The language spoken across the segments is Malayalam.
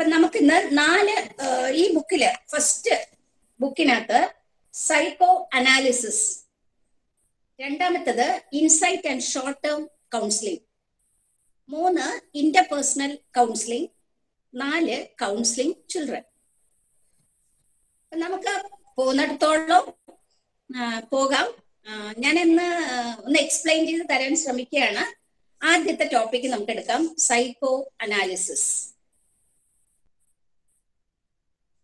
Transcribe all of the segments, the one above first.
അപ്പൊ നമുക്ക് ഇന്ന് നാല് ഈ ബുക്കിൽ ഫസ്റ്റ് ബുക്കിനകത്ത് സൈക്കോ അനാലിസിസ് രണ്ടാമത്തത് insight and short term counselling മൂന്ന് ഇന്റർപേഴ്സണൽ കൗൺസിലിംഗ് നാല് കൗൺസിലിംഗ് ചിൽഡ്രൻ നമുക്ക് പോകുന്നിടത്തോളം പോകാം. ഞാൻ ഇന്ന് ഒന്ന് എക്സ്പ്ലെയിൻ ചെയ്ത് തരാൻ ശ്രമിക്കുകയാണ്. ആദ്യത്തെ ടോപ്പിക്ക് നമുക്ക് എടുക്കാം സൈക്കോ അനാലിസിസ്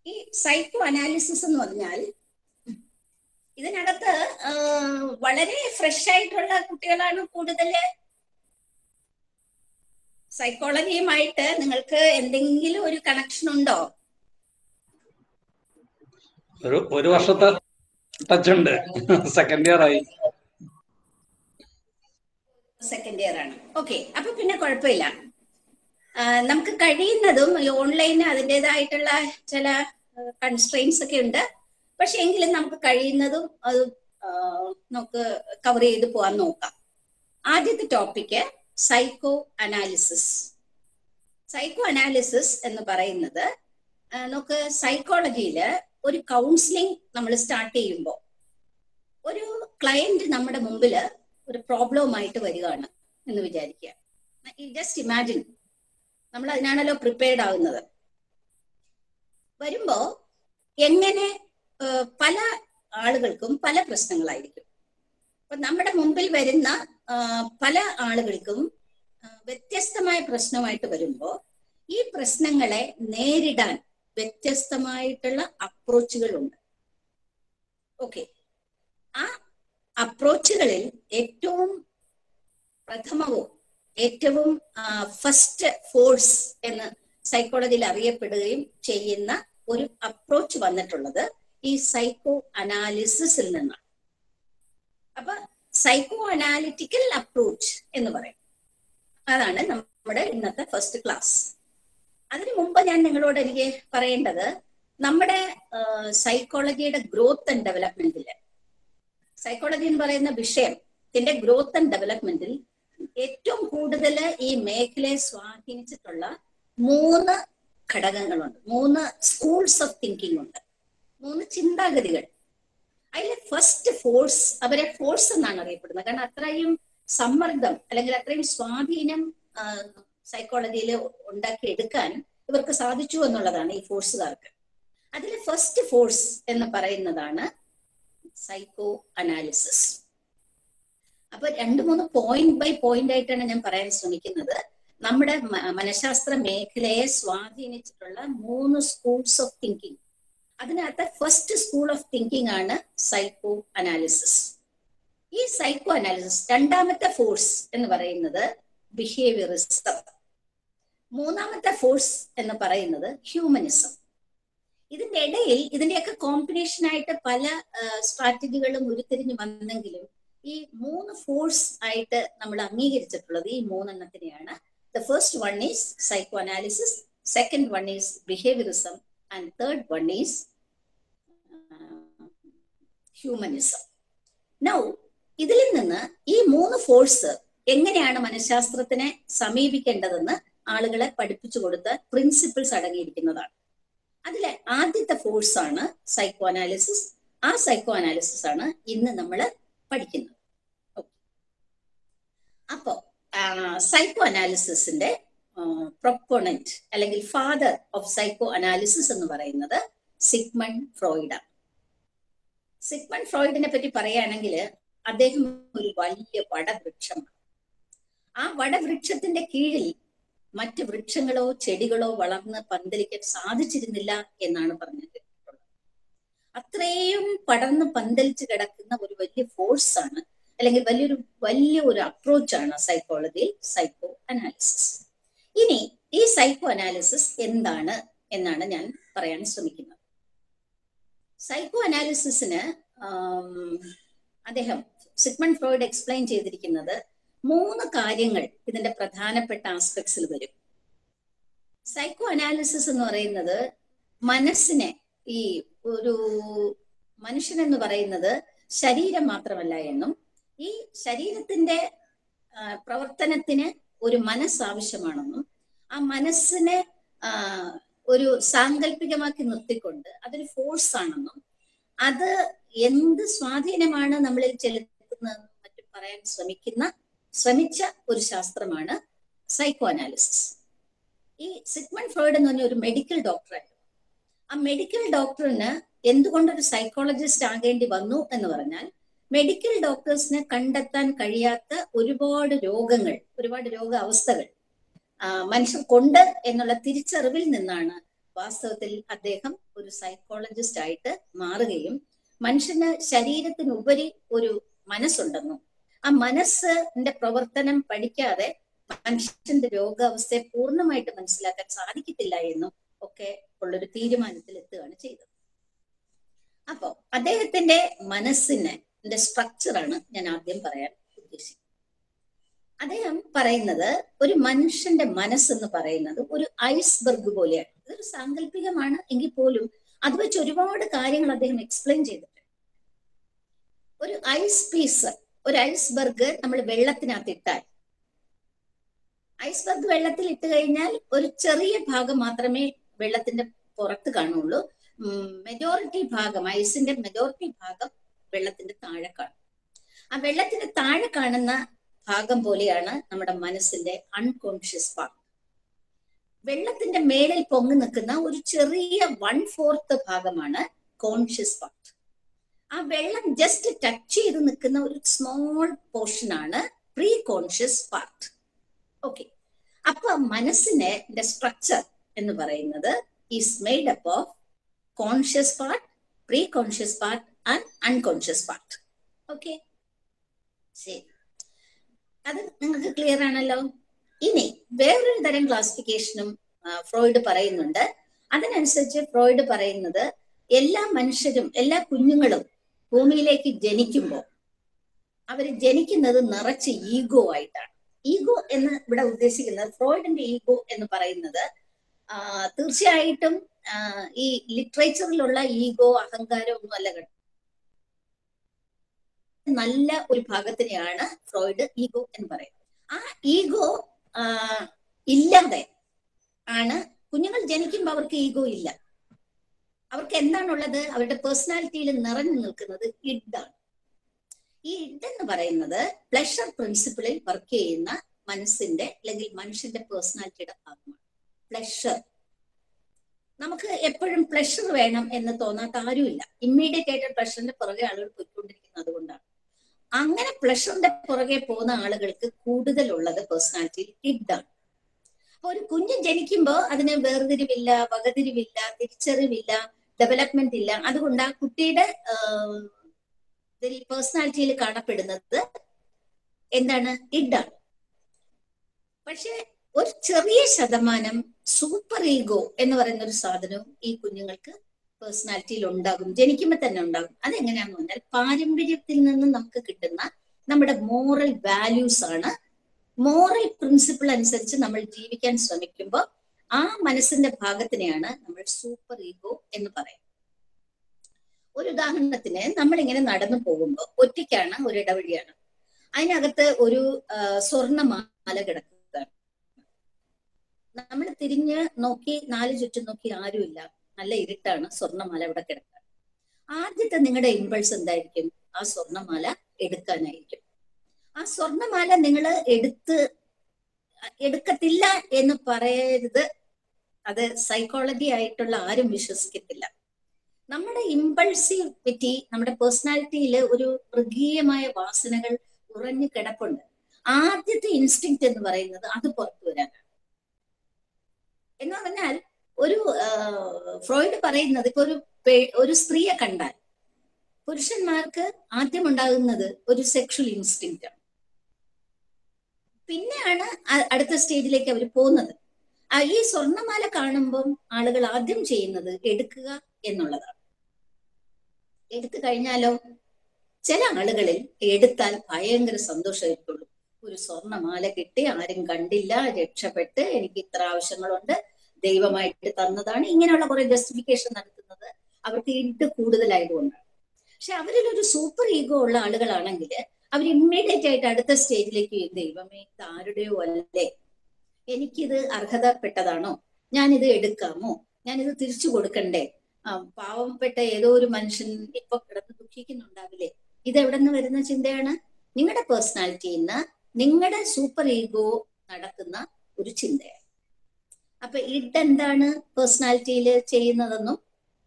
ഈ സൈക്കോ അനാലിസിസ് എന്ന് പറഞ്ഞാൽ ഇതിനകത്ത് വളരെ ഫ്രഷ് ആയിട്ടുള്ള കുട്ടികളാണ് കൂടുതൽ. സൈക്കോളജിയുമായിട്ട് നിങ്ങൾക്ക് എന്തെങ്കിലും ഒരു കണക്ഷൻ ഉണ്ടോ? ഒരു ഒരു വർഷത്തെ ടച്ച് ഉണ്ട്. സെക്കൻഡ് ഇയർ ആയി. സെക്കൻഡ് ഇയർ ആണ്. ഓക്കെ അപ്പൊ പിന്നെ കുഴപ്പമില്ല. നമുക്ക് കഴിയുന്നതും ഈ ഓൺലൈന് അതിന്റെതായിട്ടുള്ള ചില കൺസ്ട്രെയിൻസ് ഒക്കെ ഉണ്ട്. പക്ഷെ എങ്കിലും നമുക്ക് കഴിയുന്നതും അത് നമുക്ക് കവർ ചെയ്ത് പോകാൻ നോക്കാം. ആദ്യത്തെ topic psycho analysis psycho analysis എന്ന് പറയുന്നത് നമുക്ക് സൈക്കോളജിയിൽ ഒരു കൗൺസിലിംഗ് നമ്മൾ സ്റ്റാർട്ട് ചെയ്യുമ്പോൾ ഒരു ക്ലയന്റ് നമ്മുടെ മുമ്പിൽ ഒരു പ്രോബ്ലവുമായിട്ട് വരികയാണ് എന്ന് വിചാരിക്കുക. ജസ്റ്റ് ഇമാജിൻ നമ്മൾ അതിനാണല്ലോ പ്രിപ്പയർഡ് ആവുന്നത്. വരുമ്പോ എങ്ങനെ പല ആളുകൾക്കും പല പ്രശ്നങ്ങളായിരിക്കും. അപ്പൊ നമ്മുടെ മുമ്പിൽ വരുന്ന പല ആളുകൾക്കും വ്യത്യസ്തമായ പ്രശ്നമായിട്ട് വരുമ്പോ ഈ പ്രശ്നങ്ങളെ നേരിടാൻ വ്യത്യസ്തമായിട്ടുള്ള അപ്രോച്ചുകളുണ്ട്. ഓക്കെ. ആ അപ്രോച്ചുകളിൽ ഏറ്റവും പ്രഥമവും ഏറ്റവും ഫസ്റ്റ് ഫോഴ്സ് എന്ന് സൈക്കോളജിയിൽ അറിയപ്പെടുകയും ചെയ്യുന്ന ഒരു അപ്രോച്ച് വന്നിട്ടുള്ളത് ഈ സൈക്കോ അനാലിസിസിൽ നിന്നാണ്. അപ്പൊ സൈക്കോ അനാലിറ്റിക്കൽ അപ്രോച്ച് എന്ന് പറയും. അതാണ് നമ്മുടെ ഇന്നത്തെ ഫസ്റ്റ് ക്ലാസ് അതിനു മുമ്പ് ഞാൻ നിങ്ങളോട് എനിക്ക് പറയേണ്ടത് നമ്മുടെ സൈക്കോളജിയുടെ ഗ്രോത്ത് ആൻഡ് ഡെവലപ്മെന്റിൽ സൈക്കോളജി എന്ന് പറയുന്ന വിഷയത്തിന്റെ ഗ്രോത്ത് ആൻഡ് ഡെവലപ്മെന്റിൽ ഏറ്റവും കൂടുതൽ ഈ മേഖലയെ സ്വാധീനിച്ചിട്ടുള്ള മൂന്ന് ഘടകങ്ങളുണ്ട്. മൂന്ന് സ്കൂൾസ് ഓഫ് തിങ്കിങ് ഉണ്ട്. മൂന്ന് ചിന്താഗതികൾ. അതിലെ ഫസ്റ്റ് ഫോഴ്സ് അവരെ ഫോഴ്സ് എന്നാണ് അറിയപ്പെടുന്നത്. കാരണം അത്രയും സമ്മർദ്ദം അല്ലെങ്കിൽ അത്രയും സ്വാധീനം സൈക്കോളജിയിൽ ഉണ്ടാക്കിയെടുക്കാൻ ഇവർക്ക് സാധിച്ചു എന്നുള്ളതാണ് ഈ ഫോഴ്സുകാർക്ക് അതിൽ ഫസ്റ്റ് ഫോഴ്സ് എന്ന് പറയുന്നതാണ് സൈക്കോ അനാലിസിസ് അപ്പൊ രണ്ട് മൂന്ന് പോയിന്റ് ബൈ പോയിന്റ് ആയിട്ടാണ് ഞാൻ പറയാൻ ശ്രമിക്കുന്നത്. നമ്മുടെ മനഃശാസ്ത്ര മേഖലയെ സ്വാധീനിച്ചിട്ടുള്ള മൂന്ന് സ്കൂൾസ് ഓഫ് തിങ്കിങ് അതിനകത്ത് ഫസ്റ്റ് സ്കൂൾ ഓഫ് തിങ്കിങ് ആണ് സൈക്കോ അനാലിസിസ് ഈ സൈക്കോ അനാലിസിസ് രണ്ടാമത്തെ ഫോഴ്സ് എന്ന് പറയുന്നത് ബിഹേവിയറിസം മൂന്നാമത്തെ ഫോഴ്സ് എന്ന് പറയുന്നത് ഹ്യൂമനിസം ഇതിന്റെ ഇടയിൽ ഇതിന്റെയൊക്കെ കോമ്പിനേഷൻ ആയിട്ട് പല സ്ട്രാറ്റജികളും ഉരുത്തിരിഞ്ഞു വന്നെങ്കിലും ഈ മൂന്ന് ഫോഴ്സ് ആയിട്ട് നമ്മൾ അംഗീകരിച്ചിട്ടുള്ളത് ഈ മൂന്നെണ്ണത്തിനെയാണ് the first one is psychoanalysis, second one is behaviorism, and third one is uh, humanism now ഇതിൽ നിന്ന് ഈ മൂന്ന് ഫോഴ്സ് എങ്ങനെയാണ് മനഃശാസ്ത്രത്തിനെ സമീപിക്കേണ്ടതെന്ന് ആളുകളെ പഠിപ്പിച്ചു കൊടുത്ത പ്രിൻസിപ്പിൾസ് അടങ്ങിയിരിക്കുന്നതാണ്. അതിലെ ആദ്യത്തെ ഫോഴ്സ് ആണ് സൈക്കോ അനാലിസിസ് ആ സൈക്കോ അനാലിസിസ് ആണ് ഇന്ന് നമ്മൾ പഠിക്കുന്നത്. അപ്പോ സൈക്കോ അനാലിസിന്റെ പ്രൊപ്പോണന്റ് അല്ലെങ്കിൽ ഫാദർ ഓഫ് സൈക്കോ അനാലിസിസ് എന്ന് പറയുന്നത് സിഗ്മൺ ഫ്രോയിഡാണ്. സിഗ്മൺ ഫ്രോയിഡിനെ പറ്റി പറയുകയാണെങ്കിൽ അദ്ദേഹം ഒരു വലിയ വടവൃക്ഷമാണ്. ആ വടവൃക്ഷത്തിന്റെ കീഴിൽ മറ്റ് വൃക്ഷങ്ങളോ ചെടികളോ വളർന്ന് പന്തലിക്കാൻ സാധിച്ചിരുന്നില്ല എന്നാണ് പറഞ്ഞത്. അത്രയും പടർന്ന് പന്തലിച്ച് കിടക്കുന്ന ഒരു വലിയ ഫോഴ്സ് ആണ് അല്ലെങ്കിൽ വലിയൊരു വലിയ ഒരു അപ്രോച്ചാണ് സൈക്കോളജിയിൽ സൈക്കോ അനാലിസിസ് ഇനി ഈ സൈക്കോ അനാലിസിസ് എന്താണ് എന്നാണ് ഞാൻ പറയാൻ ശ്രമിക്കുന്നത്. സൈക്കോ അനാലിസിസിന് അദ്ദേഹം സിഗ്മൺ ഫ്രോയിഡ് എക്സ്പ്ലെയിൻ ചെയ്തിരിക്കുന്നത് മൂന്ന് കാര്യങ്ങൾ ഇതിന്റെ പ്രധാനപ്പെട്ട ആസ്പെക്ട്സിൽ വരും. സൈക്കോ അനാലിസിസ് എന്ന് പറയുന്നത് മനസ്സിനെ ഈ ഒരു മനുഷ്യൻ എന്ന് പറയുന്നത് ശരീരം മാത്രമല്ല എന്നും ഈ ശരീരത്തിന്റെ പ്രവർത്തനത്തിന് ഒരു മനസ്സ് ആവശ്യമാണെന്നും ആ മനസ്സിനെ ഒരു സാങ്കല്പികമാക്കി നിർത്തിക്കൊണ്ട് അതൊരു ഫോഴ്സ് ആണെന്നും അത് എന്ത് സ്വാധീനമാണ് നമ്മളിൽ ചെലുത്തുന്നതെന്നും മറ്റും പറയാൻ ശ്രമിക്കുന്ന ശ്രമിച്ച ഒരു ശാസ്ത്രമാണ് സൈക്കോ അനാലിസിസ് ഈ സിഗ്മൺ ഫ്രോയിഡ് എന്ന് പറഞ്ഞ ഒരു മെഡിക്കൽ ഡോക്ടറായിരുന്നു ആ മെഡിക്കൽ ഡോക്ടറിന് എന്തുകൊണ്ടൊരു സൈക്കോളജിസ്റ്റ് ആകേണ്ടി വന്നു എന്ന് പറഞ്ഞാൽ മെഡിക്കൽ ഡോക്ടേഴ്സിന് കണ്ടെത്താൻ കഴിയാത്ത ഒരുപാട് രോഗങ്ങൾ ഒരുപാട് രോഗാവസ്ഥകൾ കൊണ്ട് എന്നുള്ള തിരിച്ചറിവിൽ നിന്നാണ് വാസ്തവത്തിൽ അദ്ദേഹം ഒരു സൈക്കോളജിസ്റ്റ് ആയിട്ട് മാറുകയും മനുഷ്യന് ശരീരത്തിനുപരി ഒരു മനസ്സുണ്ടെന്നും ആ മനസ്സിന്റെ പ്രവർത്തനം പഠിക്കാതെ മനുഷ്യന്റെ രോഗാവസ്ഥയെ പൂർണമായിട്ട് മനസ്സിലാക്കാൻ സാധിക്കത്തില്ല എന്നും ഒക്കെ ഉള്ളൊരു തീരുമാനത്തിൽ എത്തുകയാണ് ചെയ്തത്. അപ്പോ അദ്ദേഹത്തിന്റെ മനസ്സിനെ സ്ട്രക്ചറാണ് ഞാൻ ആദ്യം പറയാൻ ഉദ്ദേശിക്കുന്നത്. അദ്ദേഹം പറയുന്നത് ഒരു മനുഷ്യന്റെ മനസ്സെന്ന് പറയുന്നത് ഒരു ഐസ്ബർഗ് പോലെയാണ്. ഇതൊരു സാങ്കല്പികമാണ് എങ്കിൽ പോലും അത് വെച്ച് ഒരുപാട് കാര്യങ്ങൾ അദ്ദേഹം എക്സ്പ്ലെയിൻ ചെയ്തിട്ടുണ്ട്. ഒരു ഐസ് പീസ് ഒരു ഐസ്ബർഗ് നമ്മൾ വെള്ളത്തിനകത്ത് ഇട്ടാൽ ഐസ്ബർഗ് വെള്ളത്തിൽ ഇട്ട് കഴിഞ്ഞാൽ ഒരു ചെറിയ ഭാഗം മാത്രമേ വെള്ളത്തിന്റെ പുറത്ത് കാണുള്ളൂ മെജോറിറ്റി ഭാഗം ഐസിന്റെ മെജോറിറ്റി ഭാഗം വെള്ളത്തിന്റെ താഴെ കാണും. ആ വെള്ളത്തിന്റെ താഴെ കാണുന്ന ഭാഗം പോലെയാണ് നമ്മുടെ മനസ്സിന്റെ അൺകോൺഷ്യസ് പാർട്ട് വെള്ളത്തിന്റെ മേളിൽ പൊങ്ങി നിൽക്കുന്ന ഒരു ചെറിയ വൺ ഫോർത്ത് ഭാഗമാണ് കോൺഷ്യസ് പാർട്ട് ആ വെള്ളം ജസ്റ്റ് ടച്ച് ചെയ്ത് നിൽക്കുന്ന ഒരു സ്മോൾ പോർഷൻ ആണ് പ്രീ കോൺഷ്യസ് പാർട്ട് ഓക്കെ അപ്പൊ മനസ്സിന്റെ സ്ട്രക്ചർ എന്ന് പറയുന്നത് is made up of conscious part preconscious part and unconscious part okay ശരി. അത് നിങ്ങൾക്ക് ക്ലിയർ ആണല്ലോ? ഇനി വേറൊരു തരം ക്ലാസിഫിക്കേഷനും ഫ്രോയിഡ് പറയുന്നുണ്ട്. അതിനനുസരിച്ച് ഫ്രോയിഡ് പറയുന്നത് എല്ലാ മനുഷ്യരും എല്ലാ കുഞ്ഞുങ്ങളും ഭൂമിയിലേക്ക് ജനിക്കുമ്പോൾ അവർ ജനിക്കുന്നത് നിറച്ച് ഈഗോ ആയിട്ടാണ്. ഈഗോ എന്ന് ഇവിടെ ഉദ്ദേശിക്കുന്നത് ഫ്രോയിഡിന്റെ ഈഗോ എന്ന് പറയുന്നത് തീർച്ചയായിട്ടും ഈ ലിറ്ററേച്ചറിലുള്ള ഈഗോ അഹങ്കാരം ഒന്നും അല്ല കേട്ടോ. നല്ല ഒരു ഭാഗത്തിനെയാണ് ഫ്രോയിഡ് ഈഗോ എന്ന് പറയുന്നത്. ആ ഈഗോ ഇല്ലാതെ ആണ് കുഞ്ഞുങ്ങൾ ജനിക്കുമ്പോൾ അവർക്ക് ഈഗോ ഇല്ല. അവർക്ക് എന്താണുള്ളത്? അവരുടെ പേഴ്സണാലിറ്റിയിൽ നിറഞ്ഞു നിൽക്കുന്നത് ഇഡാണ് ഈ ഇഡ് എന്ന് പറയുന്നത് പ്ലഷർ പ്രിൻസിപ്പിളിൽ വർക്ക് ചെയ്യുന്ന മനസ്സിന്റെ അല്ലെങ്കിൽ മനുഷ്യന്റെ പേഴ്സണാലിറ്റിയുടെ ഭാഗമാണ്. പ്ലഷർ നമുക്ക് എപ്പോഴും പ്ലഷർ വേണം എന്ന് തോന്നാത്ത ആരുമില്ല. ഇമ്മീഡിയറ്റ് ആയിട്ട് പ്ലഷറിന്റെ പുറകെ ആളുകൾ പോയിക്കൊണ്ടിരിക്കുന്നത് അതുകൊണ്ടാണ്. അങ്ങനെ പ്ലഷറിന്റെ പുറകെ പോകുന്ന ആളുകൾക്ക് കൂടുതലുള്ളത് പേഴ്സണാലിറ്റി ഇഡാണ് അപ്പൊ ഒരു കുഞ്ഞ് ജനിക്കുമ്പോൾ അതിന് വേർതിരിവില്ല വകതിരിവില്ല തിരിച്ചറിവില്ല ഡെവലപ്മെന്റ് ഇല്ല. അതുകൊണ്ട് ആ കുട്ടിയുടെ പേഴ്സണാലിറ്റിയിൽ കാണപ്പെടുന്നത് എന്താണ്? ഇഡാണ് പക്ഷെ ഒരു ചെറിയ ശതമാനം സൂപ്പർ ഈഗോ എന്ന് പറയുന്ന ഒരു സാധനവും ഈ കുഞ്ഞുങ്ങൾക്ക് പേഴ്സണാലിറ്റിയിൽ ഉണ്ടാകും ജനിക്കുമ്പോൾ തന്നെ ഉണ്ടാകും. അതെങ്ങനെയാന്ന് പറഞ്ഞാൽ പാരമ്പര്യത്തിൽ നിന്ന് നമുക്ക് കിട്ടുന്ന നമ്മുടെ മോറൽ വാല്യൂസ് ആണ്. മോറൽ പ്രിൻസിപ്പിൾ അനുസരിച്ച് നമ്മൾ ജീവിക്കാൻ ശ്രമിക്കുമ്പോൾ ആ മനസ്സിന്റെ ഭാഗത്തിനെയാണ് നമ്മൾ സൂപ്പർ ഈഗോ എന്ന് പറയുന്നത്. ഒരു ഉദാഹരണത്തിന് നമ്മൾ ഇങ്ങനെ നടന്നു പോകുമ്പോൾ ഒറ്റയ്ക്കാണ് ഒരു ഇടവഴിയാണ്. അതിനകത്ത് ഒരു സ്വർണമാല കിടക്കുകയാണ്. നമ്മൾ തിരിഞ്ഞ് നോക്കി നാല് ചുറ്റും നോക്കി ആരുമില്ല. നല്ല ഇരുട്ടാണ് സ്വർണമാല ഇവിടെ കിടക്കുക ആദ്യത്തെ നിങ്ങളുടെ ഇമ്പൾസ് എന്തായിരിക്കും? ആ സ്വർണമാല എടുക്കാനായിരിക്കും. ആ സ്വർണമാല നിങ്ങൾ എടുത്ത് എടുക്കത്തില്ല എന്ന് പറയരുത്. അത് സൈക്കോളജി ആയിട്ടുള്ള ആരും വിശ്വസിക്കത്തില്ല. നമ്മുടെ ഇമ്പൾസിവിറ്റി നമ്മുടെ പേഴ്സണാലിറ്റിയിൽ ഒരു മൃഗീയമായ വാസനകൾ ഉറഞ്ഞു കിടപ്പുണ്ട്. ആദ്യത്തെ ഇൻസ്റ്റിങ് എന്ന് പറയുന്നത് അത് പുറത്തു വരാനാണ്. എന്ന് പറഞ്ഞാൽ ഒരു ഫ്രോയിഡ് പറയുന്നത് ഇപ്പൊ ഒരു ഒരു സ്ത്രീയെ കണ്ടാൽ പുരുഷന്മാർക്ക് ആദ്യം ഉണ്ടാകുന്നത് ഒരു സെക്ഷൽ ഇൻസ്റ്റിങ് ആണ്. പിന്നെയാണ് അടുത്ത സ്റ്റേജിലേക്ക് അവർ പോകുന്നത്. ഈ സ്വർണമാല കാണുമ്പം ആളുകൾ ആദ്യം ചെയ്യുന്നത് എടുക്കുക എന്നുള്ളതാണ്. എടുത്തു കഴിഞ്ഞാലോ? ചില ആളുകളിൽ എടുത്താൽ ഭയങ്കര സന്തോഷമായിരിക്കുള്ളൂ. ഒരു സ്വർണമാല കിട്ടി ആരും കണ്ടില്ല രക്ഷപ്പെട്ട് എനിക്ക് ഇത്ര ആവശ്യങ്ങളുണ്ട് ദൈവമായിട്ട് തന്നതാണ്. ഇങ്ങനെയുള്ള കുറെ ജസ്റ്റിഫിക്കേഷൻ നടത്തുന്നത് അവർക്ക് ഇട്ട് കൂടുതലായതുകൊണ്ടാണ്. പക്ഷെ അവരിൽ ഒരു സൂപ്പർ ഈഗോ ഉള്ള ആളുകളാണെങ്കിൽ അവർ ഇമ്മീഡിയറ്റ് ആയിട്ട് അടുത്ത സ്റ്റേജിലേക്ക് ദൈവമേ ആരുടെയോ അല്ലേ? എനിക്കിത് അർഹതപ്പെട്ടതാണോ? ഞാനിത് എടുക്കാമോ? ഞാനിത് തിരിച്ചു കൊടുക്കണ്ടേ? പാവപ്പെട്ട ഏതോ ഒരു മനുഷ്യൻ ഇപ്പൊ കിടന്ന് ദുഃഖിക്കുന്നുണ്ടാവില്ലേ? ഇത് എവിടെ നിന്ന് വരുന്ന ചിന്തയാണ്? നിങ്ങളുടെ പേഴ്സണാലിറ്റിയിൽ നിന്ന് നിങ്ങളുടെ സൂപ്പർ ഈഗോ നടക്കുന്ന ഒരു ചിന്തയാണ്. അപ്പൊ ഇഡ് എന്താണ് പേഴ്സണാലിറ്റിയിൽ ചെയ്യുന്നതെന്നും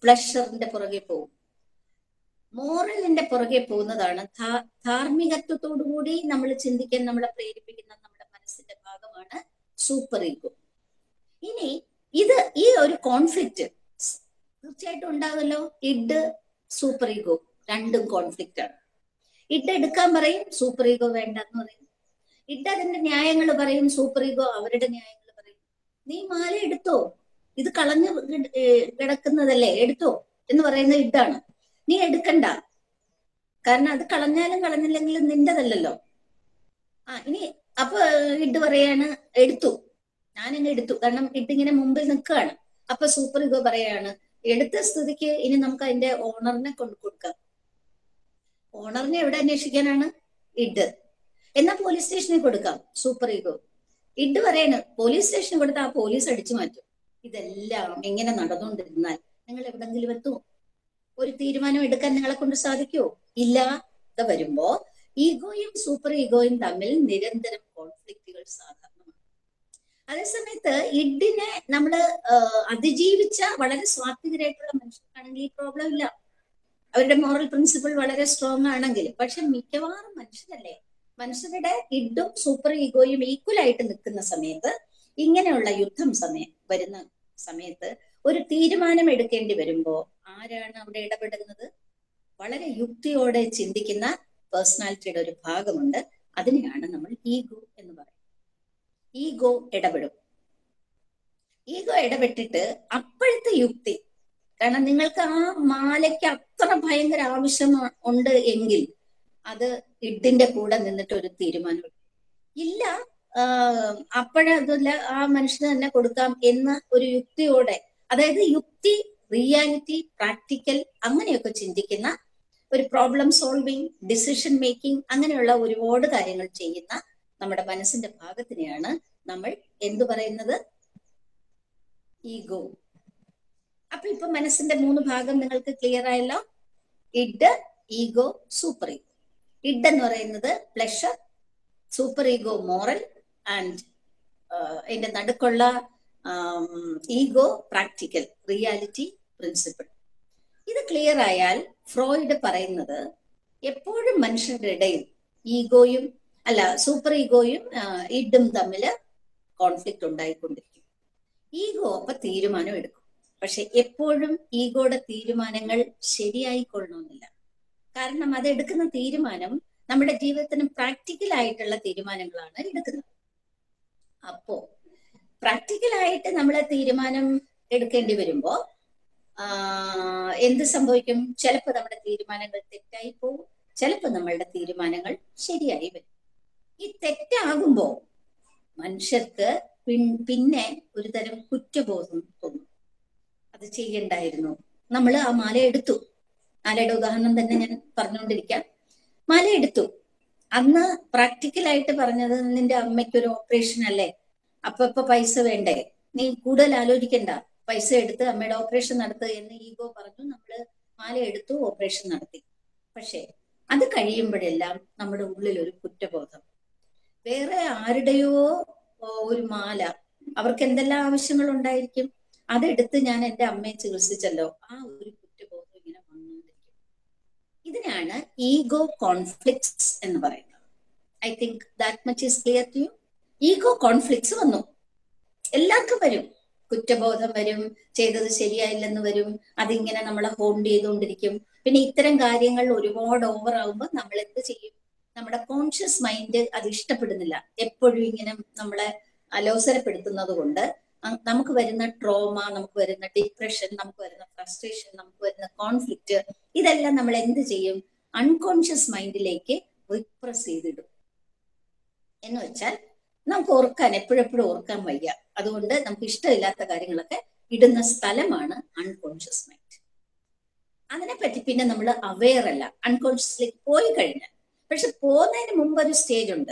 പ്ലഷറിന്റെ പുറകെ പോകും. മോറലിന്റെ പുറകെ പോകുന്നതാണ് ധാർമ്മികത്വത്തോടുകൂടി നമ്മൾ ചിന്തിക്കാൻ നമ്മളെ പ്രേരിപ്പിക്കുന്ന നമ്മുടെ മനസ്സിന്റെ ഭാഗമാണ് സൂപ്പർ ഈഗോ ഇനി ഇത് ഈ ഒരു കോൺഫ്ലിക്റ്റ് തീർച്ചയായിട്ടും ഉണ്ടാകുമല്ലോ. ഇഡ് സൂപ്പർ ഈഗോ രണ്ടും കോൺഫ്ലിക്റ്റ് ആണ്. ഇഡ് എടുക്കാൻ പറയും സൂപ്പർ ഈഗോ വേണ്ടെന്ന് പറയും. ഇഡ് അതിന്റെ ന്യായങ്ങൾ പറയും സൂപ്പർ ഈഗോ അവരുടെ ന്യായങ്ങൾ നീ മാല എടുത്തോ? ഇത് കളഞ്ഞു കിടക്കുന്നതല്ലേ? എടുത്തോ? എന്ന് പറയുന്ന ഇതാണ്. നീ എടുക്കണ്ട. കാരണം അത് കളഞ്ഞാലും കളഞ്ഞില്ലെങ്കിലും നിന്റെതല്ലല്ലോ. ആ ഇനി അപ്പൊ ഇഡ് പറയാണ് എടുത്തു. ഞാനിങ്ങ് എടുത്തു. കാരണം ഇഡിങ്ങനെ മുമ്പിൽ നിൽക്കുകയാണ്. അപ്പൊ സൂപ്പർ ഇഗോ പറയാണ് എടുത്ത സ്ഥിതിക്ക് ഇനി നമുക്ക് അതിന്റെ ഓണറിനെ കൊണ്ട് കൊടുക്കാം. ഓണറിനെ എവിടെ അന്വേഷിക്കാനാണ്? ഇഡ് എന്നാ പോലീസ് സ്റ്റേഷനിൽ കൊടുക്കാം സൂപ്പർ ഈഗോ ഇഡ് പറയാണ്. പോലീസ് സ്റ്റേഷൻ കൊടുത്താൽ ആ പോലീസ് അടിച്ചു മാറ്റും. ഇതെല്ലാം എങ്ങനെ നടന്നുകൊണ്ടിരുന്നാൽ നിങ്ങൾ എവിടെങ്കിലും എത്തുമോ ഒരു തീരുമാനം എടുക്കാൻ നിങ്ങളെ കൊണ്ട് സാധിക്കുമോ ഇല്ലാതെ വരുമ്പോ ഈഗോയും സൂപ്പർ ഈഗോയും തമ്മിൽ നിരന്തരം കോൺഫ്ലിക്റ്റുകൾ സാധാരണമാണ്. അതേസമയത്ത് ഇഡിനെ നമ്മൾ ആഹ് അതിജീവിച്ച വളരെ സ്വാത്വികരായിട്ടുള്ള മനുഷ്യർക്കാണെങ്കിൽ ഈ പ്രോബ്ലം ഇല്ല. അവരുടെ മോറൽ പ്രിൻസിപ്പിൾ വളരെ സ്ട്രോങ് ആണെങ്കിൽ. പക്ഷെ മിക്കവാറും മനുഷ്യരല്ലേ? മനുഷ്യരുടെ ഇഡും സൂപ്പർ ഈഗോയും ഈക്വൽ ആയിട്ട് നിൽക്കുന്ന സമയത്ത് ഇങ്ങനെയുള്ള യുദ്ധം സമയം വരുന്ന സമയത്ത് ഒരു തീരുമാനം എടുക്കേണ്ടി വരുമ്പോ ആരാണ് അവിടെ ഇടപെടുന്നത്? വളരെ യുക്തിയോടെ ചിന്തിക്കുന്ന പേഴ്സണാലിറ്റിയുടെ ഒരു ഭാഗമുണ്ട്. അതിനെയാണ് നമ്മൾ ഈഗോ എന്ന് പറയുന്നത്. ഈഗോ ഇടപെടും. ഈഗോ ഇടപെട്ടിട്ട് അപ്പോഴത്തെ യുക്തി കാരണം നിങ്ങൾക്ക് ആ മാലയ്ക്ക് അത്ര ഭയങ്കര ആവശ്യം ഉണ്ട് എങ്കിൽ അത് ഇഡിന്റെ കൂടെ നിന്നിട്ട് ഒരു തീരുമാനം. ഇല്ല അപ്പോഴതല്ല ആ മനുഷ്യന് തന്നെ കൊടുക്കാം എന്ന ഒരു യുക്തിയോടെ അതായത് യുക്തി റിയാലിറ്റി പ്രാക്ടിക്കൽ അങ്ങനെയൊക്കെ ചിന്തിക്കുന്ന ഒരു പ്രോബ്ലം സോൾവിങ് ഡിസിഷൻ മേക്കിംഗ് അങ്ങനെയുള്ള ഒരുപാട് കാര്യങ്ങൾ ചെയ്യുന്ന നമ്മുടെ മനസ്സിന്റെ ഭാഗത്തിനെയാണ് നമ്മൾ എന്തു പറയുന്നത്? ഈഗോ അപ്പൊ ഇപ്പൊ മനസ്സിന്റെ മൂന്ന് ഭാഗം നിങ്ങൾക്ക് ക്ലിയർ ആയല്ലോ? Id ego super ego id എന്ന് പറയുന്നത് pleasure super ego moral and അതിന്റെ നടുക്കുള്ള ഈഗോ പ്രാക്ടിക്കൽ റിയാലിറ്റി പ്രിൻസിപ്പിൾ ഇത് ക്ലിയർ ആയാൽ ഫ്രോയിഡ് പറയുന്നത് എപ്പോഴും മനുഷ്യരുടെ ഇടയിൽ ഈഗോയും അല്ല സൂപ്പർ ഈഗോയും ഇഡും തമ്മിൽ കോൺഫ്ലിക്റ്റ് ഉണ്ടായിക്കൊണ്ടിരിക്കും. ഈഗോ അപ്പൊ തീരുമാനം എടുക്കും. പക്ഷെ എപ്പോഴും ഈഗോയുടെ തീരുമാനങ്ങൾ ശരിയായിക്കൊള്ളണമെന്നില്ല കാരണം അത് എടുക്കുന്ന തീരുമാനം നമ്മുടെ ജീവിതത്തിന് പ്രാക്ടിക്കൽ ആയിട്ടുള്ള തീരുമാനങ്ങളാണ് എടുക്കുന്നത്. അപ്പോ പ്രാക്ടിക്കൽ ആയിട്ട് നമ്മൾ തീരുമാനം എടുക്കേണ്ടി വരുമ്പോ എന്ത് സംഭവിക്കും? ചിലപ്പോൾ നമ്മുടെ തീരുമാനങ്ങൾ തെറ്റായി പോകും. ചിലപ്പോൾ നമ്മളുടെ തീരുമാനങ്ങൾ ശരിയായി വരും. ഈ തെറ്റാകുമ്പോ മനുഷ്യർക്ക് പിന്നെ ഒരു തരം കുറ്റബോധം തോന്നും. അത് ചെയ്യണ്ടായിരുന്നു. നമ്മൾ ആ മാല എടുത്തു. മാലയുടെ ഉദാഹരണം തന്നെ ഞാൻ പറഞ്ഞുകൊണ്ടിരിക്കാം. മല എടുത്തു അന്ന് പ്രാക്ടിക്കലായിട്ട് പറഞ്ഞത് നിന്റെ അമ്മയ്ക്ക് ഒരു ഓപ്പറേഷൻ അല്ലേ? അപ്പൊ ഇപ്പൊ പൈസ വേണ്ടേ? നീ കൂടുതൽ ആലോചിക്കണ്ട. പൈസ എടുത്ത് അമ്മയുടെ ഓപ്പറേഷൻ നടത്തുക എന്ന് ഈഗോ പറഞ്ഞു. നമ്മൾ മാല എടുത്തു ഓപ്പറേഷൻ നടത്തി. പക്ഷേ അത് കഴിയുമ്പോഴെല്ലാം നമ്മുടെ ഉള്ളിൽ ഒരു കുറ്റബോധം. വേറെ ആരുടെയോ ഒരു മാല. അവർക്ക് എന്തെല്ലാം ആവശ്യങ്ങൾ ഉണ്ടായിരിക്കും അതെടുത്ത് ഞാൻ എന്റെ അമ്മയെ ചികിത്സിച്ചല്ലോ. ആ ഒരു ഇതിനാണ് ഈഗോ കോൺഫ്ലിക്ട്സ് എന്ന് പറയുന്നത്. I think that much is clear to you ego conflicts വന്നു. എല്ലാവർക്കും വരും. കുറ്റബോധം വരും ചെയ്തത് ശരിയായില്ലെന്ന് വരും അതിങ്ങനെ നമ്മളെ ഹോൾഡ് ചെയ്തുകൊണ്ടിരിക്കും. പിന്നെ ഇത്തരം കാര്യങ്ങൾ ഒരുപാട് ഓവർ ആവുമ്പോൾ നമ്മൾ എന്ത് ചെയ്യും? നമ്മുടെ കോൺഷ്യസ് മൈൻഡ് അത് ഇഷ്ടപ്പെടുന്നില്ല. എപ്പോഴും ഇങ്ങനെ നമ്മളെ അലോസരപ്പെടുത്തുന്നത് കൊണ്ട് നമുക്ക് വരുന്ന ട്രോമ നമുക്ക് വരുന്ന ഡിപ്രഷൻ നമുക്ക് വരുന്ന ഫ്രസ്ട്രേഷൻ നമുക്ക് വരുന്ന കോൺഫ്ലിക്റ്റ് ഇതെല്ലാം നമ്മൾ എന്ത് ചെയ്യും? അൺകോൺഷ്യസ് മൈൻഡിലേക്ക് റിപ്രസ് ചെയ്തിടും. എന്ന് വെച്ചാൽ നമുക്ക് ഓർക്കാൻ എപ്പോഴെപ്പോഴും ഓർക്കാൻ വയ്യ. അതുകൊണ്ട് നമുക്ക് ഇഷ്ടമില്ലാത്ത കാര്യങ്ങളൊക്കെ ഇടുന്ന സ്ഥലമാണ് അൺകോൺഷ്യസ് മൈൻഡ് അതിനെപ്പറ്റി പിന്നെ നമ്മൾ അവെയർ അല്ല. അൺകോൺഷ്യസിലേക്ക് പോയി കഴിഞ്ഞാൽ. പക്ഷെ പോകുന്നതിന് മുമ്പ് ഒരു സ്റ്റേജ് ഉണ്ട്.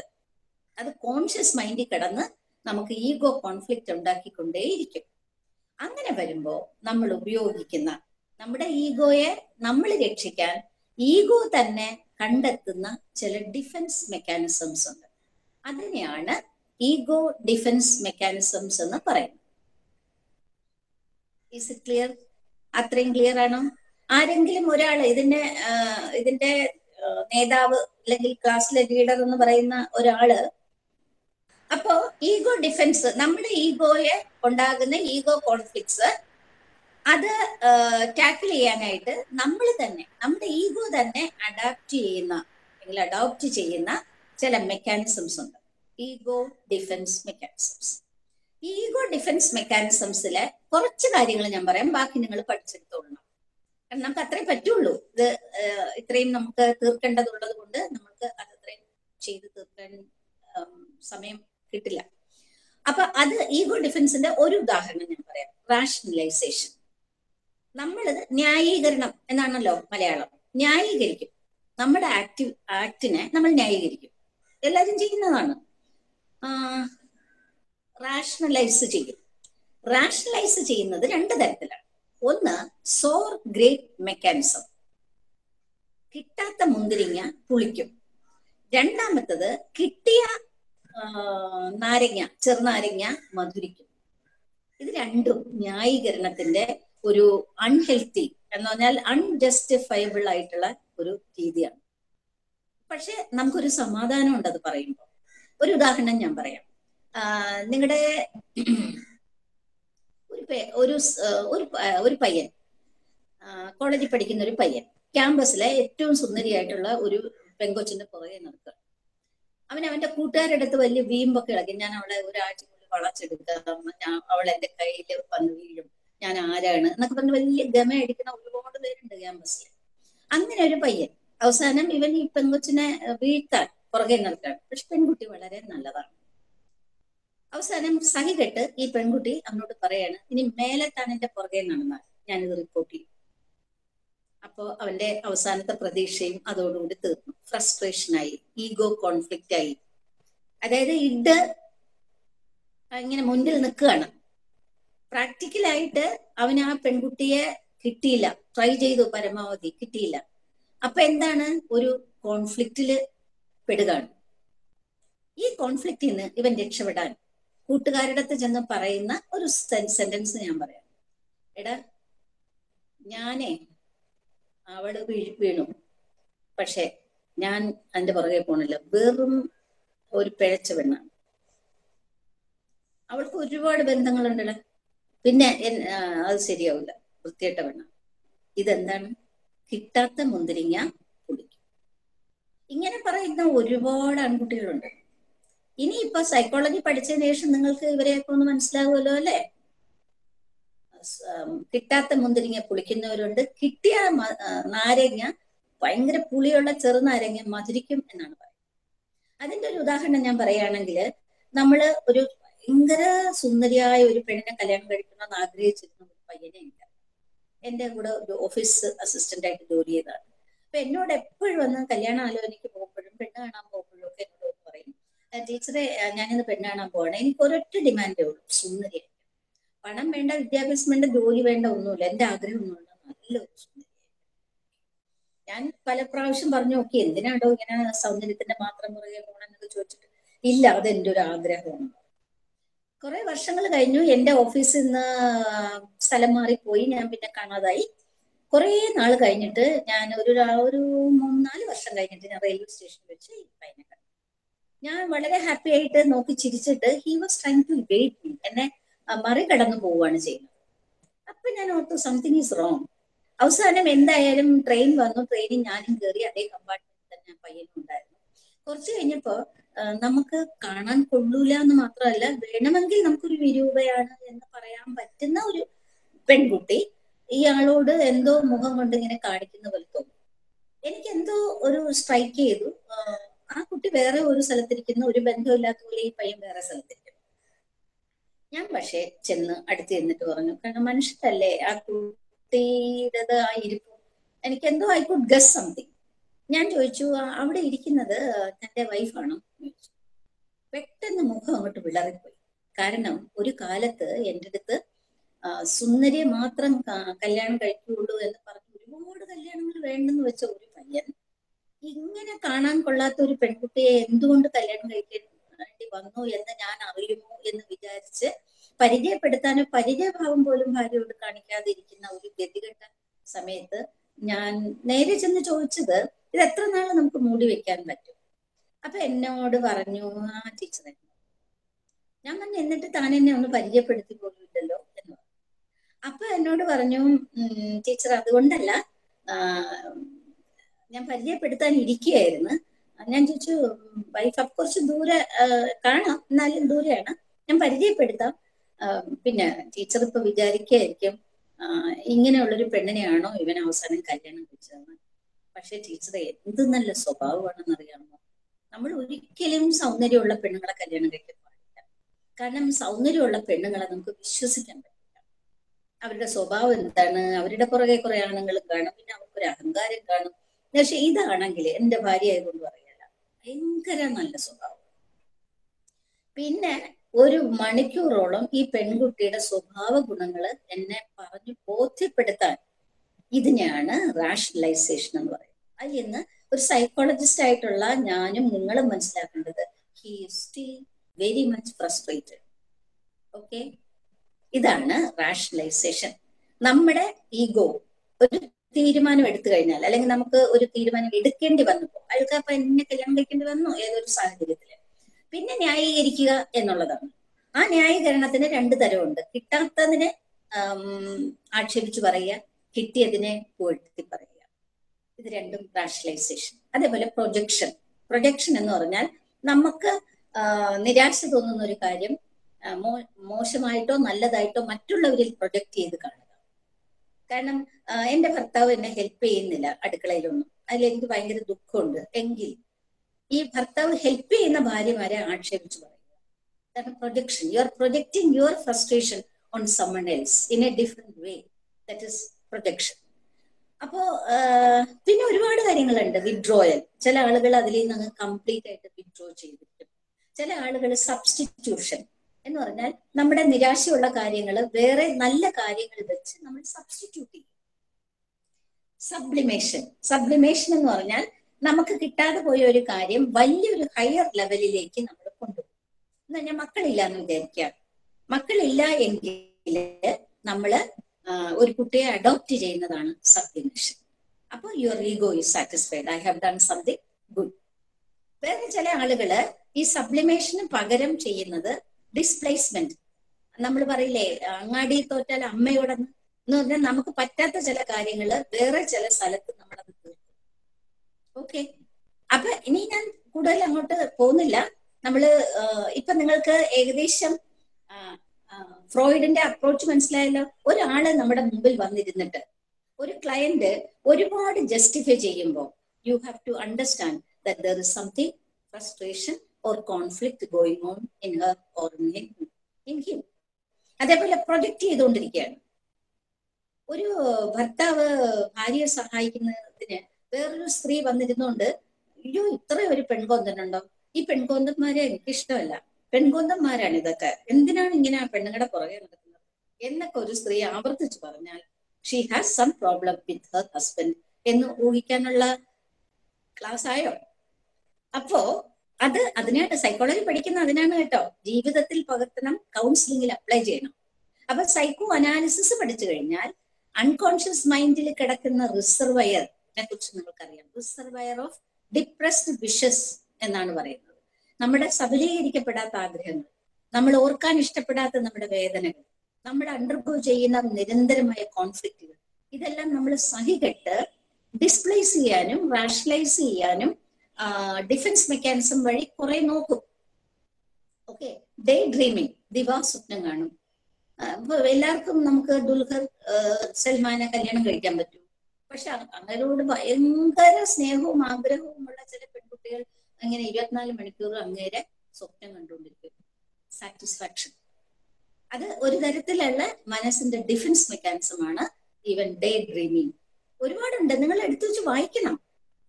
അത് കോൺഷ്യസ് മൈൻഡിൽ കിടന്ന് നമുക്ക് ഈഗോ കോൺഫ്ലിക്റ്റ് ഉണ്ടാക്കിക്കൊണ്ടേയിരിക്കും. അങ്ങനെ വരുമ്പോൾ നമ്മൾ ഉപയോഗിക്കുന്ന നമ്മുടെ ഈഗോയെ നമ്മൾ രക്ഷിക്കാൻ ഈഗോ തന്നെ കണ്ടെത്തുന്ന ചില ഡിഫൻസ് മെക്കാനിസംസ് ഉണ്ട്. അതിനെയാണ് ഈഗോ ഡിഫൻസ് മെക്കാനിസംസ് എന്ന് പറയുന്നത്. ഈസ് ക്ലിയർ അത്രയും ക്ലിയർ ആണോ? ആരെങ്കിലും ഒരാൾ ഇതിന്റെ ഇതിന്റെ നേതാവ് അല്ലെങ്കിൽ ക്ലാസ്സിലെ ലീഡർ എന്ന് പറയുന്ന ഒരാൾ അപ്പോ ഈഗോ ഡിഫൻസ് നമ്മുടെ ഈഗോയെ ഉണ്ടാകുന്ന ഈഗോ കോൺഫ്ലിക്ട്സ് അത് ടാക്കിൾ ചെയ്യാനായിട്ട് നമ്മൾ തന്നെ നമ്മുടെ ഈഗോ തന്നെ അഡാപ്റ്റ് ചെയ്യുന്ന അല്ലെങ്കിൽ അഡോപ്റ്റ് ചെയ്യുന്ന ചില മെക്കാനിസംസ് ഉണ്ട്. Ego defence mechanisms ego defence മെക്കാനിസംസിലെ കുറച്ച് കാര്യങ്ങൾ ഞാൻ പറയാം ബാക്കി നിങ്ങൾ പഠിച്ചെടുത്തോളണം. കാരണം നമുക്ക് അത്രേ പറ്റുള്ളൂ. ഇത് ഇത്രയും നമുക്ക് തീർക്കേണ്ടതുള്ളത് കൊണ്ട് നമുക്ക് അത് അത്രയും ചെയ്ത് തീർക്കാൻ സമയം കിട്ടില്ല. അപ്പൊ അത് ഈഗോ ഡിഫൻസിന്റെ ഒരു ഉദാഹരണം ഞാൻ പറയാം. റാഷണലൈസേഷൻ നമ്മളത് ന്യായീകരണം എന്നാണല്ലോ മലയാളം. ന്യായീകരിക്കും. നമ്മുടെ ആക്റ്റീവ് ആക്ടിനെ നമ്മൾ ന്യായീകരിക്കും. എല്ലാവരും ചെയ്യുന്നതാണ്. റാഷണലൈസ് ചെയ്യും. റാഷണലൈസ് ചെയ്യുന്നത് രണ്ട് തരത്തിലാണ്. ഒന്ന് സോർ ഗ്രേറ്റ് മെക്കാനിസം കിട്ടാത്ത മുന്തിരിങ്ങ പുളിക്കും. രണ്ടാമത്തത് കിട്ടിയ നാരങ്ങ ചെറുനാരങ്ങ മധുരിക്കും. ഇത് രണ്ടും ന്യായീകരണത്തിന്റെ ഒരു അൺഹെൽത്തി എന്ന് പറഞ്ഞാൽ അൺജസ്റ്റിഫയബിൾ ആയിട്ടുള്ള ഒരു രീതിയാണ്. പക്ഷെ നമുക്കൊരു സമാധാനം ഉണ്ട് അത് പറയുമ്പോൾ ഒരു ഉദാഹരണം ഞാൻ പറയാം. നിങ്ങളുടെ ഒരു ഒരു ഒരു പയ്യൻ കോളേജിൽ പഠിക്കുന്ന ഒരു പയ്യൻ ക്യാമ്പസിലെ ഏറ്റവും സുന്ദരിയായിട്ടുള്ള ഒരു പെങ്കൊച്ചിന്റെ പുറകെ നടക്കുക അവൻ അവന്റെ കൂട്ടുകാരുടെ അടുത്ത് വലിയ വീമ്പൊക്കെ ഇളകി. ഞാൻ അവളെ ഒരാഴ്ചക്കുള്ളിൽ വളച്ചെടുക്കാം ഞാൻ അവൾ എന്റെ കയ്യിൽ വന്ന് വീഴും. ഞാൻ ആരാണ് എന്നൊക്കെ പറഞ്ഞ് വലിയ ഗമ അടിക്കുന്ന ഒരുപാട് പേരുണ്ട് ക്യാമ്പസിൽ. അങ്ങനെ ഒരു പയ്യൻ. അവസാനം ഇവൻ ഈ പെങ്കൊച്ചിനെ വീഴ്ത്താൻ പുറകെ നിൽക്കാണ് പക്ഷെ പെൺകുട്ടി വളരെ നല്ലതാണ്. അവസാനം സഹി കെട്ട് ഈ പെൺകുട്ടി അവനോട് പറയാണ് ഇനി മേലെ എന്റെ പുറകെ നടന്നാൽ ഞാനിത് റിപ്പോർട്ട് ചെയ്യും. അപ്പോ അവന്റെ അവസാനത്തെ പ്രതീക്ഷയും അതോടുകൂടി തീർന്നു. ഫ്രസ്ട്രേഷനായി ഈഗോ കോൺഫ്ലിക്റ്റ് ആയി. അതായത് ഇഡ് ഇങ്ങനെ മുന്നിൽ നിൽക്കുകയാണ്. പ്രാക്ടിക്കലായിട്ട് അവൻ ആ പെൺകുട്ടിയെ കിട്ടിയില്ല. ട്രൈ ചെയ്തു പരമാവധി കിട്ടിയില്ല. അപ്പൊ എന്താണ്? ഒരു കോൺഫ്ലിക്റ്റിൽ പെടുകയാണ്. ഈ കോൺഫ്ലിക്റ്റിൽ നിന്ന് ഇവൻ രക്ഷപ്പെടാൻ കൂട്ടുകാരുടെ ചെന്ന് പറയുന്ന ഒരു സെന്റൻസ് ഞാൻ പറയാം. എടാ ഞാനേ അവൾ വീണു. പക്ഷെ ഞാൻ അതിന്റെ പുറകെ പോണില്ല. വെറും ഒരു പിഴച്ച പെണ്ണാണ്. അവൾക്ക് ഒരുപാട് ബന്ധങ്ങളുണ്ടല്ലോ. പിന്നെ അത് ശരിയാവില്ല. വൃത്തികെട്ട പെണ്ണാണ്. ഇതെന്താണ്? കിട്ടാത്ത മുന്തിരിങ്ങ കുടിക്കും ഇങ്ങനെ പറയുന്ന ഒരുപാട് ആൺകുട്ടികളുണ്ട്. ഇനിയിപ്പോ സൈക്കോളജി പഠിച്ചതിന് ശേഷം നിങ്ങൾക്ക് ഇവരെയൊക്കെ ഒന്ന് മനസ്സിലാവുമല്ലോ അല്ലെ? കിട്ടാത്ത മുന്തിരിങ്ങ പുളിക്കുന്നവരുണ്ട്. കിട്ടിയ നാരങ്ങ ഭയങ്കര പുളിയുള്ള ചെറുനാരങ്ങ മധുരിക്കും എന്നാണ് പറയുന്നത്. അതിന്റെ ഒരു ഉദാഹരണം ഞാൻ പറയുകയാണെങ്കിൽ നമ്മൾ ഒരു ഭയങ്കര സുന്ദരിയായ ഒരു പെണ്ണിനെ കല്യാണം കഴിക്കണം എന്ന് ആഗ്രഹിച്ചിരുന്ന ഒരു പയ്യനെ ഉണ്ട് എന്റെ കൂടെ ഒരു ഓഫീസ് അസിസ്റ്റന്റ് ആയിട്ട് ജോലി ചെയ്തതാണ്. അപ്പൊ എന്നോട് എപ്പോഴും വന്ന് കല്യാണ ആലോചനയ്ക്ക് പോകുമ്പോഴും പെണ്ണ് കാണാൻ പോകുമ്പോഴും ഒക്കെ എന്നോട് പറയും ടീച്ചറെ ഞാനിന്ന് പെണ്ണ് കാണാൻ പോകണം എനിക്ക് ഒരൊറ്റ ഡിമാൻഡേ ഉള്ളൂ സുന്ദരിയായി പണം വേണ്ട വിദ്യാഭ്യാസം വേണ്ട ജോലി വേണ്ട ഒന്നുമില്ല. എന്റെ ആഗ്രഹം ഒന്നുമില്ല നല്ല ഞാൻ പല പ്രാവശ്യം പറഞ്ഞു നോക്കി എന്തിനാണോ ഇങ്ങനെ സൗന്ദര്യത്തിന്റെ മാത്രം പുറകെ പോകണമെന്നൊക്കെ ചോദിച്ചിട്ട് ഇല്ല അത് എന്റെ ഒരു ആഗ്രഹമാണ്. കുറെ വർഷങ്ങൾ കഴിഞ്ഞു. എന്റെ ഓഫീസിൽ നിന്ന് സ്ഥലം മാറിപ്പോയി. ഞാൻ പിന്നെ കാണാതായി. കുറെ നാൾ കഴിഞ്ഞിട്ട് ഞാൻ ഒരു ഒരു മൂന്നാൽ വർഷം കഴിഞ്ഞിട്ട് ഞാൻ റെയിൽവേ സ്റ്റേഷനിൽ വെച്ച് പയ്യനെ കണ്ടു. ഞാൻ വളരെ ഹാപ്പി ആയിട്ട് നോക്കി ചിരിച്ചിട്ട് he was trying to wait എന്നെ മറികടന്നു പോവുകയാണ് ചെയ്യുന്നത്. അപ്പൊ ഞാൻ ഓർത്തു സംതിങ് ഈസ് റോങ് അവസാനം എന്തായാലും ട്രെയിൻ വന്നു. ട്രെയിനിൽ ഞാനും കയറി അതേ കമ്പാർട്ട്മെന്റിൽ തന്നെ പയ്യനും ഉണ്ടായിരുന്നു. കുറച്ച് കഴിഞ്ഞപ്പോ നമുക്ക് കാണാൻ കൊള്ളൂല എന്ന് മാത്രമല്ല വേണമെങ്കിൽ നമുക്കൊരു വിരൂപയാണ് എന്ന് പറയാൻ പറ്റുന്ന ഒരു പെൺകുട്ടി ഇയാളോട് എന്തോ മുഖം കൊണ്ട് ഇങ്ങനെ കാണിക്കുന്ന പോലെ തോന്നി. എനിക്ക് എന്തോ ഒരു സ്ട്രൈക്ക് ചെയ്തു. ആ കുട്ടി വേറെ ഒരു സ്ഥലത്തിരിക്കുന്ന ഒരു ബന്ധമില്ലാത്ത പോലെ ഈ പയ്യൻ വേറെ സ്ഥലത്തിരിക്കുന്നു. ഞാൻ പക്ഷെ ചെന്ന് അടുത്ത് ചെന്നിട്ട് പറഞ്ഞു കാരണം മനുഷ്യരല്ലേ ആ കുട്ടിയുടേത് ആ ഇരിപ്പ്? എനിക്ക് എന്തോ ഐ കുഡ് ഗസ് സംതിങ് ഞാൻ ചോദിച്ചു "ആ, അവിടെ ഇരിക്കുന്നത് തന്റെ വൈഫാണോ പെട്ടെന്ന് മുഖം അങ്ങോട്ട് വിളറിപ്പോയി. കാരണം ഒരു കാലത്ത് എന്റെ അടുത്ത് സുന്ദരിയെ മാത്രം കല്യാണം കഴിക്കുകയുള്ളൂ എന്ന് പറഞ്ഞ് ഒരുപാട് കല്യാണങ്ങൾ വേണ്ടെന്ന് വെച്ച ഒരു പയ്യൻ ഇങ്ങനെ കാണാൻ കൊള്ളാത്ത ഒരു പെൺകുട്ടിയെ എന്തുകൊണ്ട് കല്യാണം കഴിക്കേണ്ടി വന്നു എന്ന് ഞാൻ അറിയുമോ? എന്ന് വിചാരിച്ച് പരിചയപ്പെടുത്താനോ പരിചയഭാവം പോലും ഭാര്യയോട് കാണിക്കാതിരിക്കുന്ന ഒരു ഗതികെട്ട സമയത്ത് ഞാൻ നേരെ ചെന്ന് ചോദിച്ചത് ഇത് എത്ര നാൾ നമുക്ക് മൂടി വെക്കാൻ പറ്റും? അപ്പൊ എന്നോട് പറഞ്ഞു ആ ടീച്ചറെ ഞാൻ തന്നെ എന്നിട്ട് താൻ എന്നെ ഒന്ന് പരിചയപ്പെടുത്തി പോലുമില്ലല്ലോ എന്ന് പറഞ്ഞു. അപ്പൊ എന്നോട് പറഞ്ഞു ടീച്ചർ അതുകൊണ്ടല്ല ഞാൻ പരിചയപ്പെടുത്താൻ ഇരിക്കുകയായിരുന്നു. ഞാൻ ചോദിച്ചു വൈഫ് കുറച്ച് ദൂരെ കാണാം എന്നാലും ദൂരെയാണ്. ഞാൻ പരിചയപ്പെടുത്താം. പിന്നെ ടീച്ചർ ഇപ്പൊ വിചാരിക്കായിരിക്കും ഇങ്ങനെയുള്ളൊരു പെണ്ണിനെയാണോ ഇവൻ അവസാനം കല്യാണം കഴിച്ചതെന്ന്. പക്ഷെ ടീച്ചർ എന്ത് നല്ല സ്വഭാവമാണെന്ന് അറിയാമോ നമ്മൾ ഒരിക്കലും സൗന്ദര്യമുള്ള പെണ്ണുങ്ങളെ കല്യാണം കഴിക്കാൻ പാടില്ല. കാരണം സൗന്ദര്യമുള്ള പെണ്ണുങ്ങളെ നമുക്ക് വിശ്വസിക്കാൻ പറ്റില്ല. അവരുടെ സ്വഭാവം എന്താണ്? അവരുടെ പുറകെ കുറെ ആണുങ്ങൾ കാണും പിന്നെ അവർക്കൊരു അഹങ്കാരം കാണും. പക്ഷെ ഇതാണെങ്കിൽ എന്റെ ഭാര്യ ആയതുകൊണ്ട് പറയല്ല ഭയങ്കര നല്ല സ്വഭാവം. പിന്നെ ഒരു മണിക്കൂറോളം ഈ പെൺകുട്ടിയുടെ സ്വഭാവ ഗുണങ്ങൾ എന്നെ പറഞ്ഞു ബോധ്യപ്പെടുത്താൻ ഇതിനെയാണ് റാഷണലൈസേഷൻ എന്ന് പറയുന്നത്. അതിൽ നിന്ന് ഒരു സൈക്കോളജിസ്റ്റ് ആയിട്ടുള്ള ഞാനും നിങ്ങളും മനസ്സിലാക്കേണ്ടത് he still very much frustrated okay ഇതാണ് റാഷണലൈസേഷൻ നമ്മുടെ ഈഗോ ഒരു തീരുമാനം എടുത്തു കഴിഞ്ഞാൽ അല്ലെങ്കിൽ നമുക്ക് ഒരു തീരുമാനം എടുക്കേണ്ടി വന്നപ്പോ അയാൾക്ക് അപ്പൊ എന്നെ കല്യാണം കഴിക്കേണ്ടി വന്നു? ഏതൊരു സാഹചര്യത്തിൽ. പിന്നെ ന്യായീകരിക്കുക എന്നുള്ളതാണ്. ആ ന്യായീകരണത്തിന് രണ്ട് തരമുണ്ട്. കിട്ടാത്തതിനെ ആക്ഷേപിച്ച് പറയുക കിട്ടിയതിനെ പുകഴ്ത്തി പറയുക. ഇത് രണ്ടും റാഷണലൈസേഷൻ അതേപോലെ പ്രൊജക്ഷൻ പ്രൊജക്ഷൻ എന്ന് പറഞ്ഞാൽ നമുക്ക് നിരാശ തോന്നുന്ന ഒരു കാര്യം മോശമായിട്ടോ നല്ലതായിട്ടോ മറ്റുള്ളവരിൽ പ്രൊജക്ട് ചെയ്ത് കാണുക. കാരണം എന്റെ ഭർത്താവ് എന്നെ ഹെൽപ്പ് ചെയ്യുന്നില്ല അടുക്കളയിലൊന്നും. അതിൽ എനിക്ക് ഭയങ്കര ദുഃഖമുണ്ട്. എങ്കിൽ ഈ ഭർത്താവ് ഹെൽപ്പ് ചെയ്യുന്ന ഭാര്യമാരെ ആക്ഷേപിച്ചു പറയുക projection you are projecting your frustration on someone else in a different way that is projection അപ്പോ പിന്നെ ഒരുപാട് കാര്യങ്ങളുണ്ട്. വിഡ്രോയൽ ചില ആളുകൾ അതിൽ നിന്ന് കംപ്ലീറ്റ് ആയിട്ട് വിഡ്രോ ചെയ്തിട്ടും ചില ആളുകൾ സബ്സ്റ്റിറ്റ്യൂഷൻ എന്ന് പറഞ്ഞാൽ നമ്മുടെ നിരാശയുള്ള കാര്യങ്ങൾ വേറെ നല്ല കാര്യങ്ങൾ വെച്ച് നമ്മൾ സബ്സ്റ്റിറ്റ്യൂട്ട് ചെയ്യും. സബ്ലിമേഷൻ സബ്ലിമേഷൻ എന്ന് പറഞ്ഞാൽ നമുക്ക് കിട്ടാതെ പോയ ഒരു കാര്യം വലിയൊരു ഹയർ ലെവലിലേക്ക് നമ്മൾ കൊണ്ടുപോകും. എന്ന് പറഞ്ഞാൽ മക്കളില്ല എന്ന് വിചാരിക്കുക. മക്കളില്ല എങ്കിൽ നമ്മൾ ഒരു കുട്ടിയെ അഡോപ്റ്റ് ചെയ്യുന്നതാണ് സബ്ഡിമിഷൻ അപ്പോൾ your ego is satisfied I have done something good വേറെ ചില ആളുകൾ ഈ സബ്ലിമേഷന് പകരം ചെയ്യുന്നത് ഡിസ്പ്ലേസ്മെന്റ് നമ്മൾ പറയില്ലേ അങ്ങാടി തോറ്റാൽ അമ്മയോടെന്ന്. എന്ന് പറഞ്ഞാൽ നമുക്ക് പറ്റാത്ത ചില കാര്യങ്ങൾ വേറെ ചില സ്ഥലത്ത് നമ്മളത് ഇനി ഞാൻ കൂടുതൽ അങ്ങോട്ട് പോകുന്നില്ല. നമ്മൾ ഇപ്പൊ നിങ്ങൾക്ക് ഏകദേശം ഫ്രോയിഡിന്റെ അപ്രോച്ച് മനസ്സിലായല്ലോ? ഒരാൾ നമ്മുടെ മുമ്പിൽ വന്നിരുന്നിട്ട് ഒരു ക്ലയന്റ് ഒരുപാട് ജസ്റ്റിഫൈ ചെയ്യുമ്പോൾ you have to understand there is something frustration or conflict going on in her or in him അതേപോലെ പ്രൊജക്ട് ചെയ്തുകൊണ്ടിരിക്കുകയാണ്. ഒരു ഭർത്താവ് ഭാര്യയെ സഹായിക്കുന്നതിന് വേറൊരു സ്ത്രീ വന്നിരുന്നുകൊണ്ട് അയ്യോ ഇത്ര ഒരു പെൺകൊന്തനുണ്ടോ? ഈ പെൺകൊന്തന്മാരെ എനിക്ക് ഇഷ്ടമല്ല പെൺകൊന്തന്മാരാണ് ഇതൊക്കെ. എന്തിനാണ് ഇങ്ങനെ ആ പെണ്ണുങ്ങളുടെ പുറകെ നടക്കുന്നത്? എന്നൊക്കെ ഒരു സ്ത്രീ ആവർത്തിച്ചു പറഞ്ഞാൽ she has some problem with her husband എന്ന് ഊഹിക്കാനുള്ള ക്ലാസ് ആയോ? അപ്പോ അത് അതിനായിട്ട് സൈക്കോളജി പഠിക്കുന്ന അതിനാണ് കേട്ടോ. ജീവിതത്തിൽ പകർത്തണം കൗൺസിലിംഗിൽ അപ്ലൈ ചെയ്യണം. അപ്പൊ സൈക്കോ അനാലിസിസ് പഠിച്ചു കഴിഞ്ഞാൽ അൺകോൺഷ്യസ് മൈൻഡിൽ കിടക്കുന്ന റിസർവയറിനെ കുറിച്ച് നിങ്ങൾക്കറിയാം. റിസർവയർ ഓഫ് ഡിപ്രസ്ഡ് വിഷസ് എന്നാണ് പറയുന്നത്. നമ്മുടെ സബലീകരിക്കപ്പെടാത്ത ആഗ്രഹങ്ങൾ നമ്മൾ ഓർക്കാൻ ഇഷ്ടപ്പെടാത്ത നമ്മുടെ വേദനകൾ നമ്മൾ അണ്ടർഗോ ചെയ്യുന്ന നിരന്തരമായ കോൺഫ്ലിക്റ്റുകൾ ഇതെല്ലാം നമ്മൾ സഹികെട്ട് ഡിസ്പ്ലേസ് ചെയ്യാനും റാഷണലൈസ് ചെയ്യാനും ഡിഫൻസ് മെക്കാനിസം വഴി കുറെ നോക്കും. ഓക്കെ ഡേ ഡ്രീമിങ് ദിവാ സ്വപ്നം കാണും എല്ലാവർക്കും നമുക്ക് ദുൽഖർ സൽമാനെ കല്യാണം കഴിക്കാൻ പറ്റും പക്ഷെ അങ്ങനോട് ഭയങ്കര സ്നേഹവും ആഗ്രഹവുമുള്ള ചില പെൺകുട്ടികൾ അങ്ങനെ ഇരുപത്തിനാല് മണിക്കൂർ അങ്ങേരെ സ്വപ്നം കണ്ടുകൊണ്ടിരിക്കും. സാറ്റിസ്ഫാക്ഷൻ അത് ഒരു തരത്തിലുള്ള മനസ്സിന്റെ ഡിഫൻസ് മെക്കാനിസം ആണ് ഈവൻ ഡേ ഡ്രീമിങ് ഒരുപാടുണ്ട്. നിങ്ങൾ എടുത്തു വെച്ച് വായിക്കണം.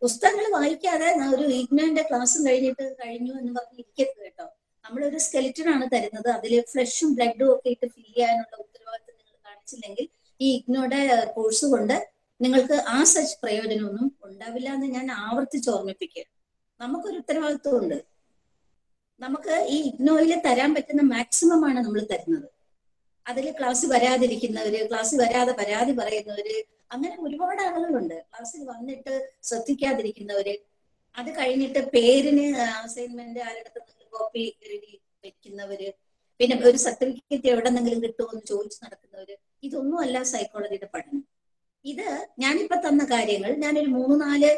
പുസ്തകങ്ങൾ വായിക്കാതെ ഒരു ഇഗ്നോന്റെ ക്ലാസ്സും കഴിഞ്ഞിട്ട് കഴിഞ്ഞു എന്ന് പറഞ്ഞ് ഇരിക്കരുത് കേട്ടോ. നമ്മളൊരു സ്കെലിറ്റൺ ആണ് തരുന്നത്. അതിൽ ഫ്ലഷും ബ്ലഡും ഒക്കെ ഇട്ട് ഫീൽ ചെയ്യാനുള്ള ഉത്തരവാദിത്തം നിങ്ങൾ കാണിച്ചില്ലെങ്കിൽ ഈ ഇഗ്നോയുടെ കോഴ്സ് കൊണ്ട് നിങ്ങൾക്ക് ആ സച്ച് പ്രയോജനമൊന്നും ഉണ്ടാവില്ല എന്ന് ഞാൻ ആവർത്തിച്ച് ഓർമ്മിപ്പിക്കുക. നമുക്കൊരു ഉത്തരവാദിത്വമുണ്ട്. നമുക്ക് ഈ ഇഗ്നോയിൽ തരാൻ പറ്റുന്ന മാക്സിമം ആണ് നമ്മൾ തരുന്നത്. അതിൽ ക്ലാസ് വരാതിരിക്കുന്നവര് ക്ലാസ് വരാതെ പരാതി പറയുന്നവര് അങ്ങനെ ഒരുപാട് ആളുകളുണ്ട്. ക്ലാസ്സിൽ വന്നിട്ട് ശ്രദ്ധിക്കാതിരിക്കുന്നവര് അത് കഴിഞ്ഞിട്ട് പേരിന് അസൈൻമെന്റ് ആരുടെ കോപ്പി എഴുതി വെക്കുന്നവര് പിന്നെ ഒരു സർട്ടിഫിക്കറ്റ് എവിടെന്നെങ്കിലും കിട്ടുമോ എന്ന് ചോദിച്ചു നടക്കുന്നവര് ഇതൊന്നും അല്ല സൈക്കോളജിയുടെ പഠനം. ഇത് ഞാനിപ്പോ തന്ന കാര്യങ്ങൾ ഞാനൊരു മൂന്ന് നാല്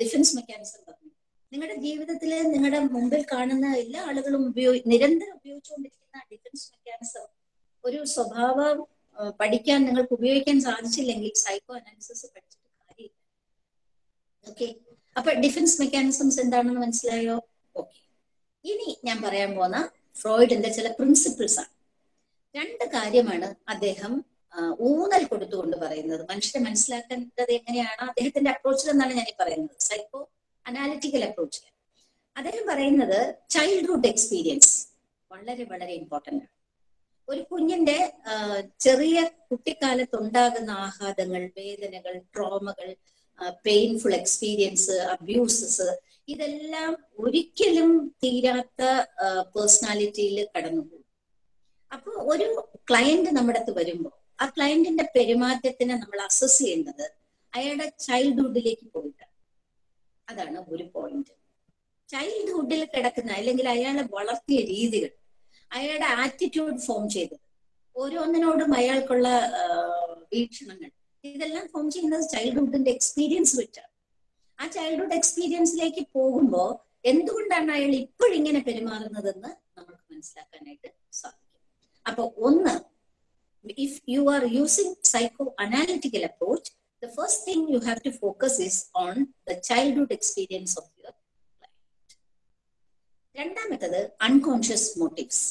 ഡിഫൻസ് മെക്കാനിസം പറഞ്ഞു. നിങ്ങളുടെ ജീവിതത്തിൽ നിങ്ങളുടെ മുമ്പിൽ കാണുന്ന എല്ലാ ആളുകളും ഉപയോഗി നിരന്തരം ഉപയോഗിച്ചുകൊണ്ടിരിക്കുന്ന ഡിഫൻസ് മെക്കാനിസം ഒരു സ്വഭാവം പഠിക്കാൻ നിങ്ങൾക്ക് ഉപയോഗിക്കാൻ സാധിച്ചില്ലെങ്കിൽ സൈക്കോ അനാലിസിസ് പഠിച്ചിട്ട് കാര്യമില്ല. ഓക്കെ അപ്പൊ ഡിഫൻസ് മെക്കാനിസംസ് എന്താണെന്ന് മനസ്സിലായോ? ഓക്കെ ഇനി ഞാൻ പറയാൻ പോകുന്ന ഫ്രോയിഡിന്റെ ചില പ്രിൻസിപ്പിൾസ് ആണ്. രണ്ട് കാര്യമാണ് അദ്ദേഹം ഊന്നൽ കൊടുത്തുകൊണ്ട് പറയുന്നത്. മനുഷ്യരെ മനസ്സിലാക്കേണ്ടത് എങ്ങനെയാണ്? അദ്ദേഹത്തിന്റെ അപ്രോച്ചിൽ എന്നാണ് ഞാൻ പറയുന്നത്. സൈക്കോ അനാലിറ്റിക്കൽ അപ്രോച്ച് അദ്ദേഹം പറയുന്നത് ചൈൽഡ്ഹുഡ് എക്സ്പീരിയൻസ് വളരെ വളരെ ഇമ്പോർട്ടന്റ് ആണ്. ഒരു കുഞ്ഞിന്റെ ചെറിയ കുട്ടിക്കാലത്ത് ഉണ്ടാകുന്ന ആഘാതങ്ങൾ വേദനകൾ ട്രോമകൾ പെയിൻഫുൾ എക്സ്പീരിയൻസ് അബ്യൂസസ് ഇതെല്ലാം ഒരിക്കലും തീരാത്ത പേഴ്സണാലിറ്റിയിൽ കടന്നുപോകും. അപ്പോൾ ഒരു ക്ലയന്റ് നമ്മുടെ അടുത്ത് വരുമ്പോൾ ആ ക്ലയന്റിന്റെ പെരുമാറ്റത്തിനെ നമ്മൾ അസസ് ചെയ്യുന്നത് അയാളുടെ ചൈൽഡ്ഹുഡിലേക്ക് പോയിട്ട്. അതാണ് ഒരു പോയിന്റ് ചൈൽഡ്ഹുഡിൽ കിടക്കുന്ന അല്ലെങ്കിൽ അയാളെ വളർത്തിയ രീതികൾ അയാളുടെ ആറ്റിറ്റ്യൂഡ് ഫോം ചെയ്തത് ഓരോന്നിനോടും അയാൾക്കുള്ള വീക്ഷണങ്ങൾ ഇതെല്ലാം ഫോം ചെയ്യുന്നത് ചൈൽഡ്ഹുഡിന്റെ എക്സ്പീരിയൻസ് വെച്ചാണ്. ആ ചൈൽഡ്ഹുഡ് എക്സ്പീരിയൻസിലേക്ക് പോകുമ്പോൾ എന്തുകൊണ്ടാണ് അയാൾ ഇപ്പോഴിങ്ങനെ പെരുമാറുന്നതെന്ന് നമുക്ക് മനസ്സിലാക്കാനായിട്ട് സാധിക്കും. അപ്പൊ ഒന്ന് if you are using psychoanalytical approach, the first thing you have to focus is on the childhood experience of your client. രണ്ടാമത്തത് അൺകോൺഷ്യസ് മോട്ടീവ്സ്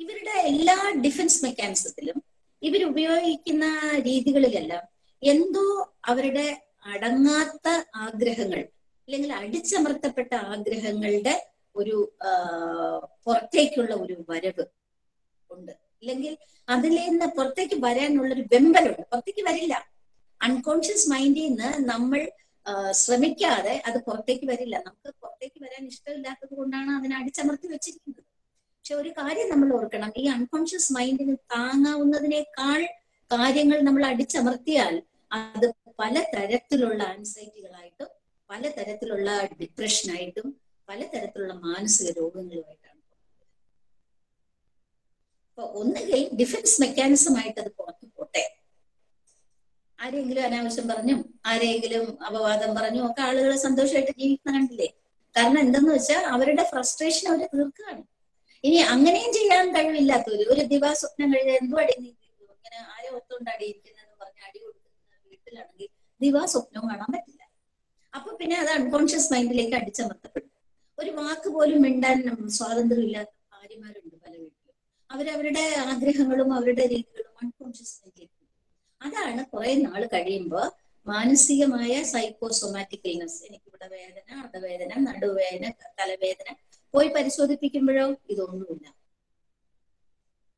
ഇവരുടെ എല്ലാ ഡിഫൻസ് മെക്കാനിസത്തിലും ഇവർ ഉപയോഗിക്കുന്ന രീതികളിലെല്ലാം എന്തോ അവരുടെ അടങ്ങാത്ത ആഗ്രഹങ്ങൾ അല്ലെങ്കിൽ അടിച്ചമർത്തപ്പെട്ട ആഗ്രഹങ്ങളുടെ ഒരു പുറത്തേക്കുള്ള ഒരു വരവ് ഉണ്ട് അല്ലെങ്കിൽ അതിൽ നിന്ന് പുറത്തേക്ക് വരാനുള്ള ഒരു വെമ്പലുണ്ട്. പുറത്തേക്ക് വരില്ല. അൺകോൺഷ്യസ് മൈൻഡിൽ നിന്ന് നമ്മൾ ശ്രമിക്കാതെ അത് പുറത്തേക്ക് വരില്ല. നമുക്ക് പുറത്തേക്ക് വരാൻ ഇഷ്ടമില്ലാത്തത് കൊണ്ടാണ് അതിനെ അടിച്ചമർത്തി വെച്ചിരിക്കുന്നത്. പക്ഷെ ഒരു കാര്യം നമ്മൾ ഓർക്കണം. ഈ അൺകോൺഷ്യസ് മൈൻഡിന് താങ്ങാവുന്നതിനേക്കാൾ കാര്യങ്ങൾ നമ്മൾ അടിച്ചമർത്തിയാൽ അത് പല തരത്തിലുള്ള ആൻസൈറ്റികളായിട്ടും പല തരത്തിലുള്ള ഡിപ്രഷനായിട്ടും പല തരത്തിലുള്ള മാനസിക രോഗങ്ങളുമായിട്ടാണ് അപ്പൊ ഒന്നുകിൽ ഡിഫൻസ് മെക്കാനിസം ആയിട്ട് അത് പുറത്തു പോട്ടെ. ആരെങ്കിലും അനാവശ്യം പറഞ്ഞു ആരെങ്കിലും അപവാദം പറഞ്ഞു ഒക്കെ ആളുകൾ സന്തോഷമായിട്ട് ജീവിക്കുന്ന കണ്ടില്ലേ? കാരണം എന്തെന്ന് വെച്ചാൽ അവരുടെ ഫ്രസ്ട്രേഷൻ അവർ തീർക്കുകയാണ് ഇനി അങ്ങനെയും ചെയ്യാൻ കഴിവില്ലാത്തവര് ഒരു ദിവാസ്വപ്നം കഴിഞ്ഞാൽ എന്തോ അടി ഇങ്ങനെ ആരെ ഒത്തുകൊണ്ട് അടിയിരിക്കുന്നതെന്ന് പറഞ്ഞ് അടി കൊടുക്കുന്ന വീട്ടിലാണെങ്കിൽ ദിവാസ്വപ്നവും കാണാൻ പറ്റില്ല. അപ്പൊ പിന്നെ അത് അൺകോൺഷ്യസ് മൈൻഡിലേക്ക് അടിച്ചമർത്തപ്പെടും. ഒരു വാക്ക് പോലും മിണ്ടാൻ സ്വാതന്ത്ര്യം ഇല്ലാത്ത ഭാര്യമാരുണ്ട് പല വീട്ടിലും അവരവരുടെ ആഗ്രഹങ്ങളും അവരുടെ രീതികളും അൺകോൺഷ്യസ് മൈൻഡിലേക്ക് അതാണ് കുറെ നാൾ കഴിയുമ്പോൾ മാനസികമായ സൈക്കോസൊമാറ്റിക് ഇൽനസ് എനിക്കിവിടെ വേദന അർദ്ധവേദന നടുവേദന തലവേദന. പോയി പരിശോധിപ്പിക്കുമ്പോഴോ? ഇതൊന്നുമില്ല.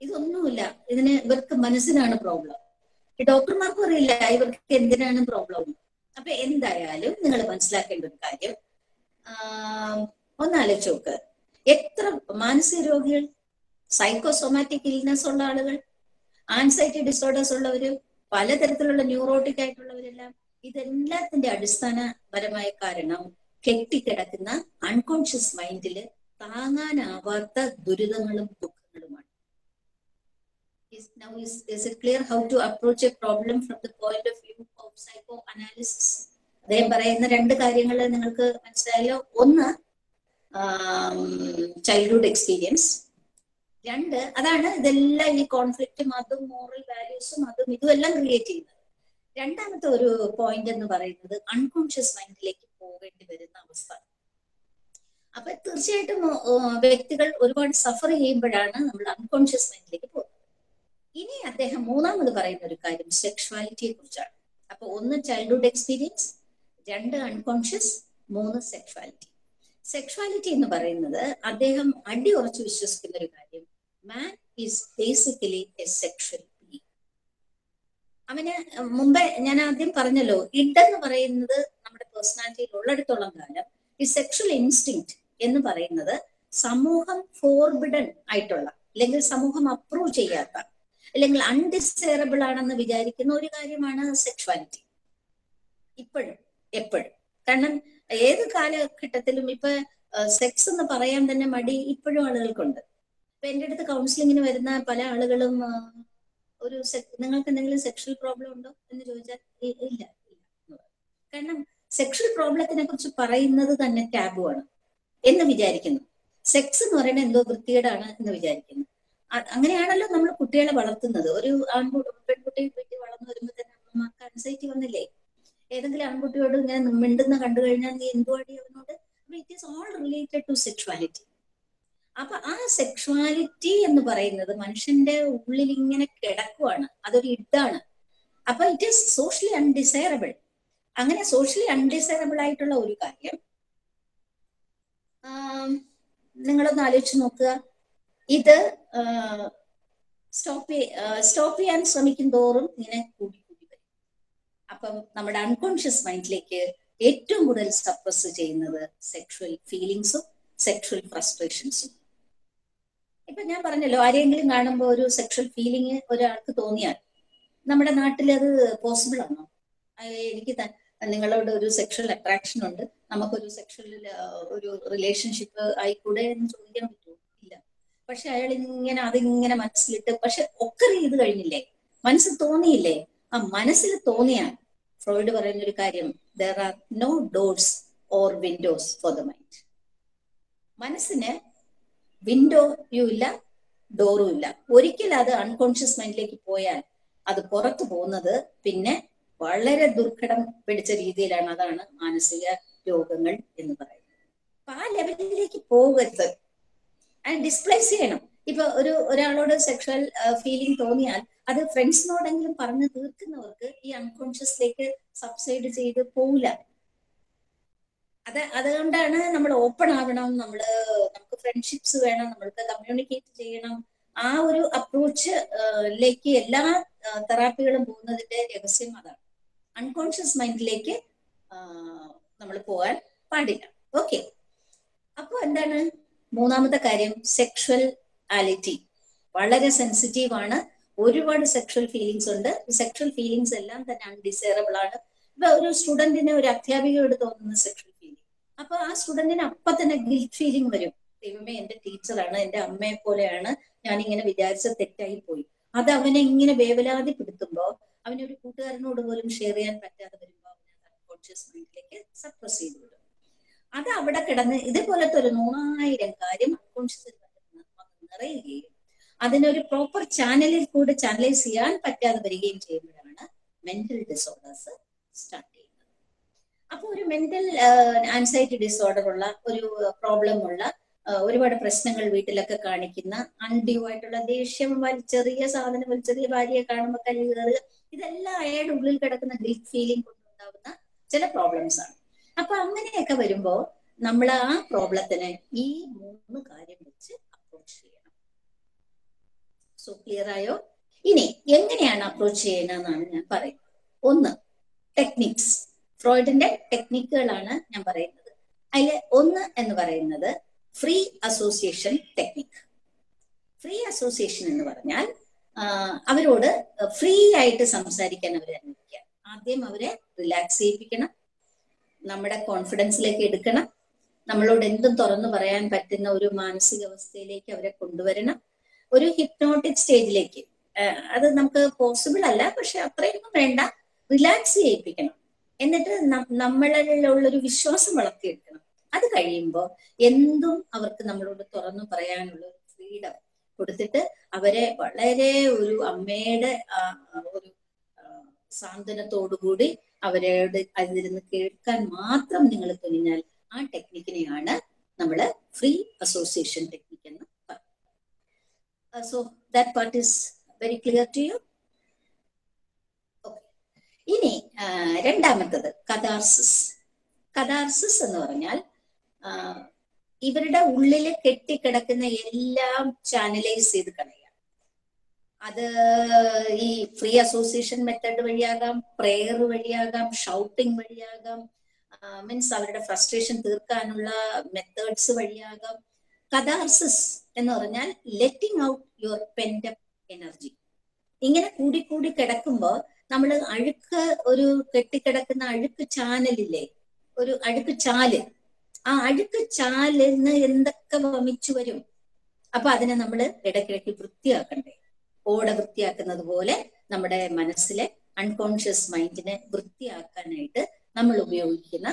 ഇതൊന്നുമില്ല. ഇതിന് ഇവർക്ക് മനസ്സിനാണ് പ്രോബ്ലം ഈ ഡോക്ടർമാർക്കും അറിയില്ല ഇവർക്ക് എന്തിനാണ് പ്രോബ്ലം അപ്പൊ എന്തായാലും നിങ്ങൾ മനസ്സിലാക്കേണ്ട ഒരു കാര്യം. ഒന്നാലോചിച്ച് നോക്ക്. എത്ര മാനസിക രോഗികൾ? സൈക്കോസൊമാറ്റിക് ഇൽനെസ് ഉള്ള ആളുകൾ ആൻസൈറ്റി ഡിസോർഡേഴ്സ് ഉള്ളവർ പലതരത്തിലുള്ള ന്യൂറോട്ടിക് ആയിട്ടുള്ളവരെല്ലാം ഇതെല്ലാത്തിന്റെ അടിസ്ഥാനപരമായ കാരണം കെട്ടിക്കിടക്കുന്ന അൺകോൺഷ്യസ് മൈൻഡിൽ താങ്ങാനാവാത്ത ദുരിതങ്ങളും ദുഃഖങ്ങളുമാണ്. Clear how to approach a problem from the point of view of psychoanalysis? അദ്ദേഹം പറയുന്ന രണ്ട് കാര്യങ്ങൾ നിങ്ങൾക്ക് മനസ്സിലായല്ലോ. ഒന്ന് ചൈൽഡ്ഹുഡ് എക്സ്പീരിയൻസ് രണ്ട് അതാണ് ഇതെല്ലാം ഈ കോൺഫ്ലിക്റ്റ് മതം മോറൽ വാല്യൂസും അതും ഇതും എല്ലാം ക്രിയേറ്റ് ചെയ്യുന്നത്. രണ്ടാമത്തെ ഒരു പോയിന്റ് എന്ന് പറയുന്നത് അൺകോൺഷ്യസ് മൈൻഡിലേക്ക് പോകേണ്ടി വരുന്ന അവസ്ഥ. അപ്പൊ തീർച്ചയായിട്ടും വ്യക്തികൾ ഒരുപാട് സഫർ ചെയ്യുമ്പോഴാണ് നമ്മൾ അൺകോൺഷ്യസ് മൈൻഡിലേക്ക് പോകുന്നത്. ഇനി അദ്ദേഹം മൂന്നാമത് പറയുന്ന ഒരു കാര്യം സെക്ഷുവാലിറ്റിയെ കുറിച്ചാണ് അപ്പൊ ഒന്ന് ചൈൽഡ്ഹുഡ് എക്സ്പീരിയൻസ് രണ്ട് അൺകോൺഷ്യസ് മൂന്ന് സെക്ഷുവാലിറ്റി സെക്ഷുവാലിറ്റി എന്ന് പറയുന്നത് അദ്ദേഹം അടി ഉറച്ചു വിശ്വസിക്കുന്ന ഒരു കാര്യം man is basically a sexual അവന് മുമ്പേ ഞാൻ ആദ്യം പറഞ്ഞല്ലോ ഇഡ് എന്ന് പറയുന്നത് നമ്മുടെ പേഴ്സണാലിറ്റിയിൽ ഉള്ളിടത്തോളം കാലം ഈ സെക്ഷൽ ഇൻസ്റ്റിങ് എന്ന് പറയുന്നത് സമൂഹം ഫോർബിഡൻ ആയിട്ടുള്ള അല്ലെങ്കിൽ സമൂഹം അപ്രൂവ് ചെയ്യാത്ത അല്ലെങ്കിൽ അൺഡിസൈറബിൾ ആണെന്ന് വിചാരിക്കുന്ന ഒരു കാര്യമാണ് സെക്ഷുവാലിറ്റി ഇപ്പോഴും എപ്പോഴും. കാരണം ഏത് കാലഘട്ടത്തിലും ഇപ്പൊ സെക്സ് എന്ന് പറയാൻ തന്നെ മടി ഇപ്പോഴും ആളുകൾക്കുണ്ട്. ഇപ്പൊ എന്റെ അടുത്ത് കൗൺസിലിങ്ങിന് വരുന്ന പല ആളുകളും ഒരു നിങ്ങൾക്ക് എന്തെങ്കിലും സെക്ഷൽ പ്രോബ്ലം ഉണ്ടോ എന്ന് ചോദിച്ചാൽ ഇല്ല. കാരണം സെക്ഷൽ പ്രോബ്ലത്തിനെ കുറിച്ച് പറയുന്നത് തന്നെ ടാബുവാണ് എന്ന് വിചാരിക്കുന്നു. സെക്സ് എന്ന് പറയുന്നത് എന്തോ വൃത്തികേടാണ് എന്ന് വിചാരിക്കുന്നു. അങ്ങനെയാണല്ലോ നമ്മൾ കുട്ടികളെ വളർത്തുന്നത്. ഒരു ആൺകുട്ടി പെൺകുട്ടി വീട്ടിൽ വളർന്നു വരുമ്പോൾ തന്നെ അമ്മമാർക്ക് അൻസൈറ്റി വന്നില്ലേ? ഏതെങ്കിലും ആൺകുട്ടിയോട് ഇങ്ങനെ മിണ്ടുന്ന കണ്ടു കഴിഞ്ഞാൽ നീ എന്തുവാടി അവനോട്? It is all related to sexuality അപ്പൊ ആ സെക്ഷുവാലിറ്റി എന്ന് പറയുന്നത് മനുഷ്യന്റെ ഉള്ളിൽ ഇങ്ങനെ കിടക്കുവാണ്. അതൊരു ഇഡാണ് അപ്പൊ ഇറ്റ് ഈസ് സോഷ്യലി അൺഡിസൈറബിൾ അങ്ങനെ സോഷ്യലി അൺഡിസൈറബിൾ ആയിട്ടുള്ള ഒരു കാര്യം നിങ്ങളൊന്ന് ആലോചിച്ച് നോക്കുക. ഇത് സ്റ്റോപ്പ് സ്റ്റോപ്പ് ചെയ്യാൻ ശ്രമിക്കും തോറും ഇങ്ങനെ കൂടി കൂടി വരും. അപ്പം നമ്മുടെ അൺകോൺഷ്യസ് മൈൻഡിലേക്ക് ഏറ്റവും കൂടുതൽ സപ്രസ് ചെയ്യുന്നത് സെക്ഷുവൽ ഫീലിങ്സും സെക്ഷുവൽ ഫ്രസ്ട്രേഷൻസും ഇപ്പൊ ഞാൻ പറഞ്ഞല്ലോ ആരെങ്കിലും കാണുമ്പോൾ ഒരു സെക്ഷൽ ഫീലിംഗ് ഒരാൾക്ക് തോന്നിയാൽ നമ്മുടെ നാട്ടിൽ അത് പോസിബിൾ ആണോ? എനിക്ക് നിങ്ങളോട് ഒരു സെക്ഷൽ അട്രാക്ഷൻ ഉണ്ട്. നമുക്കൊരു സെക്ഷൽ ഒരു റിലേഷൻഷിപ്പ് ആയിക്കൂടെ എന്ന് ചോദിക്കാൻ പറ്റുമോ? ഇല്ല. പക്ഷെ അയാൾ ഇങ്ങനെ അതിങ്ങനെ മനസ്സിലിട്ട് പക്ഷെ ഒക്കെ ചെയ്ത് കഴിഞ്ഞില്ലേ? മനസ്സിൽ തോന്നിയില്ലേ? ആ മനസ്സിൽ തോന്നിയാൽ ഫ്രോയിഡ് പറയുന്ന ഒരു കാര്യം there are no doors or windows for the mind മനസ്സിന് വിൻഡോയും ഇല്ല ഡോറും ഇല്ല. ഒരിക്കലും അത് അൺകോൺഷ്യസ് മൈൻഡിലേക്ക് പോയാൽ അത് പുറത്തു പോകുന്നത് പിന്നെ വളരെ ദുർഘടം പിടിച്ച രീതിയിലാണ് അതാണ് മാനസിക രോഗങ്ങൾ എന്ന് പറയുന്നത്. അപ്പൊ ആ ലെവലിലേക്ക് പോകരുത്. അത് ഡിസ്പ്ലേസ് ചെയ്യണം. ഇപ്പൊ ഒരു ഒരാളോട് സെക്ഷൽ ഫീലിംഗ് തോന്നിയാൽ അത് ഫ്രണ്ട്സിനോടെങ്കിലും പറഞ്ഞു തീർക്കുന്നവർക്ക് ഈ അൺകോൺഷ്യസിലേക്ക് സബ്സൈഡ് ചെയ്ത് പോവില്ല. അത് അതുകൊണ്ടാണ് നമ്മൾ ഓപ്പൺ ആവണം നമ്മൾ നമുക്ക് ഫ്രണ്ട്ഷിപ്സ് വേണം നമ്മൾക്ക് കമ്മ്യൂണിക്കേറ്റ് ചെയ്യണം. ആ ഒരു അപ്രോച്ച് ലേക്ക് എല്ലാ തെറാപ്പികളും പോകുന്നതിന്റെ രഹസ്യം അതാണ്. അൺകോൺഷ്യസ് മൈൻഡിലേക്ക് നമ്മൾ പോകാൻ പാടില്ല. ഓക്കെ അപ്പോൾ എന്താണ് മൂന്നാമത്തെ കാര്യം? സെക്ഷൽ ആലിറ്റി വളരെ സെൻസിറ്റീവ് ആണ്. ഒരുപാട് സെക്ഷൽ ഫീലിങ്സ് ഉണ്ട്. സെക്ഷൽ ഫീലിങ്സ് എല്ലാം തന്നെ അൺഡിസൈറബിൾ ആണ്. ഇപ്പൊ ഒരു സ്റ്റുഡന്റിനെ ഒരു അധ്യാപികയോട് തോന്നുന്ന സെക്ഷൽ അപ്പൊ ആ സ്റ്റുഡന്റിന് അപ്പൊ തന്നെ ഗിൽറ്റ് ഫീലിംഗ് വരും. ദൈവമേ എന്റെ ടീച്ചറാണ് എന്റെ അമ്മയെ പോലെയാണ് ഞാൻ ഇങ്ങനെ വിചാരിച്ച തെറ്റായി പോയി. അത് അവനെ ഇങ്ങനെ വേവലാതിപ്പെടുത്തുമ്പോ അവനെ ഒരു കൂട്ടുകാരനോട് പോലും ഷെയർ ചെയ്യാൻ പറ്റാതെ വരുമ്പോ അവനെ അൺകോൺഷ്യസ് മൈൻഡിലേക്ക് സപ്രസ് ചെയ്തു വിടും. അത് അവിടെ കിടന്ന് ഇതേപോലത്തെ ഒരു നൂറായിരം കാര്യം അൺകോൺഷ്യസിൽ നിറയുകയും അതിനൊരു പ്രോപ്പർ ചാനലിൽ കൂടെ ചാനലൈസ് ചെയ്യാൻ പറ്റാതെ വരികയും ചെയ്യുമ്പോഴാണ് മെന്റൽ ഡിസോർഡേഴ്സ് സ്റ്റാർട്ട് ചെയ്യുന്നത് അപ്പൊ ഒരു മെന്റൽ ആൻസൈറ്റി ഡിസോർഡർ ഉള്ള ഒരു പ്രോബ്ലം ഉള്ള ഒരുപാട് പ്രശ്നങ്ങൾ വീട്ടിലൊക്കെ കാണിക്കുന്ന അൺഡ്യൂ ആയിട്ടുള്ള ദേഷ്യം വലിച്ചെറിയ സാധനം വലിച്ചെറിയ ഭാര്യയെ കാണുമ്പോൾ കല്ല് കയറുക ഇതെല്ലാം അയാളുടെ ഉള്ളിൽ കിടക്കുന്ന ഗിൽറ്റ് ഫീലിംഗ് കൊണ്ടുണ്ടാവുന്ന ചില പ്രോബ്ലംസ് ആണ്. അപ്പൊ അങ്ങനെയൊക്കെ വരുമ്പോ നമ്മൾ ആ പ്രോബ്ലത്തിന് ഈ മൂന്ന് കാര്യം വെച്ച് അപ്രോച്ച് ചെയ്യണം. സോ ക്ലിയർ ആയോ? ഇനി എങ്ങനെയാണ് അപ്രോച്ച് ചെയ്യണമെന്നാണ് ഞാൻ പറയുന്നത്. ഒന്ന് ടെക്നിക്സ് ഫ്രോയിഡിന്റെ ടെക്നിക്കുകളാണ് ഞാൻ പറയുന്നത്. അതിൽ ഒന്ന് എന്ന് പറയുന്നത് free association technique free association എന്ന് പറഞ്ഞാൽ അവരോട് ഫ്രീ ആയിട്ട് സംസാരിക്കാൻ അവരെ അനുവദിക്കുക. ആദ്യം അവരെ റിലാക്സ് ചെയ്യിപ്പിക്കണം. നമ്മുടെ കോൺഫിഡൻസിലേക്ക് എടുക്കണം. നമ്മളോട് എന്തും തുറന്നു പറയാൻ പറ്റുന്ന ഒരു മാനസികാവസ്ഥയിലേക്ക് അവരെ കൊണ്ടുവരണം. ഒരു ഹിപ്നോട്ടിക് സ്റ്റേജിലേക്ക് അത് നമുക്ക് പോസിബിൾ അല്ല പക്ഷെ അത്രയൊന്നും വേണ്ട. റിലാക്സ് ചെയ്യിപ്പിക്കണം. എന്നിട്ട് നമ്മളിലുള്ളൊരു വിശ്വാസം വളർത്തിയെടുക്കണം. അത് കഴിയുമ്പോൾ എന്തും അവർക്ക് നമ്മളോട് തുറന്നു പറയാനുള്ള ഒരു ഫ്രീഡം കൊടുത്തിട്ട് അവരെ വളരെ ഒരു അമ്മയുടെ ഒരു സാന്ത്വനത്തോടുകൂടി അവരോട് അതിരുന്ന് കേൾക്കാൻ മാത്രം നിങ്ങൾ തുനിഞ്ഞാൽ ആ ടെക്നിക്കിനെയാണ് നമ്മൾ ഫ്രീ അസോസിയേഷൻ ടെക്നിക് എന്ന് പറയുന്നത്. So that part is very clear to you ഇനി രണ്ടാമത്തത് കഥാർസിസ്. കഥാർസിസ് എന്ന് പറഞ്ഞാൽ ഇവരുടെ ഉള്ളിൽ കെട്ടിക്കിടക്കുന്ന എല്ലാം ചാനലൈസ് ചെയ്ത് കളയുക അത് ഈ ഫ്രീ അസോസിയേഷൻ മെത്തേഡ് വഴിയാകാം പ്രെയർ വഴിയാകാം ഷൗട്ടിംഗ് വഴിയാകാം മീൻസ് അവരുടെ ഫ്രസ്ട്രേഷൻ തീർക്കാനുള്ള മെത്തേഡ്സ് വഴിയാകാം. കഥാർസിസ് എന്ന് പറഞ്ഞാൽ letting out your pent up energy. ഇങ്ങനെ കൂടി കൂടി കിടക്കുമ്പോ നമ്മൾ അഴുക്ക് ഒരു കെട്ടിക്കിടക്കുന്ന അഴുക്ക് ചാനലില്ലേ? ഒരു അഴുക്ക് ചാൽ. ആ അഴുക്ക് ചാലിന്ന് എന്തൊക്കെ വമിച്ചു വരും? അപ്പൊ അതിനെ നമ്മൾ ഇടയ്ക്കിടയ്ക്ക് വൃത്തിയാക്കണ്ടേ? ഓട വൃത്തിയാക്കുന്നത് പോലെ നമ്മുടെ മനസ്സിലെ അൺകോൺഷ്യസ് മൈൻഡിനെ വൃത്തിയാക്കാനായിട്ട് നമ്മൾ ഉപയോഗിക്കുന്ന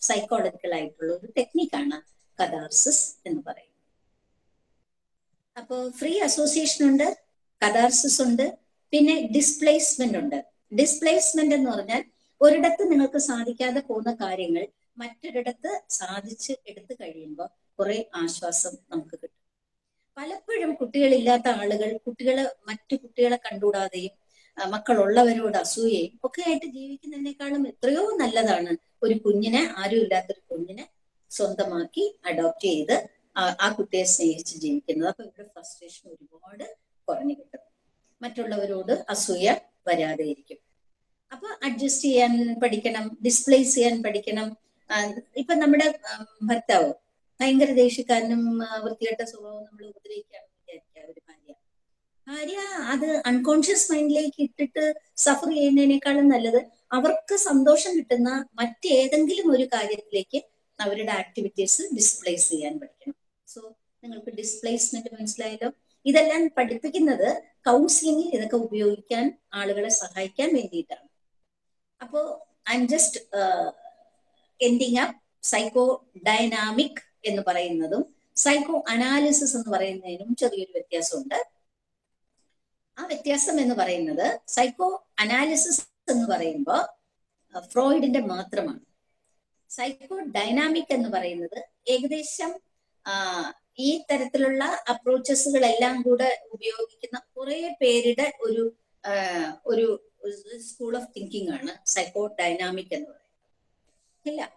സൈക്കോളജിക്കൽ ആയിട്ടുള്ള ഒരു ടെക്നിക്കാണ് കഥാർസിസ് എന്ന് പറയുന്നത്. അപ്പോൾ ഫ്രീ അസോസിയേഷൻ ഉണ്ട് കഥാർസിസ് ഉണ്ട് പിന്നെ ഡിസ്പ്ലേസ്മെന്റ് ഉണ്ട്. ഡിസ്പ്ലേസ്മെന്റ് എന്ന് പറഞ്ഞാൽ ഒരിടത്ത് നിങ്ങൾക്ക് സാധിക്കാതെ പോകുന്ന കാര്യങ്ങൾ മറ്റൊരിടത്ത് സാധിച്ച് എടുത്തു കഴിയുമ്പോൾ കുറെ ആശ്വാസം നമുക്ക് കിട്ടും. പലപ്പോഴും കുട്ടികളില്ലാത്ത ആളുകൾ കുട്ടികളെ മറ്റു കുട്ടികളെ കണ്ടുകൂടാതെയും മക്കളുള്ളവരോട് അസൂയയും ഒക്കെ ആയിട്ട് ജീവിക്കുന്നതിനേക്കാളും എത്രയോ നല്ലതാണ് ഒരു കുഞ്ഞിനെ ആരും ഇല്ലാത്തൊരു കുഞ്ഞിനെ സ്വന്തമാക്കി അഡോപ്റ്റ് ചെയ്ത് ആ കുട്ടിയെ സ്നേഹിച്ച് ജീവിക്കുന്നത്. അപ്പൊ ഇവരുടെ ഫ്രസ്ട്രേഷൻ ഒരുപാട് കുറഞ്ഞു കിട്ടും. മറ്റുള്ളവരോട് അസൂയ വരാതെ ഇരിക്കും അപ്പൊ അഡ്ജസ്റ്റ് ചെയ്യാൻ പഠിക്കണം ഡിസ്പ്ലേസ് ചെയ്യാൻ പഠിക്കണം. ഇപ്പൊ നമ്മുടെ ഭർത്താവ് ഭയങ്കര ദേഷ്യക്കാരനും വൃത്തികെട്ട സ്വഭാവം നമ്മൾ ഉപദ്രവിക്കുകയാണെന്ന് വിചാരിക്കുക ഒരു ഭാര്യ. ഭാര്യ അത് അൺകോൺഷ്യസ് മൈൻഡിലേക്ക് ഇട്ടിട്ട് സഫർ ചെയ്യുന്നതിനേക്കാളും നല്ലത് അവർക്ക് സന്തോഷം കിട്ടുന്ന മറ്റേതെങ്കിലും ഒരു കാര്യത്തിലേക്ക് അവരുടെ ആക്ടിവിറ്റീസ് ഡിസ്പ്ലേസ് ചെയ്യാൻ പഠിക്കണം. സോ നിങ്ങൾക്ക് ഡിസ്പ്ലേസ്മെന്റ് മനസ്സിലായല്ലോ? ഇതെല്ലാം പഠിപ്പിക്കുന്നത് കൗൺസിലിംഗിൽ ഇതൊക്കെ ഉപയോഗിക്കാൻ ആളുകളെ സഹായിക്കാൻ വേണ്ടിയിട്ടാണ്. അപ്പോ I just ending up psychodynamic എന്ന് പറയുന്നതും സൈക്കോ അനാലിസിസ് എന്ന് പറയുന്നതിനും ചെറിയൊരു വ്യത്യാസമുണ്ട്. ആ വ്യത്യാസം എന്ന് പറയുന്നത് സൈക്കോ അനാലിസിസ് എന്ന് പറയുമ്പോൾ ഫ്രോയിഡിന്റെ മാത്രമാണ്. സൈക്കോ ഡൈനാമിക് എന്ന് പറയുന്നത് ഏകദേശം ഈ തരത്തിലുള്ള അപ്രോച്ചസുകളെല്ലാം കൂടെ ഉപയോഗിക്കുന്ന കുറെ പേരുടെ ഒരു ഒരു സ്കൂൾ ഓഫ് തിങ്കിങ് ആണ് സൈക്കോ ഡൈനാമിക് എന്ന് പറയുന്നത്. ഇല്ല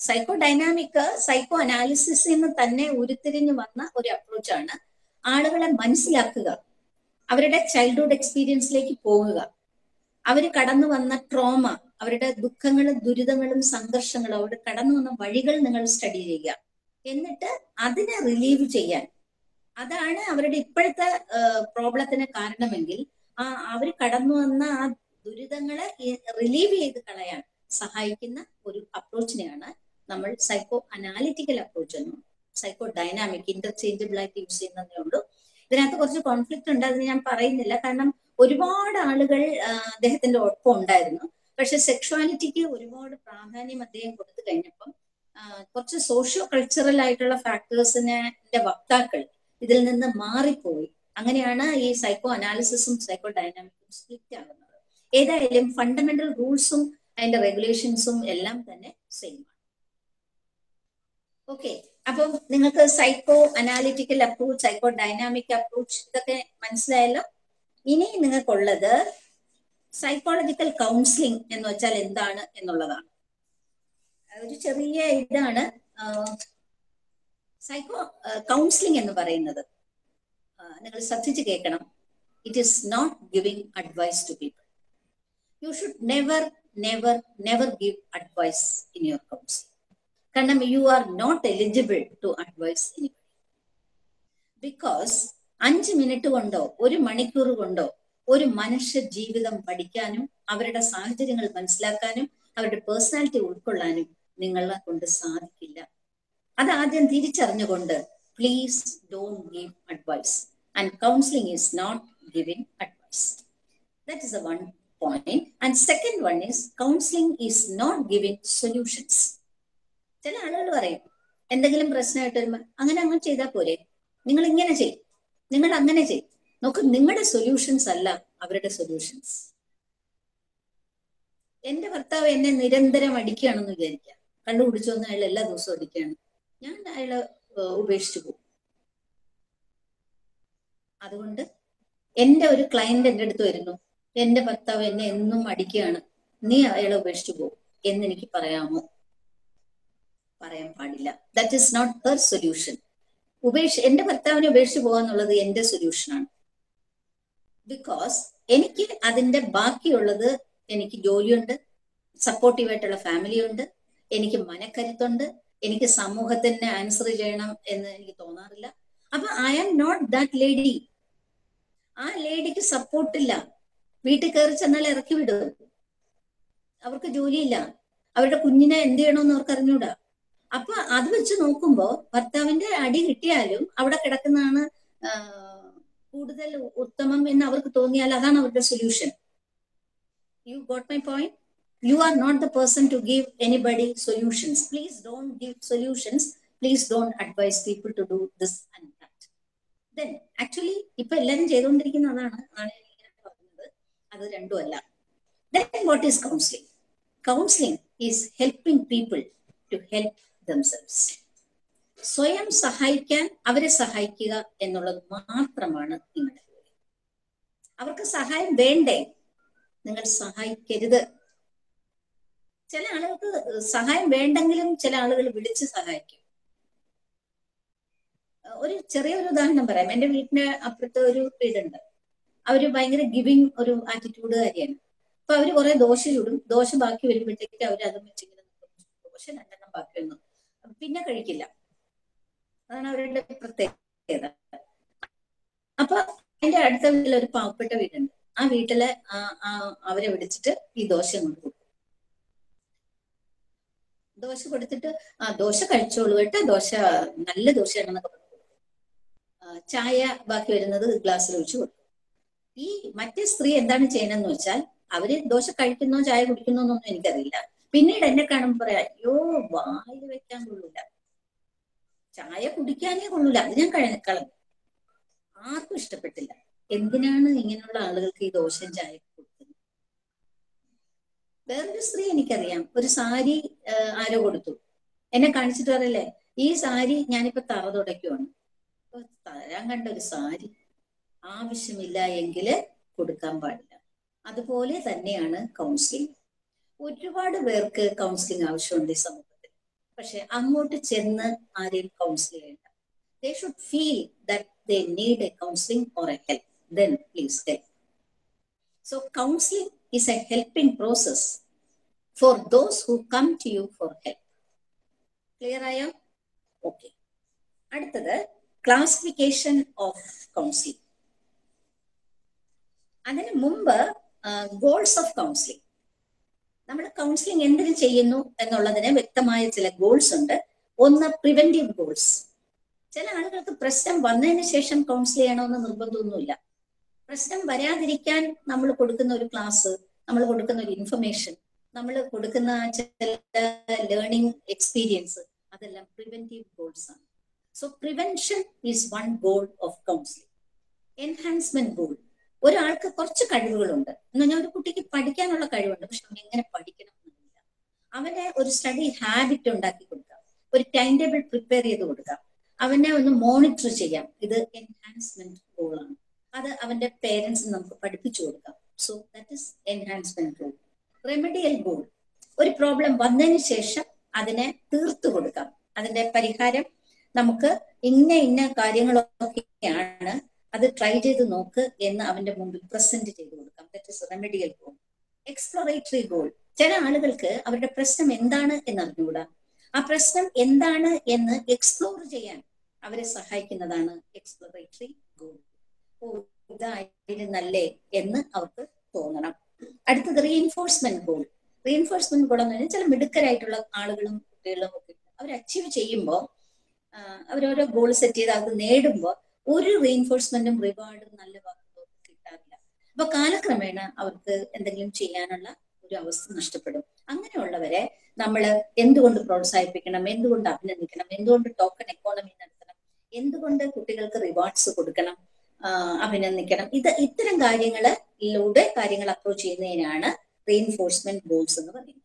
സൈക്കോ ഡൈനാമിക് സൈക്കോ അനാലിസിസിൽ നിന്ന് തന്നെ ഉരുത്തിരിഞ്ഞു വന്ന ഒരു അപ്രോച്ചാണ് ആളുകളെ മനസ്സിലാക്കുക അവരുടെ ചൈൽഡ്ഹുഡ് എക്സ്പീരിയൻസിലേക്ക് പോകുക. അവർ കടന്നു വന്ന ട്രോമ അവരുടെ ദുഃഖങ്ങളും ദുരിതങ്ങളും സംഘർഷങ്ങളും അവർ കടന്നു വന്ന വഴികൾ നിങ്ങൾ സ്റ്റഡി ചെയ്യുക. എന്നിട്ട് അതിനെ റിലീവ് ചെയ്യാൻ. അതാണ് അവരുടെ ഇപ്പോഴത്തെ പ്രോബ്ലത്തിന് കാരണമെങ്കിൽ ആ അവർ കടന്നു വന്ന ആ ദുരിതങ്ങളെ റിലീവ് ചെയ്ത് കളയാൻ സഹായിക്കുന്ന ഒരു അപ്രോച്ചിനെയാണ് നമ്മൾ സൈക്കോ അനാലിറ്റിക്കൽ അപ്രോച്ച് എന്നും സൈക്കോ ഡൈനാമിക് ഇന്റർചേഞ്ചബിൾ ആയിട്ട് യൂസ് ചെയ്യുന്നതേ ഉള്ളൂ. ഇതിനകത്ത് കുറച്ച് കോൺഫ്ലിക്റ്റ് ഉണ്ട് അത് ഞാൻ പറയുന്നില്ല. കാരണം ഒരുപാട് ആളുകൾ അദ്ദേഹത്തിന്റെ ഒപ്പം ഉണ്ടായിരുന്നു. പക്ഷെ സെക്ഷുവാലിറ്റിക്ക് ഒരുപാട് പ്രാധാന്യം അദ്ദേഹം കൊടുത്തു കഴിഞ്ഞപ്പം കുറച്ച് സോഷ്യോ കൾച്ചറൽ ആയിട്ടുള്ള ഫാക്ടേഴ്സിനെ വക്താക്കൾ ഇതിൽ നിന്ന് മാറിപ്പോയി. അങ്ങനെയാണ് ഈ സൈക്കോ അനാലിസിസും സൈക്കോ ഡൈനാമിക്സും സ്പ്ലിറ്റ് ആകുന്നത്. ഏതായാലും ഫണ്ടമെന്റൽ റൂൾസും അതിന്റെ റെഗുലേഷൻസും എല്ലാം തന്നെ സെയിം ആണ്. ഓക്കെ അപ്പം നിങ്ങൾക്ക് psycho analytical approach psycho dynamic approach ഇതൊക്കെ മനസ്സിലായല്ലോ? ഇനി നിങ്ങൾക്കുള്ളത് സൈക്കോളജിക്കൽ കൗൺസിലിംഗ് എന്ന് വെച്ചാൽ എന്താണ് എന്നുള്ളതാണ്. ഒരു ചെറിയ ഇതാണ് സൈക്കോ കൗൺസിലിംഗ് എന്ന് പറയുന്നത്. നിങ്ങൾ ശ്രദ്ധിച്ച് കേൾക്കണം. It is not giving advice to people you should never never never give advice in your counselling കാരണം you are not eligible to advise ഇനി ബിക്കോസ് അഞ്ച് മിനിറ്റ് കൊണ്ടോ ഒരു മണിക്കൂർ കൊണ്ടോ ഒരു മനുഷ്യ ജീവിതം പഠിക്കാനും അവരുടെ സാഹചര്യങ്ങൾ മനസ്സിലാക്കാനും അവരുടെ പേഴ്സണാലിറ്റി ഉൾക്കൊള്ളാനും നിങ്ങളെ കൊണ്ട് സാധിക്കില്ല. അത് ആദ്യം തിരിച്ചറിഞ്ഞുകൊണ്ട് please don't give advice and counselling is not giving advice that is a one point and second one is counselling is not giving solutions ചില ആളുകൾ പറയും എന്തെങ്കിലും പ്രശ്നമായിട്ട് വരുമ്പോൾ അങ്ങനെ അങ്ങനെ ചെയ്താൽ പോരെ. നിങ്ങൾ ഇങ്ങനെ ചെയ്യും. നിങ്ങൾ അങ്ങനെ ചെയ്യും. നോക്ക് നിങ്ങളുടെ സൊല്യൂഷൻസ് അല്ല അവരുടെ സൊല്യൂഷൻസ് എന്റെ ഭർത്താവ് എന്നെ നിരന്തരം അടിക്കുകയാണെന്ന് വിചാരിക്കാം കണ്ടുപിടിച്ചു വന്ന് അയാൾ എല്ലാ ദിവസവും അടിക്കുകയാണ്. ഞാൻ അയാളെ ഉപേക്ഷിച്ചു പോകും. അതുകൊണ്ട് എന്റെ ഒരു ക്ലയന്റ് എന്റെ അടുത്ത് വരുന്നു. എന്റെ ഭർത്താവ് എന്നെ എന്നും അടിക്കുകയാണ്. നീ അയാളെ ഉപേക്ഷിച്ചു പോകും എന്ന് എനിക്ക് പറയാമോ? പറയാൻ പാടില്ല. That is not her solution ഉപേക്ഷ എന്റെ ഭർത്താവിനെ ഉപേക്ഷിച്ച് പോകാന്നുള്ളത് എന്റെ സൊല്യൂഷനാണ് ബിക്കോസ് എനിക്ക് അതിന്റെ ബാക്കിയുള്ളത് എനിക്ക് ജോലിയുണ്ട് സപ്പോർട്ടീവ് ആയിട്ടുള്ള ഫാമിലി ഉണ്ട് എനിക്ക് മനക്കരുത്തുണ്ട് എനിക്ക് സമൂഹത്തിന് ആൻസർ ചെയ്യണം എന്ന് എനിക്ക് തോന്നാറില്ല. അപ്പൊ I am not that lady ആ ലേഡിക്ക് സപ്പോർട്ടില്ല വീട്ടിൽ കയറി ചെന്നാൽ ഇറക്കി വിടും. അവർക്ക് ജോലിയില്ല. അവരുടെ കുഞ്ഞിനെ എന്ത് ചെയ്യണമെന്ന് അവർക്ക് അറിഞ്ഞൂടാ. അപ്പൊ അത് വെച്ച് നോക്കുമ്പോ ഭർത്താവിന്റെ അടി കിട്ടിയാലും അവിടെ കിടക്കുന്നതാണ് കൂടുതൽ ഉത്തമം എന്ന് അവർക്ക് തോന്നിയാൽ അതാണ് അവരുടെ solution you got my point you are not the person to give anybody solutions please don't give solutions please don't advise people to do this and that then actually ഇപ്പൊ എല്ലാരും ചെയ്തുകൊണ്ടിരിക്കുന്ന അതാണ് ഞാൻ പറഞ്ഞത് അത് രണ്ടും അല്ല then what is counseling counseling is helping people to help themselves സ്വയം സഹായിക്കാൻ അവരെ സഹായിക്കുക എന്നുള്ളത് മാത്രമാണ് നിങ്ങളുടെ അവർക്ക് സഹായം വേണ്ടേ നിങ്ങൾ സഹായിക്കരുത് ചില ആളുകൾക്ക് സഹായം വേണ്ടെങ്കിലും ചില ആളുകൾ വിളിച്ച് സഹായിക്കും. ഒരു ചെറിയൊരു ഉദാഹരണം പറയാം. എന്റെ വീടിന്റെ അപ്പുറത്തെ ഒരു വീടുണ്ട്. അവർ ഭയങ്കര ഗിവിങ് ഒരു ആറ്റിറ്റ്യൂഡുകാരിയാണ് അപ്പൊ അവർ കുറെ ദോശ ചുടും ദോശ ബാക്കി വരുമ്പോഴത്തേക്ക് അവർ അതും വെച്ചിങ്ങനെ ദോശ രണ്ടെണ്ണം ബാക്കി വന്നു. പിന്നെ കഴിക്കില്ല. അതാണ് അവരുടെ പ്രത്യേകത. അപ്പൊ എന്റെ അടുത്ത വീട്ടിൽ ഒരു പാവപ്പെട്ട വീടുണ്ട്. ആ വീട്ടിലെ അവരെ വിളിച്ചിട്ട് ഈ ദോശ കൊണ്ട് കൊടുക്കും. ദോശ കൊടുത്തിട്ട് ആ ദോശ കഴിച്ചോളൂ കേട്ടോ. ദോശ നല്ല ദോശയാണെന്നൊക്കെ പറഞ്ഞു. ചായ ബാക്കി വരുന്നത് ഗ്ലാസ്സിൽ ഒഴിച്ചു കൊടുക്കും. ഈ മറ്റേ സ്ത്രീ എന്താണ് ചെയ്യണമെന്ന് വെച്ചാൽ അവർ ദോശ കഴിക്കുന്നോ ചായ കുടിക്കുന്നോ എന്നൊന്നും എനിക്കറിയില്ല. പിന്നീട് എന്നെ കാണുമ്പോൾ പറയാം അയ്യോ വായിൽ വെക്കാൻ കൊള്ളൂല. ചായ കുടിക്കാനേ കൊള്ളൂല. അത് ഞാൻ കഴിഞ്ഞ കളഞ്ഞു. ആർക്കും ഇഷ്ടപ്പെട്ടില്ല. എന്തിനാണ് ഇങ്ങനെയുള്ള ആളുകൾക്ക് ഈ ദോശയും ചായ വേറൊരു സ്ത്രീ എനിക്കറിയാം. ഒരു സാരി ആരോ കൊടുത്തു. എന്നെ കാണിച്ചിട്ട് പറയല്ലേ ഈ സാരി ഞാനിപ്പോ തറ തുടയ്ക്കുവാണ്. തരാൻ കണ്ട ഒരു സാരി ആവശ്യമില്ല എങ്കിൽ കൊടുക്കാൻ പാടില്ല. അതുപോലെ തന്നെയാണ് കൗൺസിലിംഗ് ഒരുപാട് പേർക്ക് കൗൺസിലിംഗ് ആവശ്യമുണ്ട് ഈ സമൂഹത്തിൽ. പക്ഷെ അങ്ങോട്ട് ചെന്ന് ആരെയും കൗൺസിൽ ചെയ്യണ്ട. They should feel that they need a counselling or a help then please help so counselling is a helping process for those who come to you for help clear ആയോ ഓക്കെ അടുത്തത് ക്ലാസിഫിക്കേഷൻ ഓഫ് കൗൺസിലിംഗ് അതിന് മുമ്പ് ഗോൾസ് ഓഫ് കൗൺസിലിംഗ് നമ്മൾ കൗൺസിലിംഗ് എന്തിനു ചെയ്യുന്നു എന്നുള്ളതിന് വ്യക്തമായ ചില ഗോൾസ് ഉണ്ട്. ഒന്ന് പ്രിവെന്റീവ് ഗോൾസ് ചില ആളുകൾക്ക് പ്രശ്നം വന്നതിന് ശേഷം കൗൺസിൽ ചെയ്യണമെന്ന് നിർബന്ധമൊന്നുമില്ല. പ്രശ്നം വരാതിരിക്കാൻ നമ്മൾ കൊടുക്കുന്ന ഒരു ക്ലാസ് നമ്മൾ കൊടുക്കുന്ന ഒരു ഇൻഫർമേഷൻ നമ്മൾ കൊടുക്കുന്ന ചില ലേണിംഗ് എക്സ്പീരിയൻസ് അതെല്ലാം പ്രിവെന്റീവ് ഗോൾസ് ആണ്. So prevention is one goal of counselling enhancement goal ഒരാൾക്ക് കുറച്ച് കഴിവുകളുണ്ട്. എന്ന് പറഞ്ഞാൽ ഒരു കുട്ടിക്ക് പഠിക്കാനുള്ള കഴിവുണ്ട്. പക്ഷെ അവൻ എങ്ങനെ പഠിക്കണം എന്നില്ല അവനെ ഒരു സ്റ്റഡി ഹാബിറ്റ് ഉണ്ടാക്കി കൊടുക്കാം. ഒരു ടൈം ടേബിൾ പ്രിപ്പയർ ചെയ്ത് കൊടുക്കാം. അവനെ ഒന്ന് മോണിറ്റർ ചെയ്യാം. ഇത് എൻഹാൻസ്മെന്റ് ഗോളാണ് അത് അവന്റെ പേരൻസ് നമുക്ക് പഠിപ്പിച്ചു കൊടുക്കാം. So that is enhancement goal remedial goal ഒരു പ്രോബ്ലം വന്നതിന് ശേഷം അതിനെ തീർത്തു കൊടുക്കാം. അതിന്റെ പരിഹാരം നമുക്ക് ഇന്ന ഇന്ന കാര്യങ്ങളൊക്കെയാണ് അത് ട്രൈ ചെയ്ത് നോക്ക് എന്ന് അവന്റെ മുമ്പിൽ പ്രസന്റ് ചെയ്ത് കൊടുക്കാം. That is remedial goal exploratory goal ചില ആളുകൾക്ക് അവരുടെ പ്രശ്നം എന്താണ് എന്ന് അറിഞ്ഞുകൂടാ ആ പ്രശ്നം എന്താണ് എന്ന് എക്സ്പ്ലോർ ചെയ്യാൻ അവരെ സഹായിക്കുന്നതാണ് എക്സ്പ്ലോറേറ്ററി ഗോൾ ഓ ഇതായിരുന്നല്ലേ എന്ന് അവർക്ക് തോന്നണം. അടുത്തത് റീഎൻഫോഴ്സ്മെന്റ് ഗോൾ റീഎൻഫോഴ്സ്മെന്റ് ഗോൾ എന്ന് പറഞ്ഞാൽ ചില മിടുക്കരായിട്ടുള്ള ആളുകളും കുട്ടികളും ഒക്കെ അവർ അച്ചീവ് ചെയ്യുമ്പോൾ അവരോരോ ഗോൾ സെറ്റ് ചെയ്ത് അത് നേടുമ്പോൾ ഒരു റീഎൻഫോഴ്സ്മെന്റും റിവാർഡും നല്ല വാക്കുകളും കിട്ടാറില്ല. അപ്പൊ കാലക്രമേണ അവർക്ക് എന്തെങ്കിലും ചെയ്യാനുള്ള ഒരു അവസ്ഥ നഷ്ടപ്പെടും. അങ്ങനെയുള്ളവരെ നമ്മൾ എന്തുകൊണ്ട് പ്രോത്സാഹിപ്പിക്കണം എന്തുകൊണ്ട് അഭിനന്ദിക്കണം എന്തുകൊണ്ട് ടോക്കൺ എക്കോണമി നടത്തണം എന്തുകൊണ്ട് കുട്ടികൾക്ക് റിവാർഡ്സ് കൊടുക്കണം അഭിനന്ദിക്കണം. ഇത് ഇത്തരം കാര്യങ്ങളിലൂടെ കാര്യങ്ങൾ അപ്രോച്ച് ചെയ്യുന്നതിനാണ് റീഎൻഫോഴ്സ്മെന്റ് ഗോൾസ് എന്ന് പറയുന്നത്.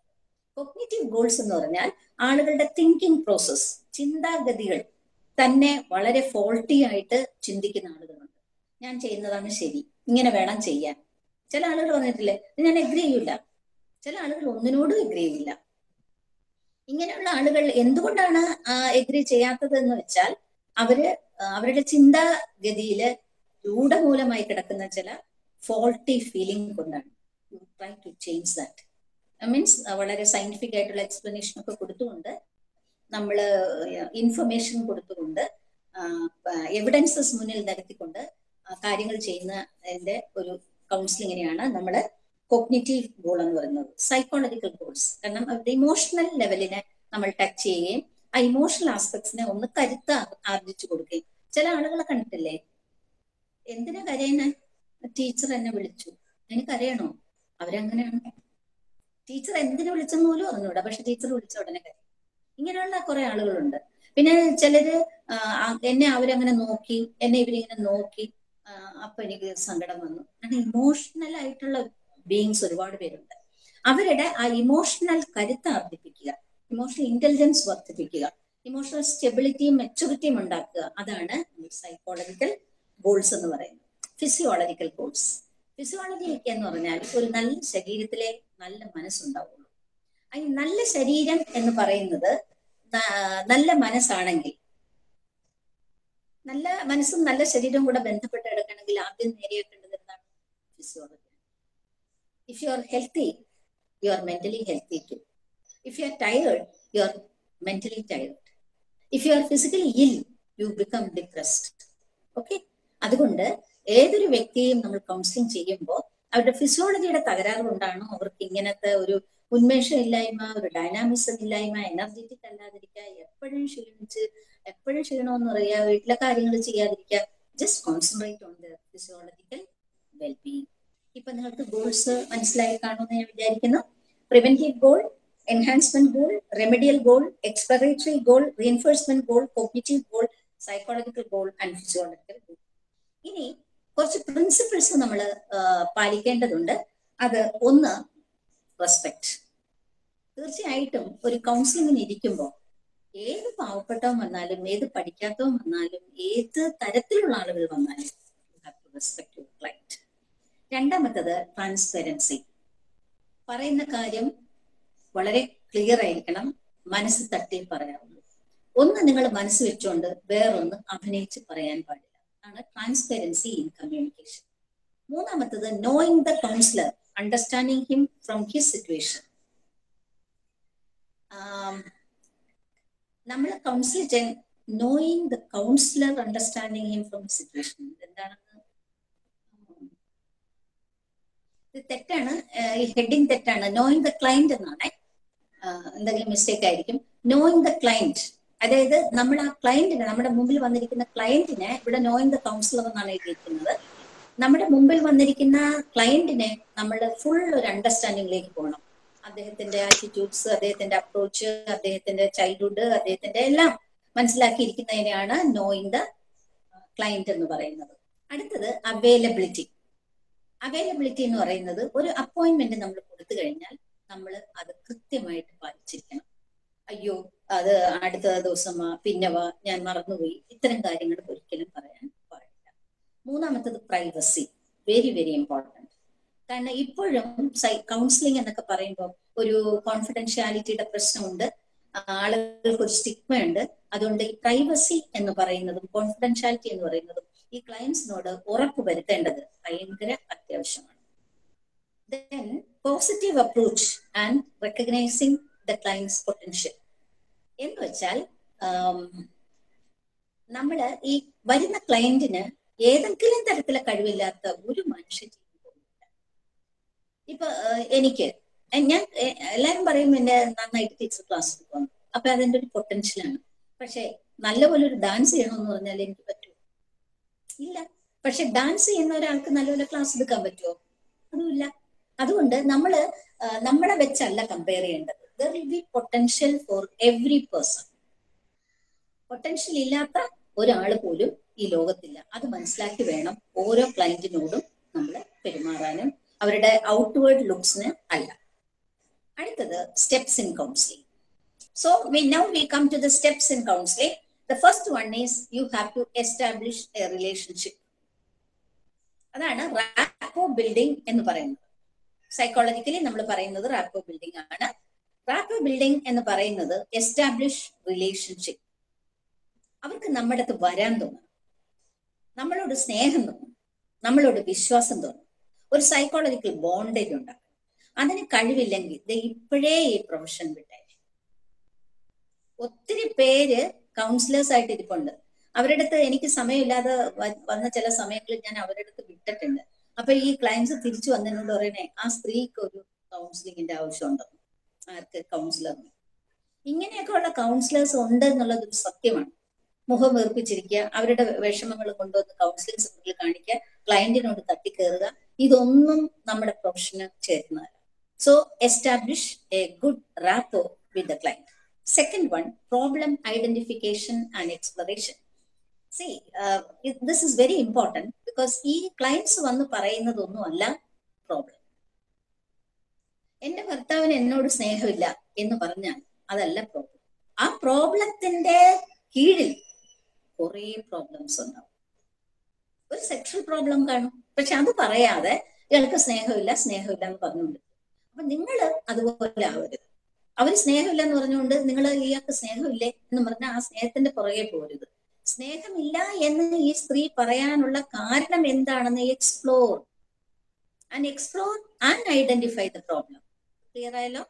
കൊഗ്നേറ്റീവ് ഗോൾസ് എന്ന് പറഞ്ഞാൽ ആളുകളുടെ തിങ്കിങ് പ്രോസസ് ചിന്താഗതികൾ തന്നെ വളരെ ഫോൾട്ടി ആയിട്ട് ചിന്തിക്കുന്ന ആളുകളുണ്ട്. ഞാൻ ചെയ്യുന്നതാണ് ശരി ഇങ്ങനെ വേണം ചെയ്യാൻ. ചില ആളുകൾ പറഞ്ഞിട്ടില്ലേ ഞാൻ എഗ്രി ചെയ്യില്ല ചില ആളുകൾ ഒന്നിനോടും എഗ്രി ചെയ്യില്ല. ഇങ്ങനെയുള്ള ആളുകൾ എന്തുകൊണ്ടാണ് എഗ്രി ചെയ്യാത്തത് എന്ന് വെച്ചാൽ അവർ അവരുടെ ചിന്താഗതിയിൽ രൂഢമൂലമായി കിടക്കുന്ന ചില ഫോൾട്ടി ഫീലിംഗ് കൊണ്ടാണ്. You try to change that means വളരെ സയന്റിഫിക് ആയിട്ടുള്ള എക്സ്പ്ലനേഷൻ ഒക്കെ കൊടുത്തുകൊണ്ട് നമ്മൾ ഇൻഫർമേഷൻ കൊടുത്തുകൊണ്ട് എവിഡൻസസ് മുന്നിൽ നിരത്തിക്കൊണ്ട് കാര്യങ്ങൾ ചെയ്യുന്നതിന്റെ ഒരു കൗൺസിലിങ്ങിനെയാണ് നമ്മൾ കോഗ്നിറ്റീവ് ഗോൾ എന്ന് പറയുന്നത്. സൈക്കോളജിക്കൽ ഗോൾസ് കാരണം അവരുടെ ഇമോഷണൽ ലെവലിനെ നമ്മൾ ടച്ച് ചെയ്യുകയും ആ ഇമോഷണൽ ആസ്പെക്ട്സിനെ ഒന്ന് കരുത്ത് ആർജിച്ചു കൊടുക്കുകയും. ചില ആളുകളെ കണ്ടിട്ടില്ലേ? എന്തിനാ കരയുന്ന? ടീച്ചർ എന്നെ വിളിച്ചു. എനിക്കറിയണോ അവരങ്ങനെയാണ് ടീച്ചർ എന്തിനു വിളിച്ചെന്ന് പോലും അറിഞ്ഞൂടാ. പക്ഷെ ടീച്ചർ വിളിച്ച ഉടനെ കരയും. ഇങ്ങനെയുള്ള കുറെ ആളുകളുണ്ട്. പിന്നെ ചിലര് എന്നെ അവരങ്ങനെ നോക്കി എന്നെ ഇവരിങ്ങനെ നോക്കി അപ്പൊ എനിക്ക് സങ്കടം വന്നു. അങ്ങനെ ഇമോഷണൽ ആയിട്ടുള്ള ബീങ്സ് ഒരുപാട് പേരുണ്ട്. അവരുടെ ആ ഇമോഷണൽ കരുത്ത് വർദ്ധിപ്പിക്കുക ഇമോഷണൽ ഇന്റലിജൻസ് വർദ്ധിപ്പിക്കുക ഇമോഷണൽ സ്റ്റെബിലിറ്റിയും മെച്ചൂരിറ്റിയും ഉണ്ടാക്കുക. അതാണ് സൈക്കോളജിക്കൽ ഗോൾസ് എന്ന് പറയുന്നത്. ഫിസിയോളജിക്കൽ ഗോൾസ് ഫിസിയോളജി എന്ന് പറഞ്ഞാൽ ഒരു നല്ല ശരീരത്തിലെ നല്ല മനസ്സുണ്ടാവുള്ളൂ. ഈ നല്ല ശരീരം എന്ന് പറയുന്നത് നല്ല മനസ്സാണെങ്കിൽ നല്ല മനസ്സും നല്ല ശരീരവും കൂടെ ബന്ധപ്പെട്ട് എടുക്കണമെങ്കിൽ ആദ്യം നേടിയേണ്ടത് എന്താണ് physiology if you are healthy you are mentally healthy too if you are tired you are mentally tired if you are physically ill you become depressed okay അതുകൊണ്ട് ഏതൊരു വ്യക്തിയെയും നമ്മൾ കൗൺസിലിംഗ് ചെയ്യുമ്പോൾ അവരുടെ ഫിസിയോളജിയുടെ തകരാറ് കൊണ്ടാണോ അവർക്ക് ഇങ്ങനത്തെ ഒരു ഉന്മേഷം ഇല്ലായ്മ ഒരു ഡൈനാമിസം ഇല്ലായ്മ എനർജറ്റിക് അല്ലാതിരിക്കുക എപ്പോഴും ക്ഷീണിച്ച് എപ്പോഴും ക്ഷീണമെന്ന് പറയുക വീട്ടിലെ കാര്യങ്ങൾ ചെയ്യാതിരിക്കുക just concentrate on the physiological wellbeing ഇപ്പൊ നിങ്ങൾക്ക് ഗോൾസ് മനസ്സിലായി കാണുമെന്ന് ഞാൻ വിചാരിക്കുന്നു. Preventive goal enhancement goal remedial goal exploratory goal reinforcement goal cognitive goal psychological goal and physiological goal ഇനി കുറച്ച് പ്രിൻസിപ്പിൾസ് നമ്മൾ പാലിക്കേണ്ടതുണ്ട്. അത് ഒന്ന് റെസ്പെക്ട് തീർച്ചയായിട്ടും ഒരു കൗൺസിലിങ്ങിന് ഇരിക്കുമ്പോൾ ഏത് പാവപ്പെട്ടവൻ വന്നാലും ഏത് പഠിക്കാത്തവൻ വന്നാലും ഏത് തരത്തിലുള്ള ആളുകൾ വന്നാലും രണ്ടാമത്തത് ട്രാൻസ്പെറൻസി പറയുന്ന കാര്യം വളരെ ക്ലിയർ ആയിരിക്കണം. മനസ്സ് തട്ടി പറയാവുള്ളൂ ഒന്ന് നിങ്ങൾ മനസ്സ് വെച്ചുകൊണ്ട് വേറൊന്ന് അഭിനയിച്ച് പറയാൻ പാടില്ല. ആണ് ട്രാൻസ്പെറൻസി ഇൻ കമ്മ്യൂണിക്കേഷൻ മൂന്നാമത്തത് knowing the counsellor understanding him from his situation നമ്മൾ കൗൺസിൽ ചെയ്യാൻ knowing the counsellor understanding him from situation എന്താണെന്ന് ഇത് തെറ്റാണ്. ഹെഡിങ് തെറ്റാണ്. നോയിങ് ദ ക്ലൈന്റ് എന്നാണ്. എന്തെങ്കിലും മിസ്റ്റേക്ക് ആയിരിക്കും. നോയിങ് ദ ക്ലൈന്റ് അതായത് നമ്മൾ ആ ക്ലയന്റിനെ നമ്മുടെ മുമ്പിൽ വന്നിരിക്കുന്ന ക്ലയന്റിനെ ഇവിടെ നോയിങ് ദ കൗൺസിലർ എന്നാണ് എഴുതിയിരിക്കുന്നത്. നമ്മുടെ മുമ്പിൽ വന്നിരിക്കുന്ന ക്ലയന്റിനെ നമ്മൾ ഫുൾ ഒരു അണ്ടർസ്റ്റാൻഡിങ്ങിലേക്ക് പോകണം. അദ്ദേഹത്തിന്റെ ആറ്റിറ്റ്യൂഡ്സ് അദ്ദേഹത്തിന്റെ അപ്രോച്ച് അദ്ദേഹത്തിന്റെ ചൈൽഡ്ഹുഡ് അദ്ദേഹത്തിന്റെ എല്ലാം മനസ്സിലാക്കിയിരിക്കുന്നതിനെയാണ് നോയിങ് ദ ക്ലയന്റ് എന്ന് പറയുന്നത്. അടുത്തത് അവൈലബിലിറ്റി അവൈലബിലിറ്റി എന്ന് പറയുന്നത് ഒരു അപ്പോയിന്റ്മെന്റ് നമ്മൾ കൊടുത്തു കഴിഞ്ഞാൽ നമ്മൾ അത് കൃത്യമായിട്ട് പാലിച്ചിരിക്കണം. അയ്യോ അത് അടുത്ത ദിവസം പിന്നവ ഞാൻ മറന്നുപോയി. ഇത്തരം കാര്യങ്ങൾ ഒരിക്കലും പറയാൻ പാടില്ല. മൂന്നാമത്തത് പ്രൈവസി വെരി വെരി ഇമ്പോർട്ടന്റ് കാരണം ഇപ്പോഴും സൈ കൗൺസിലിംഗ് എന്നൊക്കെ പറയുമ്പോൾ ഒരു കോൺഫിഡൻഷ്യാലിറ്റിയുടെ പ്രശ്നമുണ്ട്. ആളുകൾക്ക് ഒരു സ്റ്റിഗ്മ ഉണ്ട്. അതുകൊണ്ട് ഈ പ്രൈവസി എന്ന് പറയുന്നതും കോൺഫിഡൻഷ്യാലിറ്റി എന്ന് പറയുന്നതും ഈ ക്ലയൻസിനോട് ഉറപ്പ് വരുത്തേണ്ടത് ഭയങ്കര അത്യാവശ്യമാണ്. Then positive approach and recognising the client's potential എന്ന് വെച്ചാൽ നമ്മൾ ഈ വരുന്ന ക്ലയന്റിന് ഏതെങ്കിലും തരത്തിലെ കഴിവില്ലാത്ത ഒരു മനുഷ്യ ഇപ്പൊ എനിക്ക് ഞാൻ എല്ലാരും പറയും എന്നെ നന്നായിട്ട് ടീച്ചർ ക്ലാസ് എടുക്കും അപ്പൊ അതെന്റെ ഒരു പൊട്ടൻഷ്യലാണ് പക്ഷെ നല്ലപോലെ ഒരു ഡാൻസ് ചെയ്യണമെന്ന് പറഞ്ഞാൽ എനിക്ക് പറ്റുമോ ഇല്ല. പക്ഷെ ഡാൻസ് ചെയ്യുന്ന ഒരാൾക്ക് നല്ലപോലെ ക്ലാസ് എടുക്കാൻ പറ്റുമോ അതുമില്ല. അതുകൊണ്ട് നമ്മൾ നമ്മളെ വെച്ചല്ല കമ്പയർ ചെയ്യേണ്ടത്. There will be potential for every person potential ഇല്ലാത്ത ഒരാൾ പോലും ഈ ലോകത്തില്ല. അത് മനസ്സിലാക്കി വേണം ഓരോ ക്ലയന്റിനോടും നമ്മൾ പെരുമാറാനും. അവരുടെ ഔട്ട്വേർഡ് ലുക്സിന് അല്ല. അടുത്തത് steps in counselling so we now we come to the steps in counselling the first one is you have to establish a relationship അതാണ് റാപ്പോ ബിൽഡിംഗ് എന്ന് പറയുന്നത്. സൈക്കോളജിക്കലി നമ്മൾ പറയുന്നത് റാപ്പോ ബിൽഡിംഗ് ആണ്. റാപ്പോ ബിൽഡിംഗ് എന്ന് പറയുന്നത് എസ്റ്റാബ്ലിഷ് റിലേഷൻഷിപ്പ് അവർക്ക് നമ്മുടെ അടുത്ത് വരാൻ തോന്നും. നമ്മളോട് സ്നേഹം തോന്നും. നമ്മളോട് വിശ്വാസം തോന്നും. ഒരു സൈക്കോളജിക്കൽ ബോണ്ടേജ് ഉണ്ടാകും അതിന് കഴിവില്ലെങ്കിൽ ദേ ഇപ്പോഴേ ഈ പ്രൊഫഷൻ വിട്ടേ ഒത്തിരി പേര് കൗൺസിലേഴ്സ് ആയിട്ട് ഇരിപ്പുണ്ട്. അവരുടെ അടുത്ത് എനിക്ക് സമയമില്ലാതെ വന്ന ചില സമയങ്ങളിൽ ഞാൻ അവരുടെ അടുത്ത് വിട്ടിട്ടുണ്ട്. അപ്പൊ ഈ ക്ലയൻസ് തിരിച്ചു വന്നതിനോട് പറയണേ ആ സ്ത്രീക്ക് ഒരു കൗൺസിലിങ്ങിന്റെ ആവശ്യമുണ്ട്? ആർക്ക്? ഇങ്ങനെയൊക്കെ ഉള്ള കൗൺസിലേഴ്സ് ഉണ്ട് എന്നുള്ളത് ഒരു സത്യമാണ്. മുഖം വീർപ്പിച്ചിരിക്കുക അവരുടെ വിഷമങ്ങൾ കൊണ്ടുവന്ന് കൗൺസിലിംഗ് സെന്ററിൽ കാണിക്കുക ക്ലയന്റിനോട് തട്ടിക്കേറുക ഇതൊന്നും നമ്മുടെ പ്രൊഫഷന് ചേരുന്നതല്ല. So establish a good rapport with the client second one problem identification and exploration see this is very important because ഈ ക്ലയൻസ് വന്ന് പറയുന്നതൊന്നും അല്ല പ്രോബ്ലം എന്റെ ഭർത്താവിന് എന്നോട് സ്നേഹമില്ല എന്ന് പറഞ്ഞാൽ അതല്ല പ്രോബ്ലം ആ പ്രോബ്ലത്തിന്റെ കീഴിൽ കുറേ പ്രോബ്ലംസ് ഉണ്ടാവും. ഒരു സെക്ഷൽ പ്രോബ്ലം കാണും. പക്ഷെ അത് പറയാതെ ഇയാൾക്ക് സ്നേഹമില്ല സ്നേഹമില്ല എന്ന് പറഞ്ഞുകൊണ്ട്. അപ്പൊ നിങ്ങൾ അതുപോലെ ആവരുത്. അവർ സ്നേഹമില്ല എന്ന് പറഞ്ഞുകൊണ്ട് നിങ്ങൾ ഇയാൾക്ക് സ്നേഹമില്ലേ എന്ന് പറഞ്ഞാൽ ആ സ്നേഹത്തിന്റെ പുറകെ പോരുത്. സ്നേഹമില്ല എന്ന് ഈ സ്ത്രീ പറയാനുള്ള കാരണം എന്താണെന്ന് explore and explore and identify the problem clear ആയല്ലോ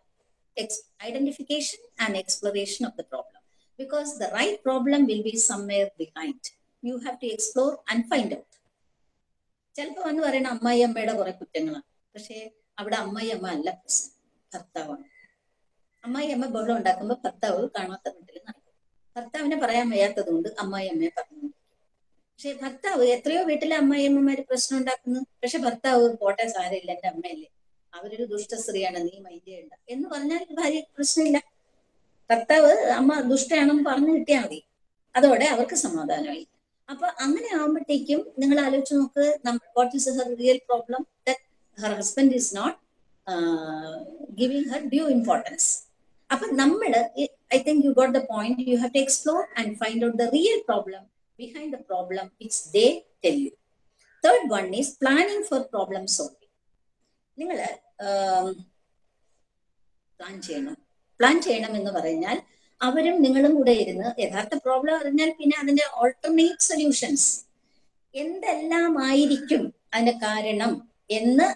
identification and exploration of the problem because the right problem will be somewhere behind you have to explore and find out ചിലപ്പോൾ വന്ന് പറയുന്ന അമ്മായി അമ്മയുടെ കുറെ കുറ്റങ്ങളാണ്. പക്ഷേ അവിടെ അമ്മായി അമ്മ അല്ല പ്രശ്നം. ഭർത്താവാണ്. അമ്മായി അമ്മ ബഹളം ഉണ്ടാക്കുമ്പോൾ ഭർത്താവ് കാണാത്ത വീട്ടിൽ നടക്കും. ഭർത്താവിനെ പറയാൻ വയ്യാത്തത് കൊണ്ട് അമ്മായി അമ്മയെ പറഞ്ഞു. പക്ഷെ ഭർത്താവ് എത്രയോ വീട്ടിലെ അമ്മായി അമ്മമാര് പ്രശ്നം ഉണ്ടാക്കുന്നു. പക്ഷെ ഭർത്താവ് പോട്ടെ സാരമില്ല എന്റെ അമ്മയല്ലേ. അവരൊരു ദുഷ്ട സ്ത്രീയാണ് നീ മൈൻഡ് എന്ന് പറഞ്ഞാൽ ഭാര്യ പ്രശ്നമില്ല. കർത്താവ് അമ്മ ദുഷ്ടയാണെന്ന് പറഞ്ഞു കിട്ടിയാൽ മതി. അതോടെ അവർക്ക് സമാധാനമായി. അപ്പൊ അങ്ങനെ ആകുമ്പോഴത്തേക്കും നിങ്ങൾ ആലോചിച്ച് നോക്ക് what is her real problem her husband is not giving her due importance അപ്പൊ നമ്മൾ I think you got the point you have to explore and find out the real problem behind the problem it's they tell you third one is planning for problem solving നിങ്ങൾ പ്ലാൻ ചെയ്യണം. പ്ലാൻ ചെയ്യണം എന്ന് പറഞ്ഞാൽ അവരും നിങ്ങളും കൂടെ ഇരുന്ന് യഥാർത്ഥ പ്രോബ്ലം അറിഞ്ഞാൽ പിന്നെ അതിന്റെ ഓൾട്ടർനേറ്റ് സൊല്യൂഷൻസ് എന്തെല്ലാമായിരിക്കും അതിന്റെ കാരണം എന്ന്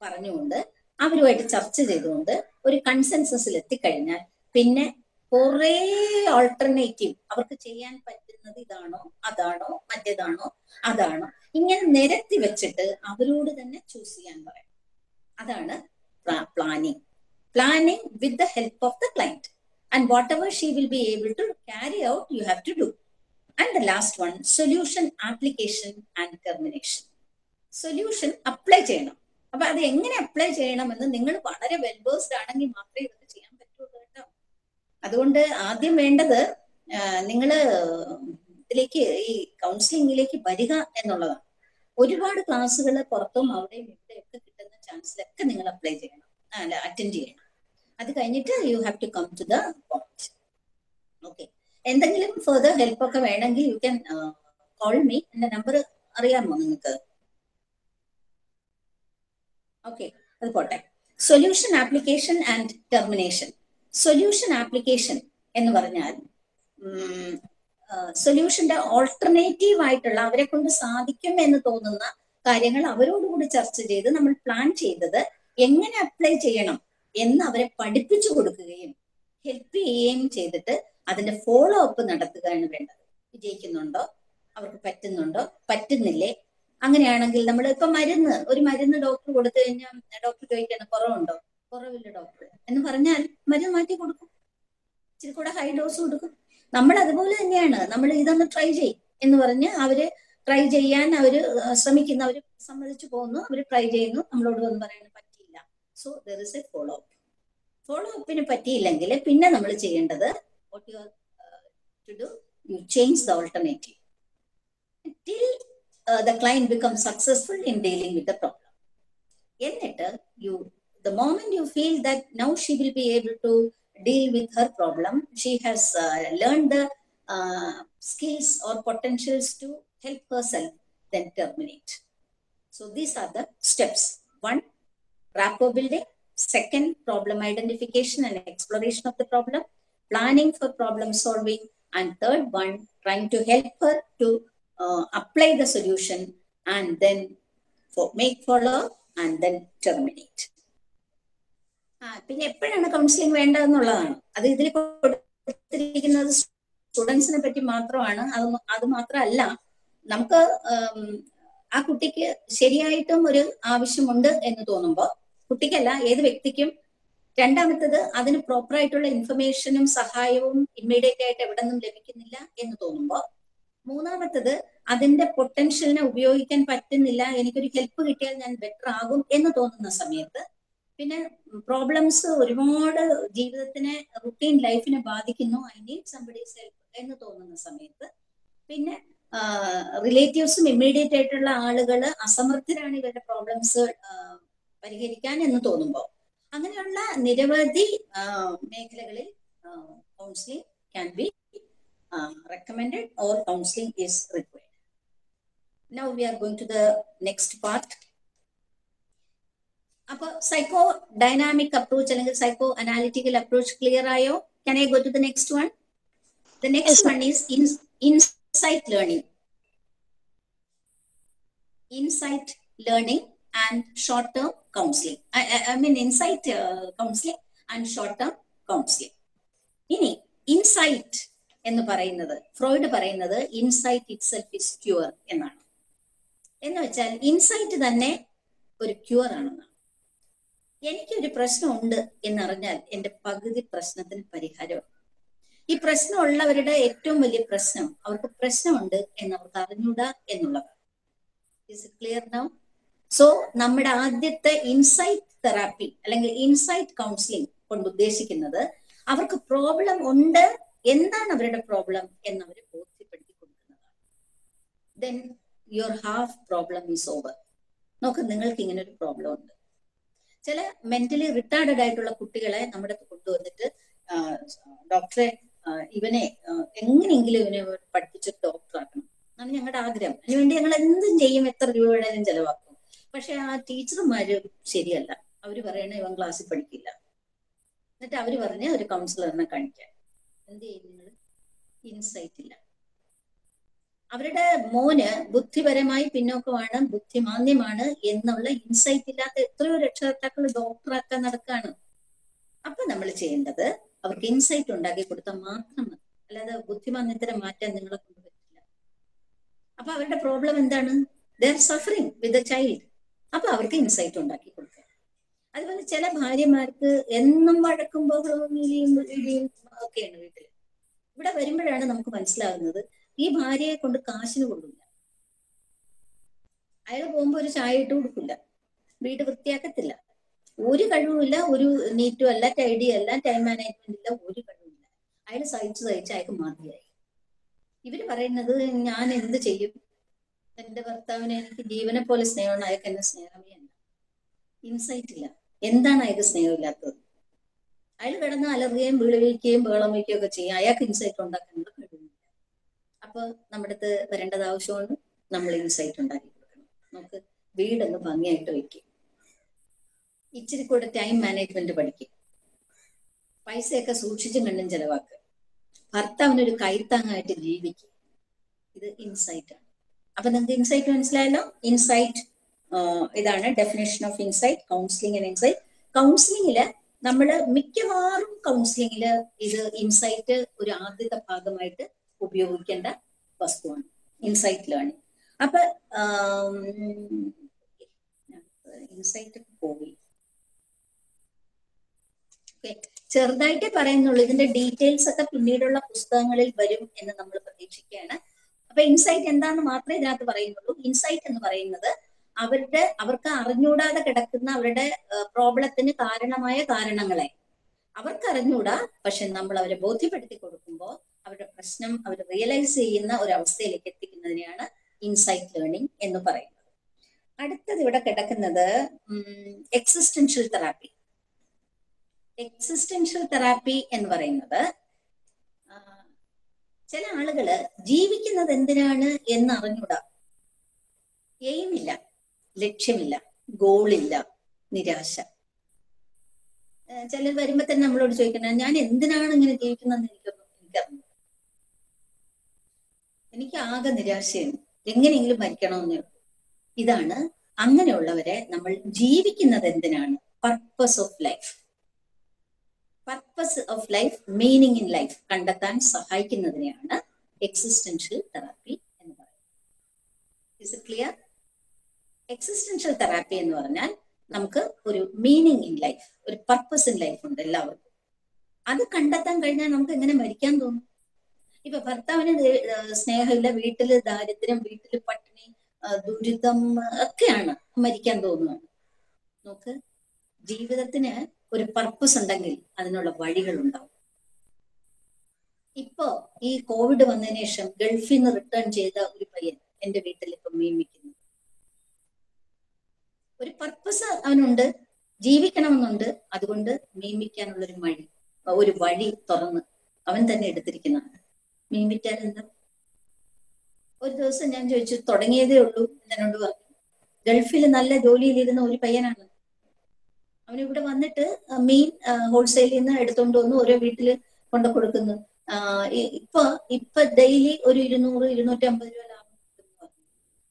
പറഞ്ഞുകൊണ്ട് അവരുമായിട്ട് ചർച്ച ചെയ്തുകൊണ്ട് ഒരു കൺസെൻസസിൽ എത്തിക്കഴിഞ്ഞാൽ പിന്നെ കുറെ ഓൾട്ടർനേറ്റീവ് അവർക്ക് ചെയ്യാൻ പറ്റുന്നത് ഇതാണോ അതാണോ മറ്റേതാണോ അതാണോ ഇങ്ങനെ നിരത്തി വെച്ചിട്ട് അവരോട് തന്നെ ചൂസ് ചെയ്യാൻ പറയും. അതാണ് planning planning with the help of the client and whatever she will be able to carry out you have to do and the last one solution application and termination solution apply ചെയ്യണം. അപ്പൊ അത് എങ്ങനെ അപ്ലൈ ചെയ്യണമെന്ന് നിങ്ങൾ വളരെ വെൽവേഴ്സ്ഡ് ആണെങ്കിൽ മാത്രമേ ഇതൊക്കെ ചെയ്യാൻ പറ്റുള്ളൂ കേട്ടോ. അതുകൊണ്ട് ആദ്യം വേണ്ടത് നിങ്ങൾ ഇതിലേക്ക് ഈ കൗൺസിലിംഗിലേക്ക് വരിക എന്നുള്ളതാണ്. ഒരുപാട് ക്ലാസ്സുകൾ പുറത്തും അവിടെയും ഇവിടെയൊക്കെ കിട്ടുന്ന ചാൻസിലൊക്കെ നിങ്ങൾ അപ്ലൈ ചെയ്യണം. അല്ല അറ്റൻഡ് ചെയ്യണം. അത് കഴിഞ്ഞിട്ട് you have to come to the point okay എന്തെങ്കിലും ഫെർദർ ഹെൽപ്പ് ഒക്കെ വേണമെങ്കിൽ യു ക്യാൻ കോൾ മീ എന്റെ നമ്പർ അറിയാമോ നിങ്ങൾക്ക്? ഓക്കെ അത് പോട്ടെ. Solution application and termination solution application എന്ന് പറഞ്ഞാൽ സൊല്യൂഷന്റെ ഓൾട്ടർനേറ്റീവ് ആയിട്ടുള്ള അവരെ കൊണ്ട് സാധിക്കും എന്ന് തോന്നുന്ന കാര്യങ്ങൾ അവരോടുകൂടി ചർച്ച ചെയ്ത് നമ്മൾ പ്ലാൻ ചെയ്തത് എങ്ങനെ അപ്ലൈ ചെയ്യണം എന്ന് അവരെ പഠിപ്പിച്ചു കൊടുക്കുകയും ഹെൽപ്പ് ചെയ്യുകയും ചെയ്തിട്ട് അതിന്റെ ഫോളോ അപ്പ് നടത്തുകയാണ് വേണ്ടത്. വിജയിക്കുന്നുണ്ടോ? അവർക്ക് പറ്റുന്നുണ്ടോ? പറ്റുന്നില്ലേ? അങ്ങനെയാണെങ്കിൽ നമ്മൾ ഇപ്പൊ മരുന്ന് ഒരു മരുന്ന് ഡോക്ടർ കൊടുത്തു കഴിഞ്ഞാൽ ഡോക്ടർ ചോദിക്കണം കുറവുണ്ടോ? കുറവില്ല ഡോക്ടർ എന്ന് പറഞ്ഞാൽ മരുന്ന് മാറ്റി കൊടുക്കും. ഇച്ചിരി കൂടെ ഹൈ ഡോസ് കൊടുക്കും. നമ്മൾ അതുപോലെ തന്നെയാണ്. നമ്മൾ ഇതൊന്ന് ട്രൈ ചെയ്യും എന്ന് പറഞ്ഞ് അവർ ട്രൈ ചെയ്യാൻ അവർ ശ്രമിക്കുന്ന അവർ സമ്മതിച്ചു പോകുന്നു അവർ ട്രൈ ചെയ്യുന്നു. നമ്മളോട് ഒന്നും പറയാൻ പറ്റിയില്ല. So there is a follow up follow അപ്പിന് പറ്റിയില്ലെങ്കിൽ പിന്നെ നമ്മൾ ചെയ്യേണ്ടത് what you to do you change the alternative the client become successful in dealing with the problem എന്നിട്ട് you the moment you feel that now she will be able to deal with her problem. She has uh, learned the uh, skills or potentials to help herself, then terminate. So these are the steps. One, rapport building. Second, problem identification and exploration of the problem. Planning for problem solving. And third one, trying to help her to uh, apply the solution and then for, make follow and then terminate. പിന്നെ എപ്പോഴാണ് കൗൺസിലിംഗ് വേണ്ടതെന്നുള്ളതാണ്. അത് ഇതിൽ കൊടുത്തിരിക്കുന്നത് സ്റ്റുഡൻസിനെ പറ്റി മാത്രമാണ്. അത് അത് മാത്രമല്ല നമുക്ക് ആ കുട്ടിക്ക് ശരിയായിട്ടും ഒരു ആവശ്യമുണ്ട് എന്ന് തോന്നുമ്പോൾ കുട്ടിക്കല്ല ഏത് വ്യക്തിക്കും രണ്ടാമത്തത് അതിന് പ്രോപ്പർ ആയിട്ടുള്ള ഇൻഫർമേഷനും സഹായവും ഇമ്മീഡിയറ്റ് ആയിട്ട് എവിടെ നിന്നും ലഭിക്കുന്നില്ല എന്ന് തോന്നുമ്പോൾ മൂന്നാമത്തത് അതിന്റെ പൊട്ടൻഷ്യലിനെ ഉപയോഗിക്കാൻ പറ്റുന്നില്ല എനിക്കൊരു ഹെൽപ്പ് കിട്ടിയാൽ ഞാൻ ബെറ്റർ ആകും എന്ന് തോന്നുന്ന സമയത്ത് പിന്നെ പ്രോബ്ലംസ് ഒരുപാട് ജീവിതത്തിനെ റുട്ടീൻ ലൈഫിനെ ബാധിക്കുന്നു. ഐ നീഡ് സംബഡീസ് ഹെൽപ്പ് എന്ന് തോന്നുന്ന സമയത്ത്. പിന്നെ റിലേറ്റീവ്സും ഇമ്മീഡിയറ്റ് ആയിട്ടുള്ള ആളുകൾ അസമർത്ഥരാണ് ഇവരുടെ പ്രോബ്ലംസ് പരിഹരിക്കാൻ എന്ന് തോന്നുമ്പോൾ. അങ്ങനെയുള്ള നിരവധി മേഖലകളിൽ counselling can be recommend or counselling is required now we are going to the next part. അപ്പൊ സൈക്കോ ഡൈനാമിക് അപ്രോച്ച് അല്ലെങ്കിൽ സൈക്കോ അനാലിറ്റിക്കൽ അപ്രോച്ച് ക്ലിയർ ആയോ? Can I go to the next one the next one is insight learning insight learning and short term counselling I mean insight counselling and short term counselling ഇനി ഇൻസൈറ്റ് എന്ന് പറയുന്നത് ഫ്രോയിഡ് പറയുന്നത് insight itself is cure എന്നാണ്. എന്ന് വെച്ചാൽ ഇൻസൈറ്റ് തന്നെ ഒരു ക്യൂർ ആണെന്നാണ്. എനിക്കൊരു പ്രശ്നമുണ്ട് എന്നറിഞ്ഞാൽ എന്റെ പകുതി പ്രശ്നത്തിന് പരിഹാരമാണ് ഈ പ്രശ്നമുള്ളവരുടെ ഏറ്റവും വലിയ പ്രശ്നം അവർക്ക് പ്രശ്നമുണ്ട് എന്ന് അവർക്ക് അറിഞ്ഞൂടാ എന്നുള്ളതാണ്. ഇസ് ക്ലിയർ നൗ സോ നമ്മുടെ ആദ്യത്തെ ഇൻസൈറ്റ് തെറാപ്പി അല്ലെങ്കിൽ ഇൻസൈറ്റ് കൗൺസിലിംഗ് കൊണ്ട് ഉദ്ദേശിക്കുന്നത് അവർക്ക് പ്രോബ്ലം ഉണ്ട് എന്താണ് അവരുടെ പ്രോബ്ലം എന്ന് അവർ ബോധ്യപ്പെടുത്തി കൊടുക്കുന്നതാണ് then your half problem is over നോക്ക് നിങ്ങൾക്ക് ഇങ്ങനെ ഒരു പ്രോബ്ലം ഉണ്ട്. ചില മെന്റലി റിട്ടയർഡ് ആയിട്ടുള്ള കുട്ടികളെ നമ്മുടെ കൊണ്ടുവന്നിട്ട് ഡോക്ടറെ ഇവനെ എങ്ങനെയെങ്കിലും ഇവനെ പഠിപ്പിച്ച് ഡോക്ടറാക്കണം എന്നാണ് ഞങ്ങളുടെ ആഗ്രഹം. അതിനുവേണ്ടി ഞങ്ങൾ എന്തും ചെയ്യും എത്ര രൂപ വേണേലും ചെലവാക്കും. പക്ഷെ ആ ടീച്ചർമാര് ശരിയല്ല. അവർ പറയണ ഇവൻ ക്ലാസ്സിൽ പഠിക്കില്ല. എന്നിട്ട് അവർ പറഞ്ഞ ഒരു കൗൺസിലറിനെ കാണിക്കാൻ. എന്ത് ചെയ്യും നിങ്ങൾ ഇൻസൈറ്റ് ഇല്ല. അവരുടെ മോന് ബുദ്ധിപരമായി പിന്നോക്കമാണ് ബുദ്ധിമാന്യമാണ് എന്നുള്ള ഇൻസൈറ്റ് ഇല്ലാത്ത എത്രയോ രക്ഷകർത്താക്കൾ ഡോക്ടറാക്കാൻ നടക്കാണ്. അപ്പൊ നമ്മൾ ചെയ്യേണ്ടത് അവർക്ക് ഇൻസൈറ്റ് ഉണ്ടാക്കി കൊടുത്താൽ മാത്രം മതി. അല്ലാതെ ബുദ്ധിമാന്യത്തിനെ മാറ്റാൻ നിങ്ങളെ കൊണ്ട് പറ്റില്ല. അപ്പൊ അവരുടെ പ്രോബ്ലം എന്താണ്? They're suffering with a child അപ്പൊ അവർക്ക് ഇൻസൈറ്റ് ഉണ്ടാക്കി കൊടുക്കുക. അതുപോലെ ചില ഭാര്യമാർക്ക് എന്നും വഴക്കും ബഹളവും ഇടിയും ഇടിയും ഒക്കെയാണ് വീട്ടിൽ ഇവിടെ വരുമ്പോഴാണ് നമുക്ക് മനസ്സിലാകുന്നത് ഈ ഭാര്യയെ കൊണ്ട് കാശിന് കൊള്ളില്ല അയാൾ പോകുമ്പോ ഒരു ചായ ഇട്ട് കൊടുക്കില്ല. വീട് വൃത്തിയാക്കത്തില്ല. ഒരു കഴിവുമില്ല ഒരു നീറ്റും അല്ല ടൈഡി അല്ല ടൈം മാനേജ്മെന്റ് ഇല്ല ഒരു കഴിവുമില്ല. അയാൾ സഹിച്ച് സഹിച്ച് അയാൾക്ക് മാതിരിയായി. ഇവർ പറയുന്നത് ഞാൻ എന്ത് ചെയ്യും? എന്റെ ഭർത്താവിനെ എനിക്ക് ജീവനെ പോലെ സ്നേഹമാണ് അയാൾക്ക് എന്നെ സ്നേഹമേ അല്ല. ഇൻസൈറ്റ് ഇല്ല. എന്താണ് അയാൾക്ക് സ്നേഹമില്ലാത്തത്? അയാൾ കിടന്ന് അലറുകയും വീളുവയ്ക്കുകയും ബേളം വയ്ക്കുകയും ഒക്കെ ചെയ്യും. അയാൾക്ക് ഇൻസൈറ്റ് ഉണ്ടാക്കാനുള്ള അപ്പൊ നമ്മുടെ അടുത്ത് വരേണ്ടത് ആവശ്യമുണ്ട്. നമ്മൾ ഇൻസൈറ്റ് ഉണ്ടാക്കി കൊടുക്കണം. നമുക്ക് വീടൊന്ന് ഭംഗിയായിട്ട് വയ്ക്കും ഇച്ചിരി കൂടെ ടൈം മാനേജ്മെന്റ് പഠിക്കും. പൈസയൊക്കെ സൂക്ഷിച്ചും കണ്ടും ചെലവാക്കുക ഭർത്താവിനൊരു കൈത്താങ്ങായിട്ട് ജീവിക്കും. ഇത് ഇൻസൈറ്റ് ആണ്. അപ്പൊ നിങ്ങൾക്ക് ഇൻസൈറ്റ് മനസ്സിലായല്ലോ? ഇൻസൈറ്റ് ഇതാണ് definition of insight counselling and insight കൗൺസിലിംഗിൽ നമ്മൾ മിക്കവാറും കൗൺസിലിംഗിൽ ഇത് ഇൻസൈറ്റ് ഒരു ആദ്യത്തെ ഭാഗമായിട്ട് ഉപയോഗിക്കേണ്ട വസ്തുവാണ്. ഇൻസൈറ്റ് ലേണിംഗ് അപ്പൊ ഇൻസൈറ്റ് പോയി. ചെറുതായിട്ട് പറയുന്നുള്ളൂ. ഇതിന്റെ ഡീറ്റെയിൽസ് ഒക്കെ പിന്നീടുള്ള പുസ്തകങ്ങളിൽ വരും എന്ന് നമ്മൾ പ്രതീക്ഷിക്കുകയാണ്. അപ്പൊ ഇൻസൈറ്റ് എന്താന്ന് മാത്രമേ ഇതിനകത്ത് പറയുന്നുള്ളൂ. ഇൻസൈറ്റ് എന്ന് പറയുന്നത് അവരുടെ അവർക്ക് അറിഞ്ഞൂടാതെ കിടക്കുന്ന അവരുടെ പ്രോബ്ലത്തിന് കാരണമായ കാരണങ്ങളെ. അവർക്ക് അറിഞ്ഞൂടാ പക്ഷെ നമ്മൾ അവരെ ബോധ്യപ്പെടുത്തി കൊടുക്കുമ്പോൾ അവരുടെ പ്രശ്നം അവർ റിയലൈസ് ചെയ്യുന്ന ഒരു അവസ്ഥയിലേക്ക് എത്തിക്കുന്നതിനെയാണ് ഇൻസൈറ്റ് ലേണിംഗ് എന്ന് പറയുന്നത്. അടുത്തത് ഇവിടെ കിടക്കുന്നത് എക്സിസ്റ്റൻഷ്യൽ തെറാപ്പി എക്സിസ്റ്റൻഷ്യൽ തെറാപ്പി എന്ന് പറയുന്നത് ചില ആളുകൾ ജീവിക്കുന്നത് എന്തിനാണ് എന്ന് അറിഞ്ഞൂടാ എയിമില്ല ലക്ഷ്യമില്ല ഗോളില്ല നിരാശ. ചിലർ വരുമ്പോ തന്നെ നമ്മളോട് ചോദിക്കണം ഞാൻ എന്തിനാണ് ഇങ്ങനെ ജീവിക്കുന്നതെന്ന് എനിക്കൊന്നും എനിക്കറിഞ്ഞു എനിക്ക് ആകെ നിരാശയാണ് എങ്ങനെയെങ്കിലും മരിക്കണമെന്നേ. ഇതാണ് അങ്ങനെയുള്ളവരെ നമ്മൾ ജീവിക്കുന്നത് എന്തിനാണ്? Purpose of life purpose of life meaning in life കണ്ടെത്താൻ സഹായിക്കുന്നതിനെയാണ് എക്സിസ്റ്റൻഷ്യൽ തെറാപ്പി എന്ന് പറയുന്നത്. ഇസ് ക്ലിയർ എക്സിസ്റ്റൻഷ്യൽ തെറാപ്പി എന്ന് പറഞ്ഞാൽ നമുക്ക് ഒരു മീനിങ് ഇൻ ലൈഫ് ഒരു പർപ്പസ് ഇൻ ലൈഫ് ഉണ്ട് എല്ലാവർക്കും. അത് കണ്ടെത്താൻ കഴിഞ്ഞാൽ നമുക്ക് എങ്ങനെ മരിക്കാൻ തോന്നും? ഇപ്പൊ ഭർത്താവിന് സ്നേഹമില്ല വീട്ടിൽ ദാരിദ്ര്യം വീട്ടിൽ പട്ടിണി ദുരിതം ഒക്കെയാണ് മരിക്കാൻ തോന്നുന്നത്. നോക്ക് ജീവിതത്തിന് ഒരു പർപ്പസ് ഉണ്ടെങ്കിൽ അതിനുള്ള വഴികൾ ഉണ്ടാവും. ഇപ്പോ ഈ കോവിഡ് വന്നതിന് ശേഷം ഗൾഫിൽ നിന്ന് റിട്ടേൺ ചെയ്ത ഒരു പയ്യൻ എന്റെ വീട്ടിൽ ഇപ്പൊ മീമിക്കുന്നു ഒരു പർപ്പസ് അവനുണ്ട് ജീവിക്കണമെന്നുണ്ട് അതുകൊണ്ട് മീമിക്കാനുള്ള ഒരു വഴി ഒരു വഴി തുറന്ന് അവൻ തന്നെ എടുത്തിരിക്കുന്നതാണ്. മീമിറ്റാൻ എന്താ ഒരു ദിവസം ഞാൻ ചോദിച്ചു തുടങ്ങിയതേ ഉള്ളൂ എന്നോട് പറഞ്ഞു. ഗൾഫിൽ നല്ല ജോലിയിലിരുന്ന ഒരു പയ്യനാണ്. അവൻ ഇവിടെ വന്നിട്ട് മീൻ ഹോൾസെയിലിൽ നിന്ന് എടുത്തോണ്ട് വന്ന് ഓരോ വീട്ടിൽ കൊണ്ടു കൊടുക്കുന്നു. ഇപ്പൊ ഇപ്പൊ ഡെയിലി ഒരു ഇരുന്നൂറ് ഇരുന്നൂറ്റി അമ്പത് രൂപ ലാഭം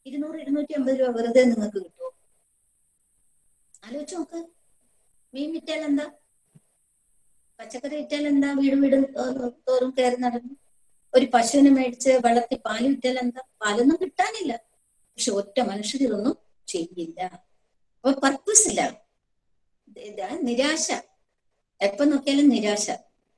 ഇരുന്നൂറ് ഇരുന്നൂറ്റി അമ്പത് രൂപ വെറുതെ നിങ്ങൾക്ക് കിട്ടുമോ ആലോചിച്ച് നോക്ക്. മീൻ വിറ്റാൽ എന്താ പച്ചക്കറി വിറ്റാൽ എന്താ വീട് വീട് തോറും കയറി നടന്നു? ഒരു പശുവിനെ മേടിച്ച് വെള്ളത്തിൽ പാൽ വിറ്റാൽ എന്താ? പാലൊന്നും കിട്ടാനില്ല. പക്ഷെ ഒറ്റ മനുഷ്യർ ഇതൊന്നും ചെയ്യില്ല. അപ്പൊ പർപ്പസ് ഇല്ല. നിരാശ. എപ്പോ നോക്കിയാലും നിരാശ.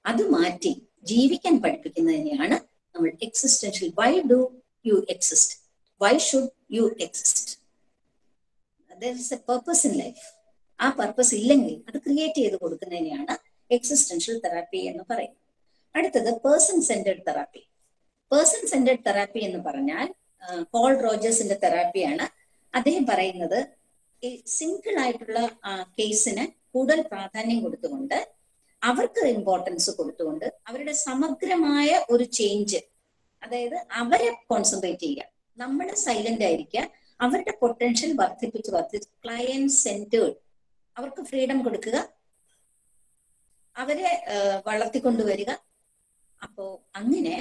അത് മാറ്റി ജീവിക്കാൻ പഠിപ്പിക്കുന്നതിനെയാണ് നമ്മൾ existential why do you exist why should you exist purpose in life ആ പർപ്പസ് ഇല്ലെങ്കിൽ അത് ക്രിയേറ്റ് ചെയ്ത് കൊടുക്കുന്നതിനെയാണ് എക്സിസ്റ്റൻഷ്യൽ തെറാപ്പി എന്ന് പറയുന്നത്. അടുത്തത് person centred therapy person centred therapy എന്ന് പറഞ്ഞാൽ പോൾ റോജേഴ്സിന്റെ തെറാപ്പിയാണ് അദ്ദേഹം പറയുന്നത് സിംഗിൾ ആയിട്ടുള്ള കേസിന് കൂടുതൽ പ്രാധാന്യം കൊടുത്തുകൊണ്ട് അവർക്ക് ഇമ്പോർട്ടൻസ് കൊടുത്തുകൊണ്ട് അവരുടെ സമഗ്രമായ ഒരു ചേഞ്ച് അതായത് അവരെ കോൺസെൻട്രേറ്റ് ചെയ്യുക. നമ്മൾ സൈലന്റ് ആയിരിക്കുക. അവരുടെ പൊട്ടൻഷ്യൽ വർദ്ധിപ്പിച്ച് വർദ്ധിച്ച് ക്ലയന്റ് സെന്റേഡ് അവർക്ക് ഫ്രീഡം കൊടുക്കുക. അവരെ വളർത്തിക്കൊണ്ടുവരിക. അപ്പോ അങ്ങനെ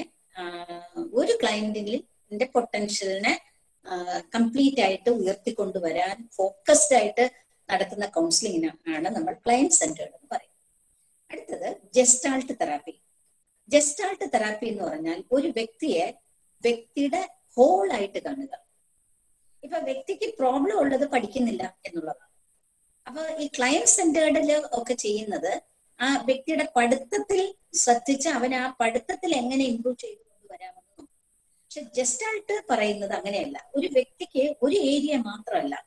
ഒരു ക്ലയന്റിന്റെ പൊട്ടൻഷ്യലിനെ കംപ്ലീറ്റ് ആയിട്ട് ഉയർത്തിക്കൊണ്ടുവരാൻ ഫോക്കസ്ഡ് ആയിട്ട് നടത്തുന്ന കൗൺസിലിംഗിന് ആണ് നമ്മൾ ക്ലയന്റ് സെന്റേഡ് എന്ന് പറയും അടുത്തത് ജെസ്റ്റാൾട്ട് തെറാപ്പി ജെസ്റ്റാൾട്ട് തെറാപ്പി എന്ന് പറഞ്ഞാൽ ഒരു വ്യക്തിയെ വ്യക്തിയുടെ ഹോൾ ആയിട്ട് കാണുക. ഇപ്പൊ വ്യക്തിക്ക് പ്രോബ്ലം ഉള്ളത് പഠിക്കുന്നില്ല എന്നുള്ളതാണ്. അപ്പൊ ഈ ക്ലയന്റ് സെന്റേർഡിൽ ഒക്കെ ചെയ്യുന്നത് ആ വ്യക്തിയുടെ പഠിത്തത്തിൽ ശ്രദ്ധിച്ച് അവൻ ആ പഠിത്തത്തിൽ എങ്ങനെ ഇമ്പ്രൂവ് ചെയ്തു കൊണ്ടുവരാമെന്ന് പക്ഷെ ജസ്റ്റാൾട്ട് പറയുന്നത് അങ്ങനെയല്ല. ഒരു വ്യക്തിക്ക് ഒരു ഏരിയ മാത്രമല്ല.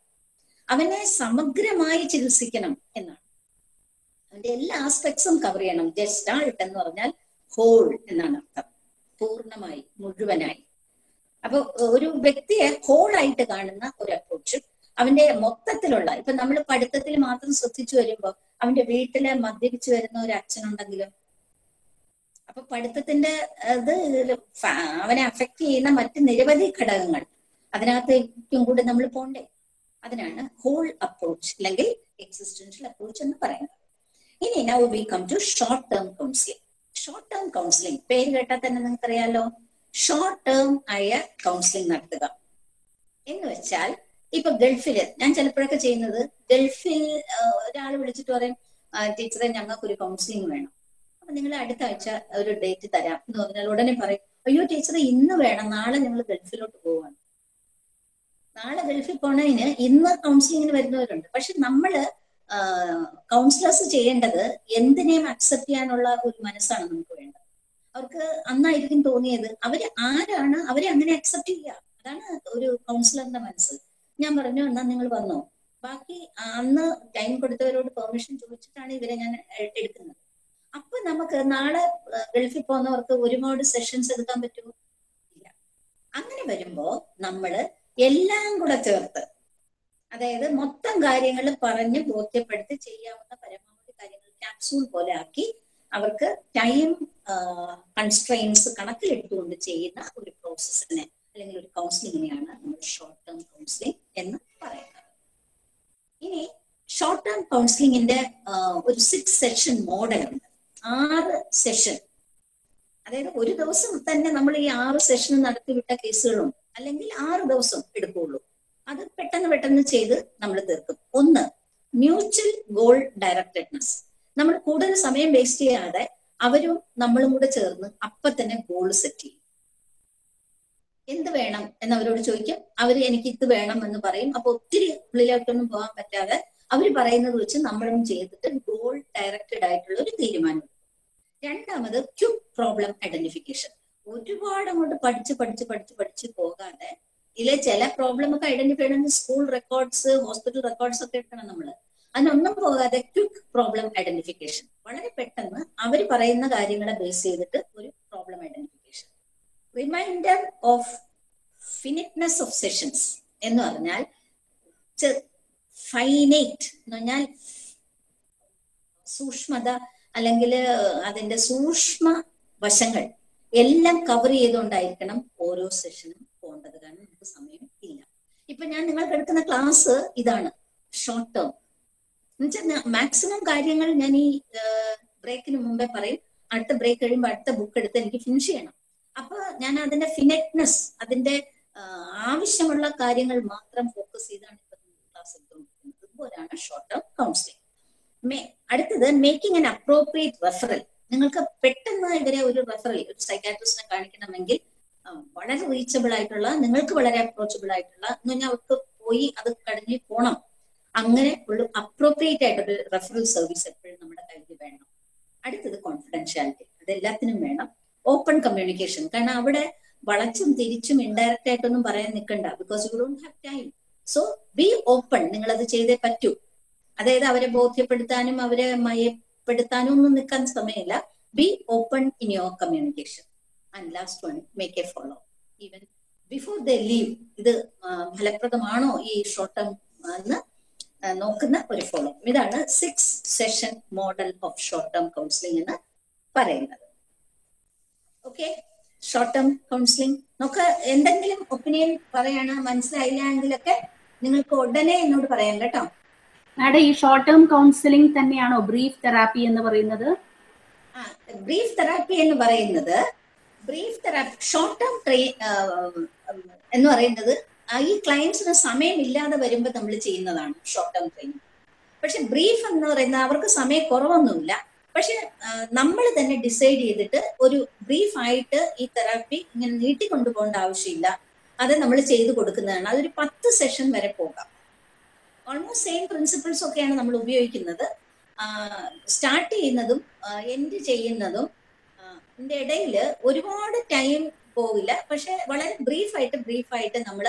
അവനെ സമഗ്രമായി ചികിത്സിക്കണം എന്നാണ്. അവന്റെ എല്ലാ ആസ്പെക്ട്സും കവർ ചെയ്യണം. ജസ്റ്റാൾട്ട് എന്ന് പറഞ്ഞാൽ ഹോൾ എന്നാണ് അർത്ഥം. പൂർണമായി മുഴുവനായി. അപ്പൊ ഒരു വ്യക്തിയെ ഹോൾ ആയിട്ട് കാണുന്ന ഒരു അപ്രോച്ച് അവന്റെ മൊത്തത്തിലുള്ള ഇപ്പൊ നമ്മൾ പഠിത്തത്തിൽ മാത്രം ശ്രദ്ധിച്ചു വരുമ്പോ അവന്റെ വീട്ടിൽ മദ്യപിച്ചു വരുന്ന ഒരു അച്ഛനുണ്ടെങ്കിലും അപ്പൊ പഠിത്തത്തിന്റെ ഇത് അവനെ അഫക്ട് ചെയ്യുന്ന മറ്റ് നിരവധി ഘടകങ്ങൾ. അതിനകത്തേക്കും കൂടി നമ്മൾ പോണ്ടേ? അതിനാണ് ഹോൾ അപ്രോച്ച് അല്ലെങ്കിൽ എക്സിസ്റ്റൻഷ്യൽ അപ്രോച്ച് എന്ന് പറയുന്നത്. ഇനി now we come to short term counselling short term counselling പേര് കേട്ടാൽ തന്നെ നിങ്ങൾക്ക് അറിയാലോ ഷോർട്ട് ടേം ആയ കൗൺസിലിംഗ് നടത്തുക. എന്ന് വെച്ചാൽ ഇപ്പൊ ഗൾഫിൽ ഞാൻ ചിലപ്പോഴൊക്കെ ചെയ്യുന്നത് ഗൾഫിൽ ഒരാൾ വിളിച്ചിട്ട് പറയും ടീച്ചറെ ഞങ്ങൾക്ക് ഒരു കൗൺസിലിംഗ് വേണം. അപ്പൊ നിങ്ങൾ അടുത്ത ആഴ്ച ഒരു ഡേറ്റ് തരാം എന്ന് പറഞ്ഞാൽ ഉടനെ പറയും അയ്യോ ടീച്ചറെ ഇന്ന് വേണം. നാളെ ഞങ്ങൾ ഗൾഫിലോട്ട് പോവാണ്. നാളെ ഗൾഫിൽ പോണതിന് ഇന്ന് കൗൺസിലിങ്ങിന് വരുന്നവരുണ്ട്. പക്ഷെ നമ്മൾ കൗൺസിലേഴ്സ് ചെയ്യേണ്ടത് എന്തിനേയും അക്സെപ്റ്റ് ചെയ്യാനുള്ള ഒരു മനസ്സാണ് നമുക്ക് വേണ്ടത്. അവർക്ക് അന്നായിരിക്കും തോന്നിയത്. അവർ ആരാണ് അവരെ അങ്ങനെ അക്സെപ്റ്റ് ചെയ്യുക അതാണ് ഒരു കൗൺസിലറിന്റെ മനസ്സ്. ഞാൻ പറഞ്ഞു എന്നാ നിങ്ങൾ വന്നോ. ബാക്കി അന്ന് ടൈം കൊടുത്തവരോട് പെർമിഷൻ ചോദിച്ചിട്ടാണ് ഇവരെ ഞാൻ എടുക്കുന്നത്. അപ്പൊ നമുക്ക് നാളെ ഗൾഫിൽ പോകുന്നവർക്ക് ഒരുപാട് സെഷൻസ് എടുക്കാൻ പറ്റുമോ? ഇല്ല. അങ്ങനെ വരുമ്പോ നമ്മൾ എല്ലാം കൂടെ ചേർത്ത് അതായത് മൊത്തം കാര്യങ്ങൾ പറഞ്ഞ് ബോധ്യപ്പെടുത്തി ചെയ്യാവുന്ന പരമാവധി കാര്യങ്ങൾ ക്യാപ്സൂൾ പോലെ ആക്കി അവർക്ക് ടൈം കൺസ്ട്രെയിൻസ് കണക്കിലെടുത്തുകൊണ്ട് ചെയ്യുന്ന ഒരു പ്രോസസ്സിനെ അല്ലെങ്കിൽ ഒരു കൗൺസിലിങ്ങിനെയാണ് നമ്മൾ ഷോർട്ട് ടേം കൗൺസിലിംഗ് എന്ന് പറയുന്നത്. ഇനി ഷോർട്ട് ടേം കൗൺസിലിങ്ങിന്റെ ഒരു സിക്സ് സെഷൻ മോഡൽ ഉണ്ട്. ആറ് സെഷൻ അതായത് ഒരു ദിവസം തന്നെ നമ്മൾ ഈ ആറ് സെഷൻ നടത്തിവിട്ട കേസുകളുണ്ട് അല്ലെങ്കിൽ ആറ് ദിവസം എടുക്കുള്ളൂ. അത് പെട്ടെന്ന് പെട്ടെന്ന് ചെയ്ത് നമ്മൾ തീർക്കും. ഒന്ന് മ്യൂച്വൽ ഗോൾ ഡയറക്റ്റഡ്നെസ് നമ്മൾ കൂടുതൽ സമയം വേസ്റ്റ് ചെയ്യാതെ അവരും നമ്മളും കൂടെ ചേർന്ന് അപ്പൊ തന്നെ ഗോൾ സെറ്റ് ചെയ്യും. എന്ത് വേണം എന്ന് അവരോട് ചോദിക്കും. അവർ എനിക്ക് ഇത് വേണം എന്ന് പറയും. അപ്പൊ ഒത്തിരി ഉള്ളിലോട്ടൊന്നും പോകാൻ പറ്റാതെ അവർ പറയുന്നത് വെച്ച് നമ്മളും ചെയ്തിട്ട് ഗോൾ ഡയറക്റ്റഡ് ആയിട്ടുള്ള ഒരു തീരുമാനം. രണ്ടാമത് ക്യുക്ക് പ്രോബ്ലം ഐഡന്റിഫിക്കേഷൻ ഒരുപാട് അങ്ങോട്ട് പഠിച്ച് പഠിച്ച് പഠിച്ച് പഠിച്ച് പോകാതെ ഇതിലെ ചില പ്രോബ്ലം ഒക്കെ ഐഡന്റിഫൈ ചെയ്യണമെങ്കിൽ സ്കൂൾ റെക്കോർഡ്സ് ഹോസ്പിറ്റൽ റെക്കോർഡ്സ് ഒക്കെ എടുക്കണം നമ്മൾ അതിനൊന്നും പോകാതെ ക്വിക്ക് പ്രോബ്ലം ഐഡന്റിഫിക്കേഷൻ വളരെ പെട്ടെന്ന് അവർ പറയുന്ന കാര്യങ്ങളെ ബേസ് ചെയ്തിട്ട് ഒരു problem identification reminder of finiteness of sessions എന്ന് പറഞ്ഞാൽ ഫൈനൈറ്റ് എന്ന് പറഞ്ഞാൽ സൂക്ഷ്മത അല്ലെങ്കിൽ അതിന്റെ സൂക്ഷ്മ വശങ്ങൾ എല്ലാം കവർ ചെയ്തുകൊണ്ടായിരിക്കണം ഓരോ സെഷനും പോകേണ്ടത്. കാരണം നമുക്ക് സമയം ഇല്ല. ഇപ്പൊ ഞാൻ നിങ്ങൾക്ക് എടുക്കുന്ന ക്ലാസ് ഇതാണ് ഷോർട്ട് ടേം എന്നുവെച്ചാൽ മാക്സിമം കാര്യങ്ങൾ ഞാൻ ഈ ബ്രേക്കിന് മുമ്പേ പറയും. അടുത്ത ബ്രേക്ക് കഴിയുമ്പോൾ അടുത്ത ബുക്ക് എടുത്ത് എനിക്ക് ഫിനിഷ് ചെയ്യണം. അപ്പൊ ഞാൻ അതിന്റെ ഫിനറ്റ്നെസ് അതിന്റെ ആവശ്യമുള്ള കാര്യങ്ങൾ മാത്രം ഫോക്കസ് ചെയ്താണ് ക്ലാസ് എടുത്തുകൊണ്ടിരിക്കുന്നത് ഇതുപോലെയാണ് ഷോർട്ട് ടേം കൗൺസിലിംഗ് അടുത്തത് മേക്കിംഗ് ആൻ അപ്രോപ്രിയേറ്റ് റെഫറൽ നിങ്ങൾക്ക് പെട്ടെന്ന് ഇവരെ ഒരു റെഫറൽ ഒരു സൈക്കാട്രിസ്റ്റിനെ കാണിക്കണമെങ്കിൽ വളരെ റീച്ചബിൾ ആയിട്ടുള്ള നിങ്ങൾക്ക് വളരെ അപ്രോച്ചബിൾ ആയിട്ടുള്ള എന്ന് പറഞ്ഞാൽ അവർക്ക് പോയി അത് കടഞ്ഞു പോണം. അങ്ങനെ ഉള്ള അപ്രോപ്രിയേറ്റ് ആയിട്ടുള്ള റെഫറൽ സർവീസ് എപ്പോഴും നമ്മുടെ കയ്യിൽ വേണം. അടുത്തത് കോൺഫിഡൻഷ്യാലിറ്റി അത് എല്ലാത്തിനും വേണം. ഓപ്പൺ കമ്മ്യൂണിക്കേഷൻ കാരണം അവിടെ വളച്ചും തിരിച്ചും ഇൻഡയറക്റ്റ് ആയിട്ടൊന്നും പറയാൻ നിൽക്കണ്ട because you don't have time so be open നിങ്ങൾ അത് ചെയ്തേ പറ്റൂ. അതായത് അവരെ ബോധ്യപ്പെടുത്താനും അവരെ മയപ്പെടുത്താനും ഒന്നും നിൽക്കാൻ സമയമില്ല. Be open in your communication and last one make a follow even before the leave ഇത് ഫലപ്രദമാണോ ഈ ഷോർട്ട് ടേം എന്ന് നോക്കുന്ന ഒരു ഫോളോ ഇതാണ് six session model of short term counselling എന്ന് പറയുന്നത്. ഓക്കെ ഷോർട്ട് ടേം കൗൺസിലിംഗ് നമുക്ക് എന്തെങ്കിലും ഒപ്പീനിയൻ പറയാണ് മനസ്സിലായില്ല എങ്കിലൊക്കെ നിങ്ങൾക്ക് ഉടനെ എന്നോട് പറയാം കേട്ടോ. മാഡം ഈ ഷോർട്ട് ടേം കൗൺസിലിംഗ് തന്നെയാണോ ബ്രീഫ് തെറാപ്പി എന്ന് പറയുന്നത്? ബ്രീഫ് തെറാപ്പി എന്ന് പറയുന്നത് ബ്രീഫ് തെറാപ്പി ഷോർട്ട് ടേം ട്രെയി എന്ന് പറയുന്നത് ഈ ക്ലയൻസിന് സമയമില്ലാതെ വരുമ്പോൾ നമ്മൾ ചെയ്യുന്നതാണ് ഷോർട്ട് ടേം ട്രെയിനിങ് പക്ഷെ ബ്രീഫ് എന്ന് പറയുന്നത് അവർക്ക് സമയം കുറവൊന്നുമില്ല പക്ഷെ നമ്മൾ തന്നെ ഡിസൈഡ് ചെയ്തിട്ട് ഒരു ബ്രീഫ് ആയിട്ട് ഈ തെറാപ്പി ഇങ്ങനെ നീട്ടിക്കൊണ്ടു പോകേണ്ട ആവശ്യമില്ല. അത് നമ്മൾ ചെയ്തു കൊടുക്കുന്നതാണ്. അതൊരു പത്ത് സെഷൻ വരെ പോകാം. ഓൾമോസ്റ്റ് സെയിം പ്രിൻസിപ്പിൾസ് ഒക്കെയാണ് നമ്മൾ ഉപയോഗിക്കുന്നത്. സ്റ്റാർട്ട് ചെയ്യുന്നതും എൻഡ് ചെയ്യുന്നതും ഇതിന്റെ ഇടയിൽ ഒരുപാട് ടൈം പോവില്ല. പക്ഷെ വളരെ ബ്രീഫായിട്ട് ബ്രീഫായിട്ട് നമ്മൾ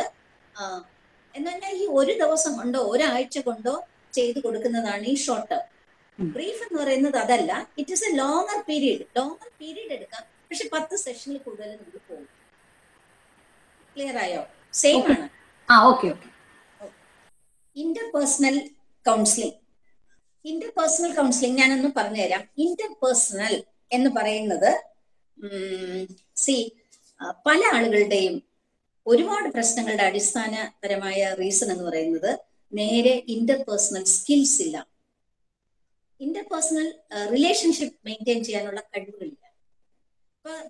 എന്ന് ഈ ഒരു ദിവസം കൊണ്ടോ ഒരാഴ്ച കൊണ്ടോ ചെയ്തു കൊടുക്കുന്നതാണ് ഈ ഷോർട്ട് ടേം ബ്രീഫ് എന്ന് പറയുന്നത് അതല്ല. It is a longer period longer period എടുക്കാം. പക്ഷെ പത്ത് സെഷനിൽ കൂടുതൽ നമുക്ക് പോകും. ക്ലിയർ ആയോ? സെയിം ആണ്. ആ okay okay interpersonal counselling interpersonal counselling ഞാനൊന്ന് പറഞ്ഞുതരാം. ഇന്റർപേഴ്സണൽ എന്ന് പറയുന്നത് സി പല ആളുകളുടെയും ഒരുപാട് പ്രശ്നങ്ങളുടെ അടിസ്ഥാനപരമായ റീസൺ എന്ന് പറയുന്നത് നേരെ ഇന്റർപേഴ്സണൽ സ്കിൽസ് ഇല്ല. ഇന്റർപേഴ്സണൽ റിലേഷൻഷിപ്പ് മെയിന്റെയിൻ ചെയ്യാനുള്ള കഴിവുകളില്ല.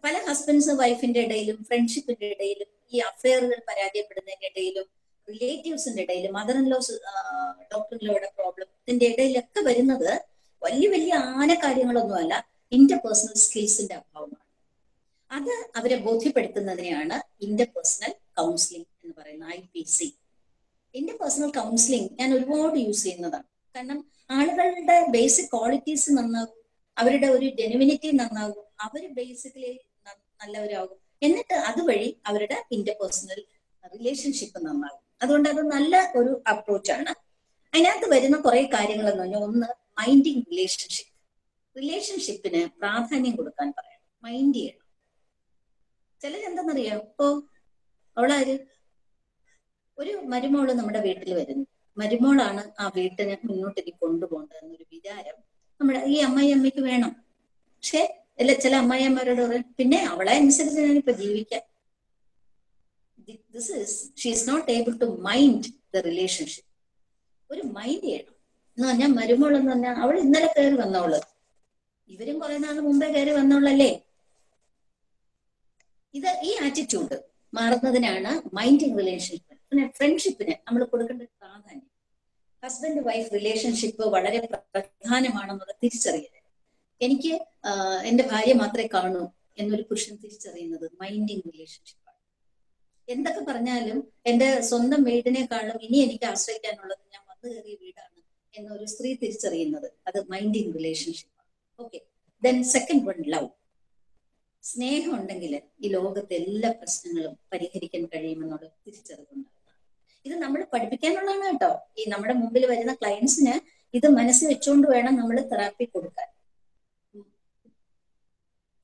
പല ഹസ്ബൻഡ്സ് വൈഫിന്റെ ഇടയിലും ഫ്രണ്ട്ഷിപ്പിന്റെ ഇടയിലും ഈ അഫെയറുകൾ പരാജയപ്പെടുന്നതിന്റെ ഇടയിലും റിലേറ്റീവ്സിന്റെ ഇടയിലും മദർ ഇൻ ലോസ് ഡോക്ടറിലോയുടെ പ്രോബ്ലം ഇതിന്റെ ഇടയിലൊക്കെ വരുന്നത് വലിയ വലിയ ആന കാര്യങ്ങളൊന്നുമല്ല ഇന്റർപേഴ്സണൽ സ്കിൽസിന്റെ അഭാവമാണ്. അത് അവരെ ബോധ്യപ്പെടുത്തുന്നതിനെയാണ് ഇന്റർപേഴ്സണൽ കൗൺസിലിംഗ് എന്ന് പറയുന്നത് I P C interpersonal counselling ഞാൻ ഒരുപാട് യൂസ് ചെയ്യുന്നതാണ്. കാരണം ആളുകളുടെ ബേസിക് ക്വാളിറ്റീസ് നന്നാകും അവരുടെ ഒരു ജെനുവിനിറ്റി നന്നാകും അവർ ബേസിക്കലി നല്ലവരാകും. എന്നിട്ട് അതുവഴി അവരുടെ ഇന്റർപേഴ്സണൽ റിലേഷൻഷിപ്പ് നന്നാകും. അതുകൊണ്ട് അത് നല്ല ഒരു അപ്രോച്ചാണ് അതിനകത്ത് വരുന്ന കുറെ കാര്യങ്ങൾ എന്ന് പറഞ്ഞാൽ ഒന്ന് മൈൻഡിങ് റിലേഷൻഷിപ്പ് റിലേഷൻഷിപ്പിന് പ്രാധാന്യം കൊടുക്കാൻ പറയണം. മൈൻഡ് ചെയ്യണം. ചിലരെന്തെന്നറിയാം ഇപ്പോ അവളാര്? ഒരു മരുമോൾ നമ്മുടെ വീട്ടിൽ വരുന്നു. മരുമോളാണ് ആ വീട്ടിനെ മുന്നോട്ടേക്ക് കൊണ്ടുപോകേണ്ടത് എന്നൊരു വിചാരം. നമ്മുടെ ഈ അമ്മായി അമ്മയ്ക്ക് വേണം. പക്ഷെ അല്ല ചില അമ്മായിയമ്മമാരോട് പറയും പിന്നെ അവളെ അനുസരിച്ച് ഞാനിപ്പോ ജീവിക്കാം. This is she is not able to mind the relationship ഒരു മൈൻഡ് ചെയ്യണം എന്ന് പറഞ്ഞാൽ മരുമോൾ എന്ന് പറഞ്ഞാൽ അവൾ ഇന്നലെ കയറി വന്നവൾ. ഇവരും കുറെ നാൾ മുമ്പേ കയറി വന്നോളല്ലേ ഇത് ഈ ആറ്റിറ്റ്യൂഡ് മാറുന്നതിനാണ് മൈൻഡിങ് റിലേഷൻഷിപ്പ് പിന്നെ ഫ്രണ്ട്ഷിപ്പിന് നമ്മൾ കൊടുക്കേണ്ട പ്രാധാന്യം. ഹസ്ബൻഡ് വൈഫ് റിലേഷൻഷിപ്പ് വളരെ പ്രധാനമാണെന്നുള്ള തിരിച്ചറിയൽ എനിക്ക് എന്റെ ഭാര്യ മാത്രമേ കാണൂ എന്നൊരു പുരുഷൻ തിരിച്ചറിയുന്നത് മൈൻഡിങ് റിലേഷൻഷിപ്പാണ് എന്തൊക്കെ പറഞ്ഞാലും എന്റെ സ്വന്തം വീടിനേക്കാളും ഇനി എനിക്ക് ആശ്രയിക്കാനുള്ളത് ഞാൻ വന്നു കയറിയ വീടാണ് എന്നൊരു സ്ത്രീ തിരിച്ചറിയുന്നത് അത് minding റിലേഷൻഷിപ്പാണ് okay then second one love സ്നേഹം ഉണ്ടെങ്കിൽ ഈ ലോകത്തെ എല്ലാ പ്രശ്നങ്ങളും പരിഹരിക്കാൻ കഴിയുമെന്നുള്ള തിരിച്ചറിവുണ്ടാകും ഇത് നമ്മൾ പഠിപ്പിക്കാനുള്ളതാണ് കേട്ടോ. ഈ നമ്മുടെ മുമ്പിൽ വരുന്ന ക്ലയൻസിന് ഇത് മനസ്സിൽ വെച്ചുകൊണ്ട് വേണം നമ്മൾ തെറാപ്പി കൊടുക്കാൻ.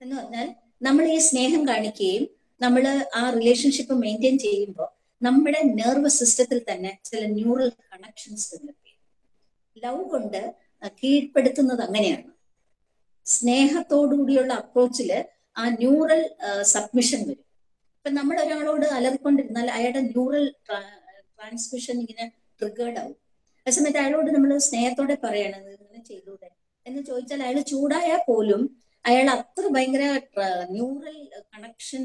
എന്ന് പറഞ്ഞാൽ നമ്മൾ ഈ സ്നേഹം കാണിക്കുകയും നമ്മൾ ആ റിലേഷൻഷിപ്പ് മെയിന്റെയിൻ ചെയ്യുമ്പോൾ നമ്മുടെ നെർവസ് സിസ്റ്റത്തിൽ തന്നെ ചില ന്യൂറൽ കണക്ഷൻസ് ഡെവലപ്പ് ചെയ്യും. ലവ് കൊണ്ട് കീഴ്പ്പെടുത്തുന്നത് അങ്ങനെയാണ്. സ്നേഹത്തോടുകൂടിയുള്ള അപ്രോച്ചിൽ ആ ന്യൂറൽ സബ്മിഷൻ വരും. ഇപ്പൊ നമ്മൾ ഒരാളോട് അലറിക്കൊണ്ടിരുന്നാൽ അയാളുടെ ന്യൂറൽ ട്രാൻസ്മിഷൻ ഇങ്ങനെ ട്രിഗേർഡ് ആവും. ആ സമയത്ത് അയാളോട് നമ്മൾ സ്നേഹത്തോടെ പറയണത് ഇങ്ങനെ ചെയ്തൂടെ? എന്ന് ചോദിച്ചാൽ അയാൾ ചൂടായാൽ പോലും അയാൾ അത്ര ഭയങ്കര ന്യൂറൽ കണക്ഷൻ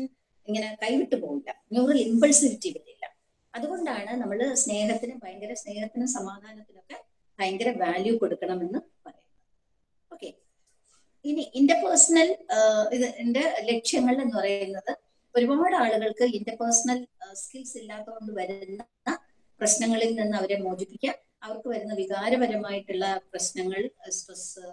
ഇങ്ങനെ കൈവിട്ടു പോകില്ല ന്യൂറൽ ഇമ്പൾസിവിറ്റി വരില്ല. അതുകൊണ്ടാണ് നമ്മൾ സ്നേഹത്തിന് ഭയങ്കര സ്നേഹത്തിനും സമാധാനത്തിനൊക്കെ ഭയങ്കര വാല്യൂ കൊടുക്കണമെന്ന് പറയുന്നത്. ഓക്കെ ഇനി ഇന്റർപേഴ്സണൽ ഇതിന്റെ ലക്ഷ്യങ്ങൾ എന്ന് പറയുന്നത് ഒരുപാട് ആളുകൾക്ക് ഇന്റർപേഴ്സണൽ സ്കിൽസ് ഇല്ലാത്തതുകൊണ്ട് വരുന്ന പ്രശ്നങ്ങളിൽ നിന്ന് അവരെ മോചിപ്പിക്കുക അവർക്ക് വരുന്ന വികാരപരമായിട്ടുള്ള പ്രശ്നങ്ങൾ സ്ട്രെസ്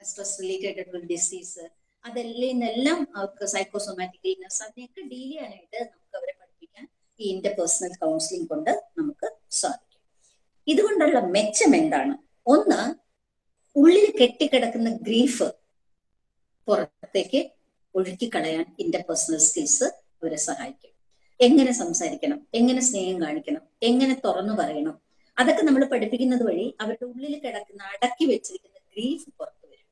സ്ട്രെസ് റിലേറ്റഡ് ആയിട്ടുള്ള ഡിസീസ് അതെല്ലാം നിന്നെല്ലാം അവർക്ക് സൈക്കോസൊമാറ്റിക് ഇൽനെസ് അതിനെയൊക്കെ ഡീൽ ചെയ്യാനായിട്ട് നമുക്ക് അവരെ പഠിപ്പിക്കാൻ ഈ ഇന്റർപേഴ്സണൽ കൗൺസിലിംഗ് കൊണ്ട് നമുക്ക് സാധിക്കും. ഇതുകൊണ്ടുള്ള മെച്ചം എന്താണ്? ഒന്ന് ഉള്ളിൽ കെട്ടിക്കിടക്കുന്ന ഗ്രീഫ് പുറത്തേക്ക് ഒഴുക്കിക്കളയാൻ ഇന്റർപേഴ്സണൽ സ്കിൽസ് അവരെ സഹായിക്കും. എങ്ങനെ സംസാരിക്കണം? എങ്ങനെ സ്നേഹം കാണിക്കണം? എങ്ങനെ തുറന്നു പറയണം? അതൊക്കെ നമ്മൾ പഠിപ്പിക്കുന്നത് വഴി അവരുടെ ഉള്ളിൽ കിടക്കുന്ന അടക്കി വെച്ചിരിക്കുന്ന ഗ്രീഫ് പുറത്തു വരും.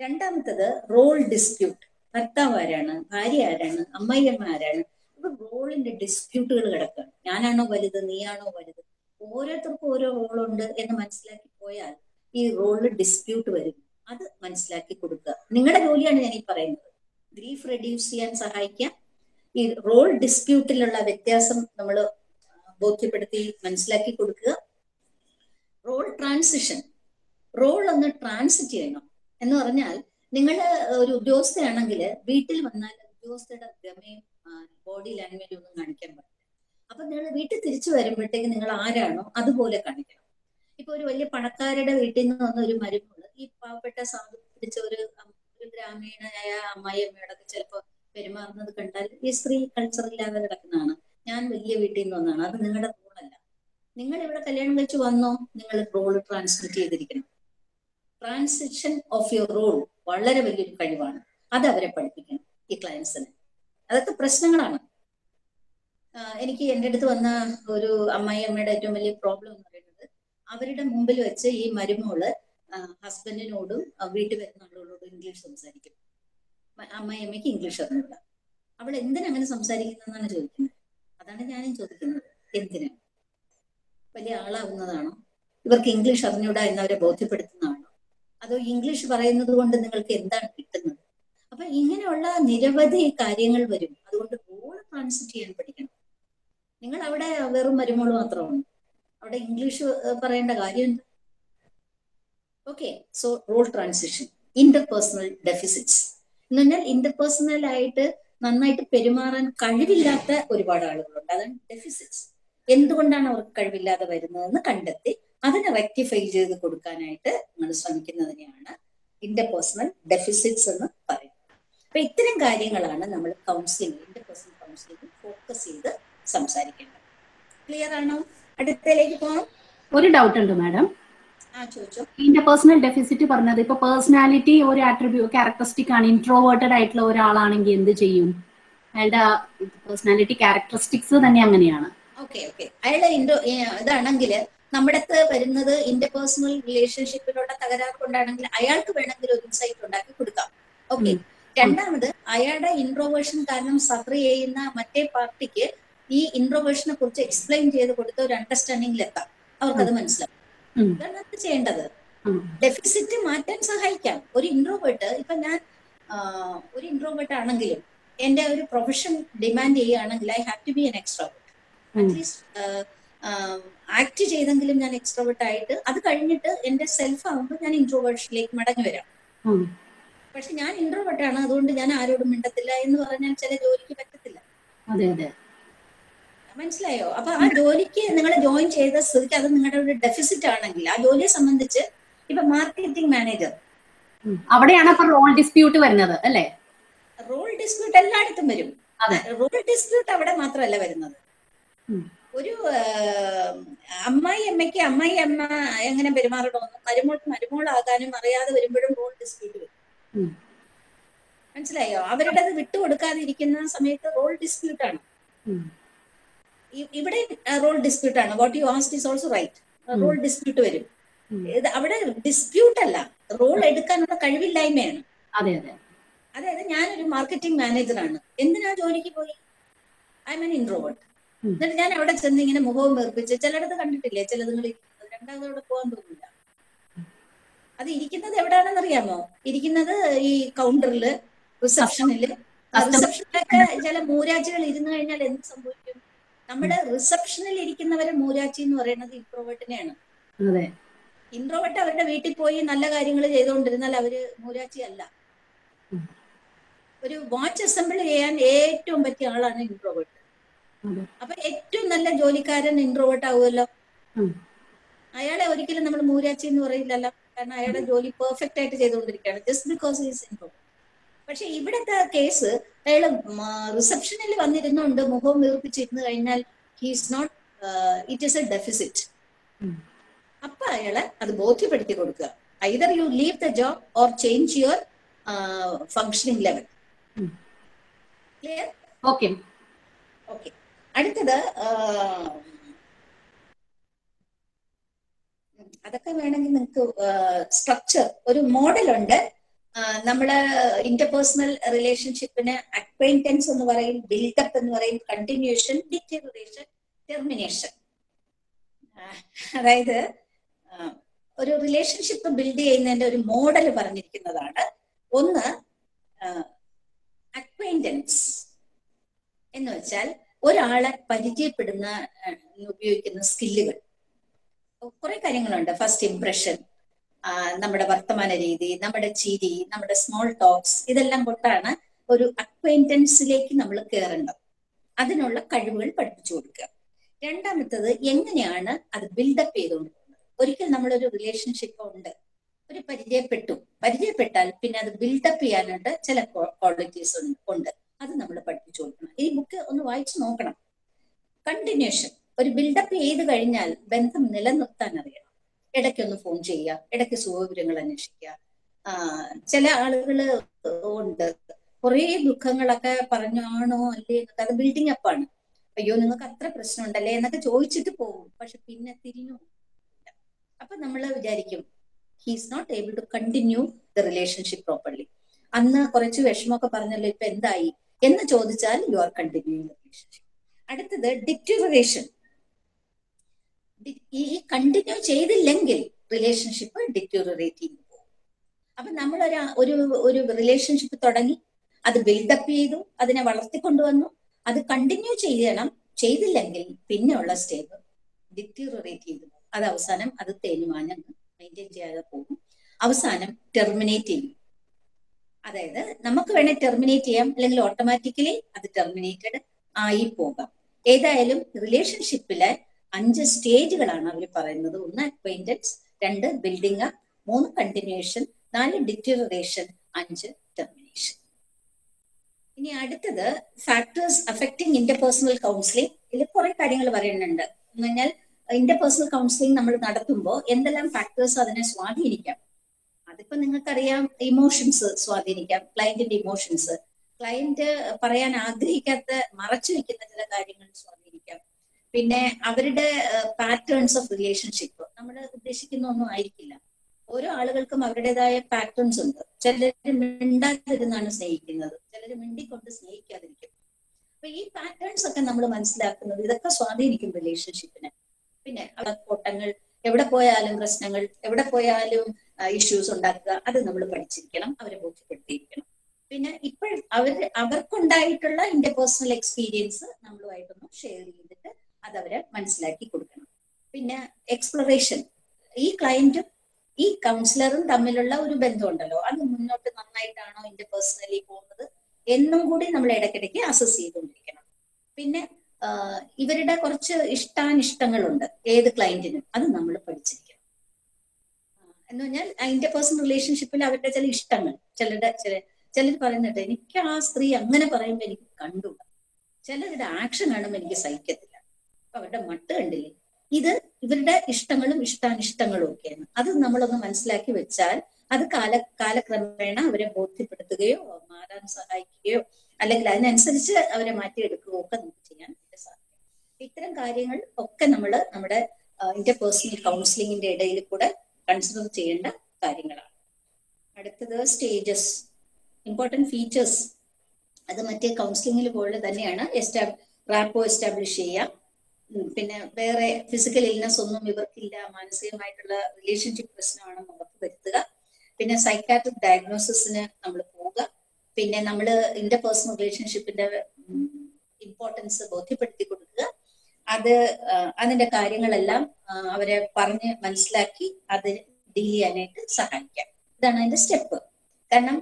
രണ്ടാമത്തത് റോൾ ഡിസ്പ്യൂട്ട് ഭർത്താവ് ആരാണ്? ഭാര്യ ആരാണ്? അമ്മയമ്മ ആരാണ്? അപ്പൊ റോളിന്റെ ഡിസ്പ്യൂട്ടുകൾ കിടക്കുകയാണ് ഞാനാണോ വലുത്? നീയാണോ വലുത്? ഓരോരുത്തർക്കും ഓരോ റോളുണ്ട് എന്ന് മനസ്സിലാക്കി പോയാൽ ഈ റോളിൽ ഡിസ്പ്യൂട്ട് വരും. അത് മനസ്സിലാക്കി കൊടുക്കുക. നിങ്ങളുടെ ജോലിയാണ് ഞാൻ ഈ പറയുന്നത്. ഗ്രീഫ് റെഡ്യൂസ് ചെയ്യാൻ സഹായിക്കുക ഈ റോൾ ഡിസ്പ്യൂട്ടിലുള്ള വ്യത്യാസം നമ്മൾ ബോധ്യപ്പെടുത്തി മനസ്സിലാക്കി കൊടുക്കുക. റോൾ ട്രാൻസിഷൻ റോൾ ഒന്ന് ട്രാൻസിറ്റ് ചെയ്യണം. എന്ന് പറഞ്ഞാൽ നിങ്ങൾ ഒരു ഉദ്യോഗസ്ഥയാണെങ്കിൽ വീട്ടിൽ വന്നാൽ ഉദ്യോഗസ്ഥയുടെ ഗമയും ബോഡി ലാംഗ്വേജും ഒന്നും കാണിക്കാൻ പാടില്ല. അപ്പൊ നിങ്ങൾ വീട്ടിൽ തിരിച്ചു വരുമ്പോഴത്തേക്ക് നിങ്ങൾ ആരാണോ അതുപോലെ കാണിക്കണം. ഇപ്പൊ ഒരു വലിയ പണക്കാരുടെ വീട്ടിൽ നിന്ന് വന്ന ഒരു മരുമകൾ ഈ പാവപ്പെട്ട സാധു പിടിച്ച ഒരു ഒരു ഗ്രാമീണയായ അമ്മായിയമ്മയോടൊക്കെ ചിലപ്പോ പെരുമാറുന്നത് കണ്ടാൽ ഈ സ്ത്രീ കൾച്ചർ ഇല്ലാതെ കിടക്കുന്നതാണ്. ഞാൻ വലിയ വീട്ടിൽ നിന്ന് വന്നതാണ്. അത് നിങ്ങളുടെ റോളല്ല നിങ്ങൾ ഇവിടെ കല്യാണം കഴിച്ച് വന്നോ? നിങ്ങൾ റോൾ ട്രാൻസ്മിറ്റ് ചെയ്തിരിക്കണം. ട്രാൻസിഷൻ ഓഫ് യുവർ റോൾ വളരെ വലിയൊരു കഴിവാണ്. അത് അവരെ പഠിപ്പിക്കണം ഈ ക്ലയൻസിന് അതൊക്കെ പ്രശ്നങ്ങളാണ്. എനിക്ക് എന്റെ അടുത്ത് വന്ന ഒരു അമ്മായി അമ്മയുടെ ഏറ്റവും വലിയ പ്രോബ്ലം എന്ന് പറയുന്നത് അവരുടെ മുമ്പിൽ വെച്ച് ഈ മരുമോൾ ഹസ്ബൻഡിനോടും വീട്ടിൽ വരുന്ന ആളുകളോടും ഇംഗ്ലീഷ് സംസാരിക്കും. അമ്മായി അമ്മയ്ക്ക് ഇംഗ്ലീഷ് അറിഞ്ഞില്ല അവൾ എന്തിനങ്ങനെ സംസാരിക്കുന്നതെന്നാണ് ചോദിക്കുന്നത്. അതാണ് ഞാനും ചോദിക്കുന്നത്. എന്തിന്? വലിയ ആളാവുന്നതാണോ? ഇവർക്ക് ഇംഗ്ലീഷ് അറിഞ്ഞൂടാ എന്നവരെ ബോധ്യപ്പെടുത്തുന്നതാണോ? അതോ ഇംഗ്ലീഷ് പറയുന്നത് കൊണ്ട് നിങ്ങൾക്ക് എന്താണ് കിട്ടുന്നത്? അപ്പൊ ഇങ്ങനെയുള്ള നിരവധി കാര്യങ്ങൾ വരും. അതുകൊണ്ട് റോൾ ട്രാൻസിറ്റ് ചെയ്യാൻ പഠിക്കണം. നിങ്ങൾ അവിടെ വെറും മരുമോൾ മാത്രമാണ്. അവിടെ ഇംഗ്ലീഷ് പറയേണ്ട കാര്യം okay so role transition interpersonal deficits എന്ന് പറഞ്ഞാൽ ഇന്റർപേഴ്സണൽ ആയിട്ട് നന്നായിട്ട് പെരുമാറാൻ കഴിവില്ലാത്ത ഒരുപാട് ആളുകളുണ്ട്. അതാണ് ഡെഫിസിറ്റ്സ് എന്തുകൊണ്ടാണ് അവർക്ക് കഴിവില്ലാതെ വരുന്നതെന്ന് കണ്ടെത്തി അതിനെ റെക്ടിഫൈ ചെയ്ത് കൊടുക്കാനായിട്ട് നമ്മൾ ശ്രമിക്കുന്നതിനെയാണ് ഇന്റർപേഴ്സണൽ ഡെഫിസിറ്റ്സ് എന്ന് പറയുന്നത്. അപ്പൊ ഇത്തരം കാര്യങ്ങളാണ് നമ്മൾ കൗൺസിലിംഗ് ഇന്റർപേഴ്സണൽ കൗൺസിലിംഗ് ഫോക്കസ് ചെയ്ത് സംസാരിക്കേണ്ടത്. ക്ലിയർ ആണോ? അടുത്തതിലേക്ക് പോകണം ഒരു ഡൗട്ട് ഉണ്ട് മാഡം ആ പേഴ്സണൽ ഡെഫിസിറ്റ് പറഞ്ഞത് ഇപ്പൊ പേഴ്സണാലിറ്റി ഒരു ആട്രിബ്യൂ ക്യാരക്ടറിസ്റ്റിക് ആണ്. ഇൻട്രോവേർട്ടഡ് ആയിട്ടുള്ള ഒരാളാണെങ്കിൽ എന്ത് ചെയ്യും? അയാളുടെ പേഴ്സണാലിറ്റി ക്യാരക്ടറിസ്റ്റിക്സ് തന്നെ അങ്ങനെയാണ്. Okay okay. അയാളുടെ ഇൻഡോ ഇതാണെങ്കിൽ നമ്മുടെ അടുത്ത് വരുന്നത് ഇന്റർപേഴ്സണൽ റിലേഷൻഷിപ്പിലുള്ള തകരാറ് കൊണ്ടാണെങ്കിൽ അയാൾക്ക് വേണമെങ്കിൽ ഒരു ഇൻസൈറ്റ് ഉണ്ടാക്കി കൊടുക്കാം. ഓക്കെ. രണ്ടാമത് അയാളുടെ ഇൻട്രോവേർഷൻ കാരണം സഫർ ചെയ്യുന്ന മറ്റേ പാർട്ടിക്ക് ഈ ഇൻട്രോവേർഷനെ കുറിച്ച് എക്സ്പ്ലെയിൻ ചെയ്ത് കൊടുത്ത ഒരു അണ്ടർസ്റ്റാൻഡിംഗിൽ എത്താം അവർക്കത് മനസ്സിലാവും. ഇതാണ് ചെയ്യേണ്ടത്. ഡെഫിസിറ്റ് മാറ്റാൻ സഹായിക്കാം. ഒരു ഇൻട്രോവേർട്ട് ഇപ്പൊ ഞാൻ ഒരു ഇൻട്രോവേർട്ട് ആണെങ്കിലും എന്റെ ഒരു പ്രൊഫഷൻ ഡിമാൻഡ് ചെയ്യുകയാണെങ്കിൽ I have to be an extrovert at least act ചെയ്തെങ്കിലും ഞാൻ എക്സ്ട്രോവേർട്ട് ആയിട്ട് അത് കഴിഞ്ഞിട്ട് എന്റെ സെൽഫ് ആകുമ്പോൾ ഞാൻ ഇൻട്രോവേർഷനിലേക്ക് മടങ്ങി വരാം. പക്ഷെ ഞാൻ ഇൻട്രോവേർട്ടാണ് അതുകൊണ്ട് ഞാൻ ആരോടും മിണ്ടത്തില്ല എന്ന് പറഞ്ഞാൽ ചില ജോലിക്ക് പറ്റത്തില്ല. അതെ അതെ. മനസ്സിലായോ? അപ്പൊ ആ ജോലിക്ക് നിങ്ങൾ ജോയിൻ ചെയ്ത സ്ഥിതിക്ക് അത് നിങ്ങളുടെ ഒരു ഡെഫിസിറ്റ് ആണെങ്കിൽ ആ ജോലിയെ സംബന്ധിച്ച് ഇപ്പൊ മാർക്കറ്റിംഗ് മാനേജർ അവിടെയാണ് അപ്പൊ റോൾ ഡിസ്പ്യൂട്ട് വരുന്നത് അല്ലേ? റോൾ ഡിസ്പ്യൂട്ട് എല്ലായിടത്തും വരും. റോൾ ഡിസ്പ്യൂട്ട് അവിടെ മാത്രമല്ല വരുന്നത്. ഒരു അമ്മായി അമ്മയ്ക്ക് അമ്മായി അമ്മ എങ്ങനെ പെരുമാറണമെന്നും മരുമോൾ മരുമോളാകാനും അറിയാതെ വരുമ്പോഴും റോൾ ഡിസ്പ്യൂട്ട് വരും. മനസ്സിലായോ? അവരുടെ അത് വിട്ടുകൊടുക്കാതിരിക്കുന്ന സമയത്ത് റോൾ ഡിസ്പ്യൂട്ടാണ് ഇവിടെ റോൾ ഡിസ്പ്യൂട്ട് ആണ്. What you asked is also right role dispute വരും. ഇത് അവിടെ ഡിസ്പ്യൂട്ട് അല്ല. റോൾ എടുക്കാനുള്ള കഴിവില്ലായ്മയാണ്. അതെ അതെ. അതായത് ഞാനൊരു മാർക്കറ്റിംഗ് മാനേജറാണ് എന്തിനാ ജോലിക്ക് പോയി? ഐ മീൻ ഇൻട്രോവേർട്ട് എന്നിട്ട് ഞാൻ അവിടെ ചെന്ന് ഇങ്ങനെ മുഖവും വേർപ്പിച്ച് ചിലടത്ത് കണ്ടിട്ടില്ലേ? ചിലതുങ്ങൾ രണ്ടാമതോടെ രണ്ടാമത് അവിടെ പോകാൻ തോന്നില്ല അത് ഇരിക്കുന്നത് എവിടെയാണെന്ന് അറിയാമോ? ഇരിക്കുന്നത് ഈ കൗണ്ടറിൽ റിസപ്ഷനിൽ റിസപ്ഷനിലൊക്കെ ചില മൂരാജികൾ ഇരുന്ന് കഴിഞ്ഞാൽ എന്ത് സംഭവിക്കും? നമ്മുടെ റിസപ്ഷനിൽ ഇരിക്കുന്നവരെ മൂരാച്ചി എന്ന് പറയുന്നത് ഇൻട്രോവേർട്ടിനെയാണ്. ഇൻട്രോവേർട്ട് അവരുടെ വീട്ടിൽ പോയി നല്ല കാര്യങ്ങൾ ചെയ്തുകൊണ്ടിരുന്നാൽ അവർ മൂരാച്ചി അല്ല. ഒരു വാച്ച് അസംബിൾ ചെയ്യാൻ ഏറ്റവും പറ്റിയ ആളാണ് ഇൻട്രോവേർട്ട്. അപ്പൊ ഏറ്റവും നല്ല ജോലിക്കാരൻ ഇൻട്രോവേർട്ട് ആവുമല്ലോ? അയാളെ ഒരിക്കലും നമ്മൾ മൂരാച്ചി എന്ന് പറയില്ലല്ലോ. കാരണം അയാളുടെ ജോലി പെർഫെക്റ്റ് ആയിട്ട് ചെയ്തുകൊണ്ടിരിക്കുകയാണ്. ജസ്റ്റ് ബിക്കോസ് ഈസ് ഇൻട്രോവേർട്ട് പക്ഷെ ഇവിടുത്തെ കേസ് അയാൾ റിസപ്ഷനിൽ വന്നിരുന്നുകൊണ്ട് മുഖം വീർപ്പിച്ചിരുന്നു കഴിഞ്ഞാൽ he's not it is a deficit. അപ്പൊ അയാളെ അത് ബോധ്യപ്പെടുത്തി കൊടുക്കുക. Either you leave the job or change your functioning level. Clear okay okay അടുത്തത് അതൊക്കെ വേണമെങ്കിൽ നിങ്ങൾക്ക് സ്ട്രക്ചർ ഒരു മോഡലുണ്ട് നമ്മൾ ഇന്റർപേഴ്സണൽ റിലേഷൻഷിപ്പിന് അക്വൈന്റൻസ് എന്ന് പറയും ബിൽഡപ്പ് എന്ന് പറയും കണ്ടിന്യൂഷൻ ഡിറ്റേറിയേഷൻ ടെർമിനേഷൻ അതായത് ഒരു റിലേഷൻഷിപ്പ് ബിൽഡ് ചെയ്യുന്നതിന്റെ ഒരു മോഡൽ പറഞ്ഞിരിക്കുന്നതാണ്. ഒന്ന് അക്വൈന്റൻസ് എന്ന് വെച്ചാൽ ഒരാളെ പരിചയപ്പെടുന്ന ഉപയോഗിക്കുന്ന സ്കില്ലുകൾ കുറെ കാര്യങ്ങളുണ്ട്. ഫസ്റ്റ് ഇംപ്രഷൻ നമ്മുടെ വർത്തമാന രീതി നമ്മുടെ ചിരി നമ്മുടെ സ്മോൾ ടോക്സ് ഇതെല്ലാം കൊണ്ടാണ് ഒരു അക്വൈന്റൻസിലേക്ക് നമ്മൾ കയറേണ്ടത് അതിനുള്ള കഴിവുകൾ പഠിപ്പിച്ചു കൊടുക്കുക. രണ്ടാമത്തത് എങ്ങനെയാണ് അത് ബിൽഡപ്പ് ചെയ്തുകൊണ്ട് ഒരിക്കൽ നമ്മളൊരു റിലേഷൻഷിപ്പ് ഉണ്ട്. ഒരു പരിചയപ്പെട്ടു. പരിചയപ്പെട്ടാൽ പിന്നെ അത് ബിൽഡപ്പ് ചെയ്യാനായിട്ട് ചില ക്വാളിറ്റീസ് ഉണ്ട്. അത് നമ്മൾ പഠിപ്പിച്ചു കൊടുക്കണം. ഈ ബുക്ക് ഒന്ന് വായിച്ചു നോക്കണം. കണ്ടിന്യൂഷൻ ഒരു ബിൽഡപ്പ് ചെയ്ത് കഴിഞ്ഞാൽ ബന്ധം നിലനിർത്താൻ അറിയണം. ഇടയ്ക്കൊന്ന് ഫോൺ ചെയ്യുക ഇടയ്ക്ക് സുഖവിവരങ്ങൾ അന്വേഷിക്കുക. ആ, ചില ആളുകൾ ഉണ്ട്. കുറേ ദുഃഖങ്ങളൊക്കെ പറഞ്ഞാണോ അല്ലേ എന്നൊക്കെ അത് ബിൽഡിംഗ് അപ്പാണ് അയ്യോ നിങ്ങൾക്ക് അത്ര പ്രശ്നം ഉണ്ടല്ലേ എന്നൊക്കെ ചോദിച്ചിട്ട് പോകും. പക്ഷെ പിന്നെ തിരിഞ്ഞു. അപ്പൊ നമ്മൾ വിചാരിക്കും he's not able to continue the relationship properly അന്ന് കുറച്ച് വിഷമമൊക്കെ പറഞ്ഞല്ലോ ഇപ്പൊ എന്തായി? എന്ന് ചോദിച്ചാൽ യു ആർ കണ്ടിന്യൂയിങ് റിലേഷൻഷിപ്പ് അടുത്തത് ഡിക്റ്ററേഷൻ ഈ കണ്ടിന്യൂ ചെയ്തില്ലെങ്കിൽ റിലേഷൻഷിപ്പ് ഡിറ്റോറിയേറ്റ് ചെയ്യും. അപ്പൊ നമ്മൾ ഒരു ഒരു റിലേഷൻഷിപ്പ് തുടങ്ങി അത് ബിൽഡപ്പ് ചെയ്തു അതിനെ വളർത്തിക്കൊണ്ടുവന്നു അത് കണ്ടിന്യൂ ചെയ്യണം ചെയ്തില്ലെങ്കിൽ പിന്നെയുള്ള സ്റ്റേജ് ഡിറ്റീറിയേറ്റ് ചെയ്തു അത് അവസാനം അത് തേഞ്ഞുമാഞ്ഞ് മെയിന്റെയിൻ ചെയ്യാതെ പോകും. അവസാനം ടെർമിനേറ്റ് ചെയ്യും. അതായത് നമുക്ക് വേണേൽ ടെർമിനേറ്റ് ചെയ്യാം അല്ലെങ്കിൽ ഓട്ടോമാറ്റിക്കലി അത് ടെർമിനേറ്റഡ് ആയി പോകാം. ഏതായാലും റിലേഷൻഷിപ്പിലെ അഞ്ച് സ്റ്റേജുകളാണ് അവർ പറയുന്നത്. ഒന്ന് അക്വൈന്റൻസ് രണ്ട് ബിൽഡിംഗ് അപ്പ് മൂന്ന് കണ്ടിന്യൂഷൻ നാല് ഡിറ്റേഷൻ അഞ്ച് ടെർമിനേഷൻ ഇനി അടുത്തത് ഫാക്ടേഴ്സ് അഫക്റ്റിംഗ് ഇന്റർപേഴ്സണൽ കൗൺസിലിംഗ് ഇതിൽ കുറെ കാര്യങ്ങൾ പറയുന്നുണ്ട്. എന്ന് പറഞ്ഞാൽ ഇന്റർപേഴ്സണൽ കൗൺസിലിംഗ് നമ്മൾ നടത്തുമ്പോൾ എന്തെല്ലാം ഫാക്ടേഴ്സ് അതിനെ സ്വാധീനിക്കാം? അതിപ്പോ നിങ്ങൾക്കറിയാം ഇമോഷൻസ് സ്വാധീനിക്കാം ക്ലയന്റിന്റെ ഇമോഷൻസ് ക്ലയന്റ് പറയാൻ ആഗ്രഹിക്കാത്ത മറച്ചു വെക്കുന്ന ചില കാര്യങ്ങൾ സ്വാധീനിക്കാം. പിന്നെ അവരുടെ പാറ്റേൺസ് ഓഫ് റിലേഷൻഷിപ്പ് നമ്മൾ ഉദ്ദേശിക്കുന്ന ഒന്നും ആയിരിക്കില്ല. ഓരോ ആളുകൾക്കും അവരുടേതായ പാറ്റേൺസ് ഉണ്ട്. ചിലർ മിണ്ടാതിരുന്നാണ് സ്നേഹിക്കുന്നത്. ചിലർ മിണ്ടിക്കൊണ്ട് സ്നേഹിക്കാതിരിക്കും. അപ്പൊ ഈ പാറ്റേൺസ് ഒക്കെ നമ്മൾ മനസ്സിലാക്കുന്നത് ഇതൊക്കെ സ്വാധീനിക്കും റിലേഷൻഷിപ്പിനെ പിന്നെ കോട്ടങ്ങൾ എവിടെ പോയാലും പ്രശ്നങ്ങൾ എവിടെ പോയാലും ഇഷ്യൂസ് ഉണ്ടാക്കുക അത് നമ്മൾ പഠിച്ചിരിക്കണം അവരെ ബോധ്യപ്പെടുത്തിയിരിക്കണം. പിന്നെ ഇപ്പോൾ അവർ അവർക്കുണ്ടായിട്ടുള്ള ഇന്റർപേഴ്സണൽ എക്സ്പീരിയൻസ് നമ്മളുമായിട്ടൊന്ന് ഷെയർ ചെയ്തിട്ട് അത് അവരെ മനസ്സിലാക്കി കൊടുക്കണം. പിന്നെ എക്സ്പ്ലറേഷൻ ഈ ക്ലയന്റും ഈ കൗൺസിലറും തമ്മിലുള്ള ഒരു ബന്ധമുണ്ടല്ലോ. അത് മുന്നോട്ട് നന്നായിട്ടാണോ എന്റെ പേഴ്സണലി പോകുന്നത് എന്നും കൂടി നമ്മൾ ഇടയ്ക്കിടയ്ക്ക് അസസ് ചെയ്തുകൊണ്ടിരിക്കണം. പിന്നെ ഇവരുടെ കുറച്ച് ഇഷ്ടാനിഷ്ടങ്ങളുണ്ട്. ഏത് ക്ലയന്റിനും അത് നമ്മൾ പഠിച്ചിരിക്കണം. എന്ന് പറഞ്ഞാൽ അതിന്റെ പേഴ്സണൽ റിലേഷൻഷിപ്പിൽ അവരുടെ ചില ഇഷ്ടങ്ങൾ ചിലരുടെ ചില ചിലർ പറയുന്നുണ്ട് എനിക്ക് ആ സ്ത്രീ അങ്ങനെ പറയുമ്പോൾ എനിക്ക് കണ്ടു ചിലരുടെ ആക്ഷൻ കാണുമ്പോൾ എനിക്ക് സഹിക്കത്തില്ല. അവരുടെ മട്ട് കണ്ടില്ലേ? ഇത് ഇവരുടെ ഇഷ്ടങ്ങളും ഇഷ്ടാനിഷ്ടങ്ങളും ഒക്കെയാണ്. അത് നമ്മളൊന്ന് മനസ്സിലാക്കി വെച്ചാൽ അത് കാല കാലക്രമേണ അവരെ ബോധ്യപ്പെടുത്തുകയോ മാറാൻ സഹായിക്കുകയോ അല്ലെങ്കിൽ അതിനനുസരിച്ച് അവരെ മാറ്റിയെടുക്കുകയോ ഒക്കെ നമുക്ക് ചെയ്യാൻ സാധിക്കും. ഇത്തരം കാര്യങ്ങൾ ഒക്കെ നമ്മൾ നമ്മുടെ ഇന്റർപേഴ്സണൽ കൗൺസിലിങ്ങിന്റെ ഇടയിൽ കൂടെ കൺസിഡർ ചെയ്യേണ്ട കാര്യങ്ങളാണ്. അടുത്തത് സ്റ്റേജസ് ഇമ്പോർട്ടന്റ് ഫീച്ചേഴ്സ് അത് മറ്റേ കൗൺസിലിങ്ങിൽ പോലെ തന്നെയാണ് എസ്റ്റാബ് റാപ്പോ എസ്റ്റാബ്ലിഷ് ചെയ്യുക. പിന്നെ വേറെ ഫിസിക്കൽ ഇൽനെസ് ഒന്നും ഇവർക്കില്ല മാനസികമായിട്ടുള്ള റിലേഷൻഷിപ്പ് പ്രശ്നമാണ് നമുക്ക് വരുത്തുക. പിന്നെ സൈക്കാട്രിക് ഡയഗ്നോസിസിന് നമ്മൾ പോവുക. പിന്നെ നമ്മൾ ഇന്റർപേഴ്സണൽ റിലേഷൻഷിപ്പിന്റെ ഇമ്പോർട്ടൻസ് ബോധ്യപ്പെടുത്തി കൊടുക്കുക. അത് അതിന്റെ കാര്യങ്ങളെല്ലാം അവരെ പറഞ്ഞ് മനസ്സിലാക്കി അത് ഡീൽ ചെയ്യാനായിട്ട് സഹായിക്കാം. ഇതാണ് അതിന്റെ സ്റ്റെപ്പ് കാരണം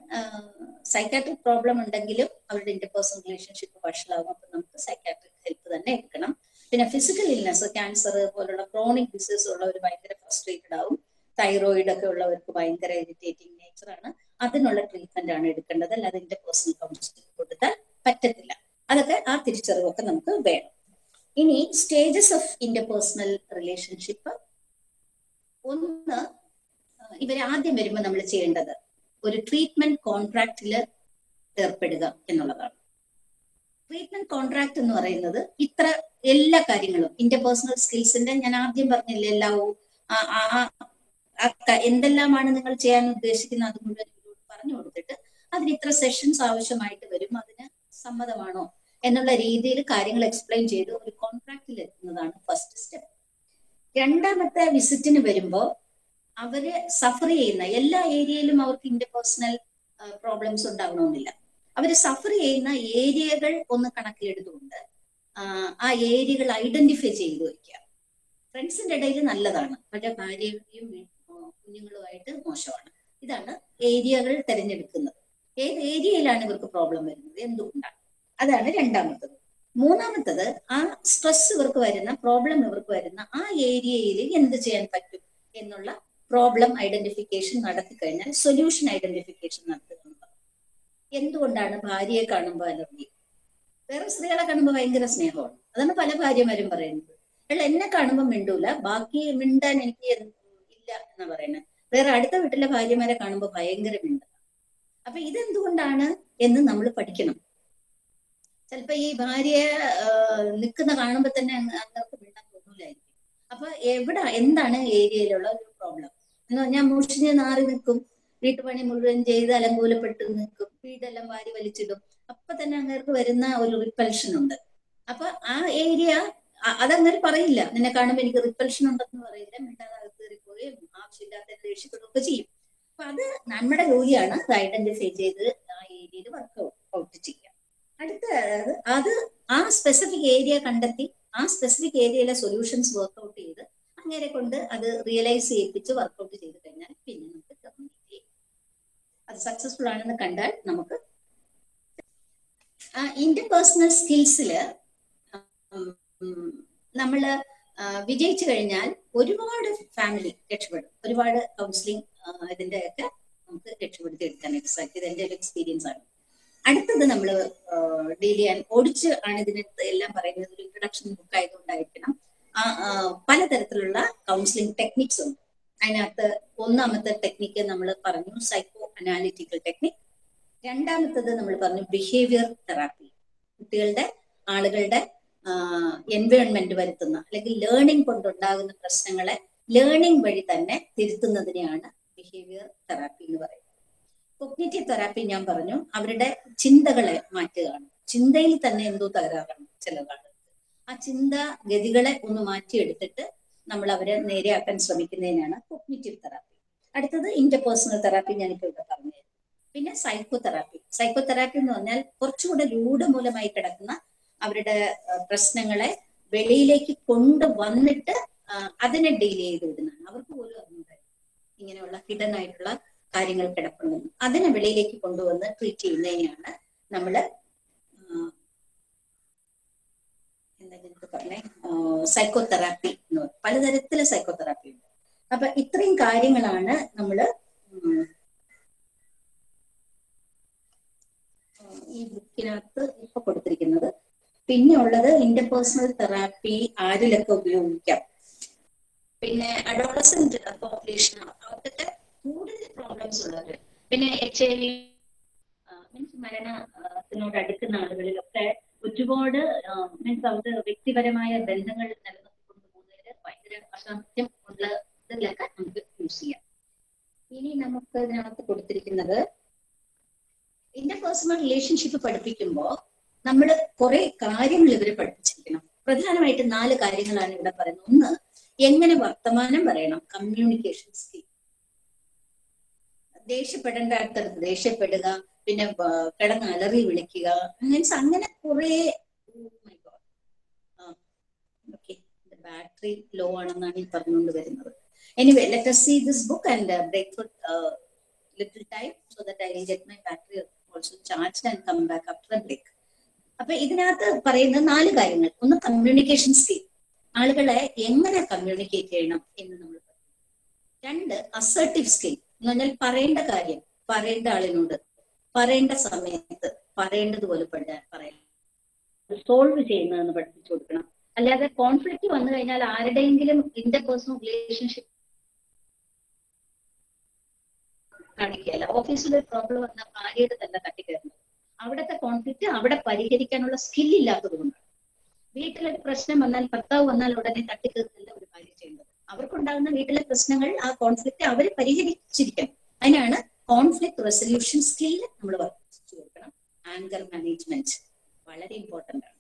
സൈക്കാട്രിക് പ്രോബ്ലം ഉണ്ടെങ്കിലും അവരുടെ ഇന്റർപേഴ്സണൽ റിലേഷൻഷിപ്പ് വഷളാകും അപ്പൊ നമുക്ക് സൈക്കാട്രിക് ഹെൽപ്പ് തന്നെ എടുക്കണം. പിന്നെ ഫിസിക്കൽ ഇൽനെസ് ക്യാൻസർ പോലുള്ള ക്രോണിക് ഡിസീസ് ഉള്ളവർ ഭയങ്കര ഫ്രസ്ട്രേറ്റഡ് ആവും. തൈറോയിഡ് ഒക്കെ ഉള്ളവർക്ക് ഭയങ്കര ഇറിറ്റേറ്റിംഗ് നേച്ചറാണ് അതിനുള്ള ട്രീറ്റ്മെന്റ് ആണ് എടുക്കേണ്ടത്. അല്ലാതെ ഇന്റർപേഴ്സണൽ കൗൺസിലിംഗ് കൊടുത്താൽ പറ്റത്തില്ല. അതൊക്കെ ആ തിരിച്ചറിവൊക്കെ നമുക്ക് വേണം. ഇനി സ്റ്റേജസ് ഓഫ് ഇന്റർപേഴ്സണൽ റിലേഷൻഷിപ്പ് ഒന്ന് ഇവർ ആദ്യം വരുമ്പോൾ നമ്മൾ ചെയ്യേണ്ടത് ഒരു ട്രീറ്റ്മെന്റ് കോൺട്രാക്റ്റിൽ ഏർപ്പെടുക എന്നുള്ളതാണ്. ട്രീറ്റ്മെന്റ് കോൺട്രാക്ട് എന്ന് പറയുന്നത് ഇത്ര എല്ലാ കാര്യങ്ങളും. ഇന്റർപേഴ്സണൽ സ്കിൽസിന്റെ ഞാൻ ആദ്യം പറഞ്ഞില്ലേ ക- എന്തെല്ലാമാണ് നിങ്ങൾ ചെയ്യാൻ ഉദ്ദേശിക്കുന്നത് അത് മുഴുവൻ പറഞ്ഞു കൊടുത്തിട്ട് അതിന് ഇത്ര സെഷൻസ് ആവശ്യമായിട്ട് വരും അതിന് സമ്മതമാണോ എന്നുള്ള രീതിയിൽ കാര്യങ്ങൾ എക്സ്പ്ലെയിൻ ചെയ്ത് ഒരു കോൺട്രാക്റ്റിൽ എത്തുന്നതാണ് ഫസ്റ്റ് സ്റ്റെപ്പ് രണ്ടാമത്തെ വിസിറ്റിന് വരുമ്പോൾ അവർ സഫർ ചെയ്യുന്ന എല്ലാ ഏരിയയിലും അവർക്ക് ഇന്റർപേഴ്സണൽ പ്രോബ്ലംസ് ഉണ്ടാകണമെന്നില്ല അവർ സഫർ ചെയ്യുന്ന ഏരിയകൾ ഒന്ന് കണക്കിലെടുത്തുകൊണ്ട് ആ, ഏരിയകൾ ഐഡന്റിഫൈ ചെയ്ത് വയ്ക്കുക. ഫ്രണ്ട്സിന്റെ ഇടയിൽ നല്ലതാണ്. പല ഭാര്യയും കുഞ്ഞുങ്ങളുമായിട്ട് മോശമാണ്. ഇതാണ് ഏരിയകൾ തിരഞ്ഞെടുക്കുന്നത്. ഏത് ഏരിയയിലാണ് ഇവർക്ക് പ്രോബ്ലം വരുന്നത്? എന്തുകൊണ്ടാണ്? അതാണ് രണ്ടാമത്തത്. മൂന്നാമത്തത് ആ സ്ട്രെസ് ഇവർക്ക് വരുന്ന പ്രോബ്ലം ഇവർക്ക് വരുന്ന ആ ഏരിയയിൽ എന്ത് ചെയ്യാൻ പറ്റും എന്നുള്ള പ്രോബ്ലം ഐഡന്റിഫിക്കേഷൻ നടത്തി കഴിഞ്ഞാൽ സൊല്യൂഷൻ ഐഡന്റിഫിക്കേഷൻ നടത്തുക. എന്തുകൊണ്ടാണ് ഭാര്യയെ കാണുമ്പോൾ അലർജി? വേറെ സ്ത്രീകളെ കാണുമ്പോൾ ഭയങ്കര സ്നേഹമാണ്. അതാണ് പല ഭാര്യമാരും പറയുന്നത്. അയാൾ എന്നെ കാണുമ്പോൾ മിണ്ടൂല. ബാക്കി മിണ്ടാൻ എനിക്ക് ഇല്ല എന്ന് പറയുന്നത്. വേറെ അടുത്ത വീട്ടിലെ ഭാര്യമാരെ കാണുമ്പോൾ ഭയങ്കര മിണ്ട. അപ്പൊ ഇതെന്തുകൊണ്ടാണ് എന്ന് നമ്മൾ പഠിക്കണം. ചിലപ്പോ ഈ ഭാര്യയെ നിൽക്കുന്ന കാണുമ്പോൾ തന്നെ അങ്ങനെ മിണ്ടാൻ തോന്നൂലായിരിക്കും. അപ്പൊ എവിടെ എന്താണ് ഏരിയയിലുള്ള ഒരു പ്രോബ്ലം എന്ന് പറഞ്ഞാൽ മുഷിഞ്ഞ് നാറി നിൽക്കും. വീട്ടുപണി മുഴുവൻ ചെയ്ത് അലങ്കൂലപ്പെട്ട് നിൽക്കും. വീടെല്ലാം വാരി വലിച്ചിടും. അപ്പൊ തന്നെ അങ്ങേർക്ക് വരുന്ന ഒരു റിപ്പൽഷൻ ഉണ്ട്. അപ്പൊ ആ ഏരിയ അതങ്ങനെ പറയില്ല. നിന്നെ കാണുമ്പോൾ എനിക്ക് റിപ്പൽഷൻ ഉണ്ടെന്ന് പറയില്ല. മിണ്ടാതെ അകത്ത് കയറിപ്പോവുകയും ആവശ്യമില്ലാത്ത ദേഷ്യപ്പെടുകയൊക്കെ ചെയ്യും. അപ്പൊ അത് നമ്മുടെ ജോലിയാണ് അത് ഐഡന്റിഫൈ ചെയ്ത് ആ ഏരിയയിൽ വർക്ക് ഔട്ട് ചെയ്യുക അടുത്ത അത് ആ സ്പെസിഫിക് ഏരിയ കണ്ടെത്തി ആ സ്പെസിഫിക് ഏരിയയിലെ സൊല്യൂഷൻസ് വർക്ക്ഔട്ട് ചെയ്ത് അങ്ങനെ കൊണ്ട് അത് റിയലൈസ് ചെയ്യിപ്പിച്ച് വർക്ക്ഔട്ട് ചെയ്ത് കഴിഞ്ഞാൽ പിന്നെ അത് സക്സസ്ഫുൾ ആണെന്ന് കണ്ടാൽ നമുക്ക് ഇന്റർപേഴ്സണൽ സ്കിൽസിൽ നമ്മൾ വിജയിച്ചു കഴിഞ്ഞാൽ ഒരുപാട് ഫാമിലി രക്ഷപ്പെടും. ഒരുപാട് കൗൺസിലിംഗ് ഇതിന്റെ ഒക്കെ നമുക്ക് രക്ഷപ്പെടുത്തി എടുക്കാൻ എക്സാക്ട് ഇത് എന്റെ ഒരു എക്സ്പീരിയൻസ് ആണ്. അടുത്തത് നമ്മൾ ഡീൽ ചെയ്യാൻ ഓടിച്ച് ആണ് ഇതിനകത്ത് എല്ലാം പറയുന്നത്. ഒരു ഇൻട്രൊഡക്ഷൻ ബുക്ക് ആയതുകൊണ്ടായിരിക്കണം. പലതരത്തിലുള്ള കൗൺസിലിംഗ് ടെക്നിക്സ് ഉണ്ട്. അതിനകത്ത് ഒന്നാമത്തെ ടെക്നിക്ക് നമ്മൾ പറഞ്ഞു സൈക്കോ അനാലിറ്റിക്കൽ ടെക്നിക് രണ്ടാമത്തത് നമ്മൾ പറഞ്ഞു ബിഹേവിയർ തെറാപ്പി കുട്ടികളുടെ ആളുകളുടെ എൻവയോൺമെന്റ് വരുത്തുന്ന അല്ലെങ്കിൽ ലേണിംഗ് കൊണ്ടുണ്ടാകുന്ന പ്രശ്നങ്ങളെ ലേണിംഗ് വഴി തന്നെ തിരുത്തുന്നതിനെയാണ് ബിഹേവിയർ തെറാപ്പി എന്ന് പറയുന്നത്. കൊഗ്നേറ്റീവ് തെറാപ്പി ഞാൻ പറഞ്ഞു അവരുടെ ചിന്തകളെ മാറ്റുകയാണ്. ചിന്തയിൽ തന്നെ എന്തോ തകരാറാണ് ചില ആളുകൾക്ക് ആ ചിന്ത ഗതികളെ ഒന്ന് മാറ്റിയെടുത്തിട്ട് നമ്മൾ അവരെ നേരെയാക്കാൻ ശ്രമിക്കുന്നതിനാണ് കൊഗ്നേറ്റീവ് തെറാപ്പി അടുത്തത് ഇന്റർപേഴ്സണൽ തെറാപ്പി ഞാനിപ്പോ ഇവിടെ പറഞ്ഞു പിന്നെ സൈക്കോ തെറാപ്പി സൈക്കോ തെറാപ്പി എന്ന് പറഞ്ഞാൽ കുറച്ചുകൂടെ രൂഢമൂലമായി കിടക്കുന്ന അവരുടെ പ്രശ്നങ്ങളെ വെളിയിലേക്ക് കൊണ്ടുവന്നിട്ട് അതിനെ ഡീൽ ചെയ്ത് വിടുന്നതാണ്. അവർക്ക് പോലും അറിഞ്ഞൂടെ ഇങ്ങനെയുള്ള ഹിഡൻ ആയിട്ടുള്ള കാര്യങ്ങൾ കിടപ്പുണ്ടെന്ന്. അതിനെ വെളിയിലേക്ക് കൊണ്ടുവന്ന് ട്രീറ്റ് ചെയ്യുന്നതിനെയാണ് നമ്മൾ എന്താ പറഞ്ഞേ? സൈക്കോതെറാപ്പി എന്ന് പലതരത്തിലെ സൈക്കോതെറാപ്പി ഉണ്ട്. അപ്പൊ ഇത്രയും കാര്യങ്ങളാണ് നമ്മൾ ഈ ബുക്കിനകത്ത് ഇപ്പൊ കൊടുത്തിരിക്കുന്നത്. പിന്നെ ഉള്ളത് ഇന്റർപേഴ്സണൽ തെറാപ്പി ആരിലൊക്കെ ഉപയോഗിക്കാം. പിന്നെ അഡോളസെന്റ് പോപ്പുലേഷൻ അവർക്കൊക്കെ കൂടുതൽ പ്രോബ്ലംസ് ഉള്ളവര് പിന്നെ എച്ച് ഐ വി മീൻസ് മരണത്തിനോട് അടുക്കുന്ന ആളുകളിലൊക്കെ ഒരുപാട് മീൻസ് അവർക്ക് വ്യക്തിപരമായ ബന്ധങ്ങൾ നിലനിർത്തിക്കൊണ്ട് പോകുന്നതിൽ ഭയങ്കര അസാധ്യം ഉള്ള ഇതിലൊക്കെ നമുക്ക് യൂസ് ചെയ്യാം. ഇനി നമുക്ക് ഇതിനകത്ത് കൊടുത്തിരിക്കുന്നത് ഇന്റർപേഴ്സണൽ റിലേഷൻഷിപ്പ് പഠിപ്പിക്കുമ്പോൾ നമ്മൾ കുറെ കാര്യങ്ങൾ ഇവരെ പഠിപ്പിച്ചിരിക്കണം. പ്രധാനമായിട്ട് നാല് കാര്യങ്ങളാണ് ഇവിടെ പറയുന്നത്. ഒന്ന് എങ്ങനെ വർത്തമാനം പറയണം? കമ്മ്യൂണിക്കേഷൻ സ്കിൽ ദേഷ്യപ്പെടേണ്ട അടുത്തടുത്ത് ദേഷ്യപ്പെടുക പിന്നെ കിടന്ന് അലറി വിളിക്കുക മീൻസ് അങ്ങനെ കുറെ ബാറ്ററി ലോ ആണെന്നാണ് ഈ പറഞ്ഞുകൊണ്ട് വരുന്നത്. Anyway let us see this book and uh, break for uh, little time so that I will get my battery also charged and come back after the break. അപ്പൊ ഇതിനകത്ത് പറയുന്ന നാല് കാര്യങ്ങൾ. ഒന്ന് കമ്മ്യൂണിക്കേഷൻ സ്കിൽ ആളുകളെ എങ്ങനെ കമ്മ്യൂണിക്കേറ്റ് ചെയ്യണം എന്ന് നമ്മൾ പറയും. രണ്ട് അസർട്ടീവ് സ്കിൽ എന്ന് പറഞ്ഞാൽ പറയേണ്ട കാര്യം പറയേണ്ട ആളിനോട് പറയേണ്ട സമയത്ത് പറയേണ്ടതുപോലെ പറയാം സോൾവ് ചെയ്യുന്നതെന്ന് പഠിപ്പിച്ചു കൊടുക്കണം. അല്ലാതെ കോൺഫ്ലിക്റ്റ് വന്നു കഴിഞ്ഞാൽ ആരുടെയെങ്കിലും ഇന്റർപേഴ്സണൽ റിലേഷൻഷിപ്പ് കാണിക്കുകയല്ല. ഓഫീസിൽ ഒരു പ്രോബ്ലം വന്ന ഭാര്യയുടെ തന്നെ തട്ടിക്കയറുന്നത്. അവിടുത്തെ കോൺഫ്ലിക്റ്റ് അവിടെ പരിഹരിക്കാനുള്ള സ്കിൽ ഇല്ലാത്തത് കൊണ്ടാണ് വീട്ടിലൊരു പ്രശ്നം വന്നാൽ ഭർത്താവ് വന്നാൽ ഉടനെ തട്ടിക്കയറുന്നില്ല ഒരു കാര്യം ചെയ്യേണ്ടത്. അവർക്കുണ്ടാകുന്ന വീട്ടിലെ പ്രശ്നങ്ങൾ ആ കോൺഫ്ലിക്റ്റ് അവർ പരിഹരിച്ചിരിക്കണം. അതിനാണ് കോൺഫ്ലിക്ട് റെസൊല്യൂഷൻ സ്കില്ല് നമ്മൾ വർദ്ധിച്ചു കൊടുക്കണം ആങ്കർ മാനേജ്മെന്റ് വളരെ ഇമ്പോർട്ടന്റ് ആണ്.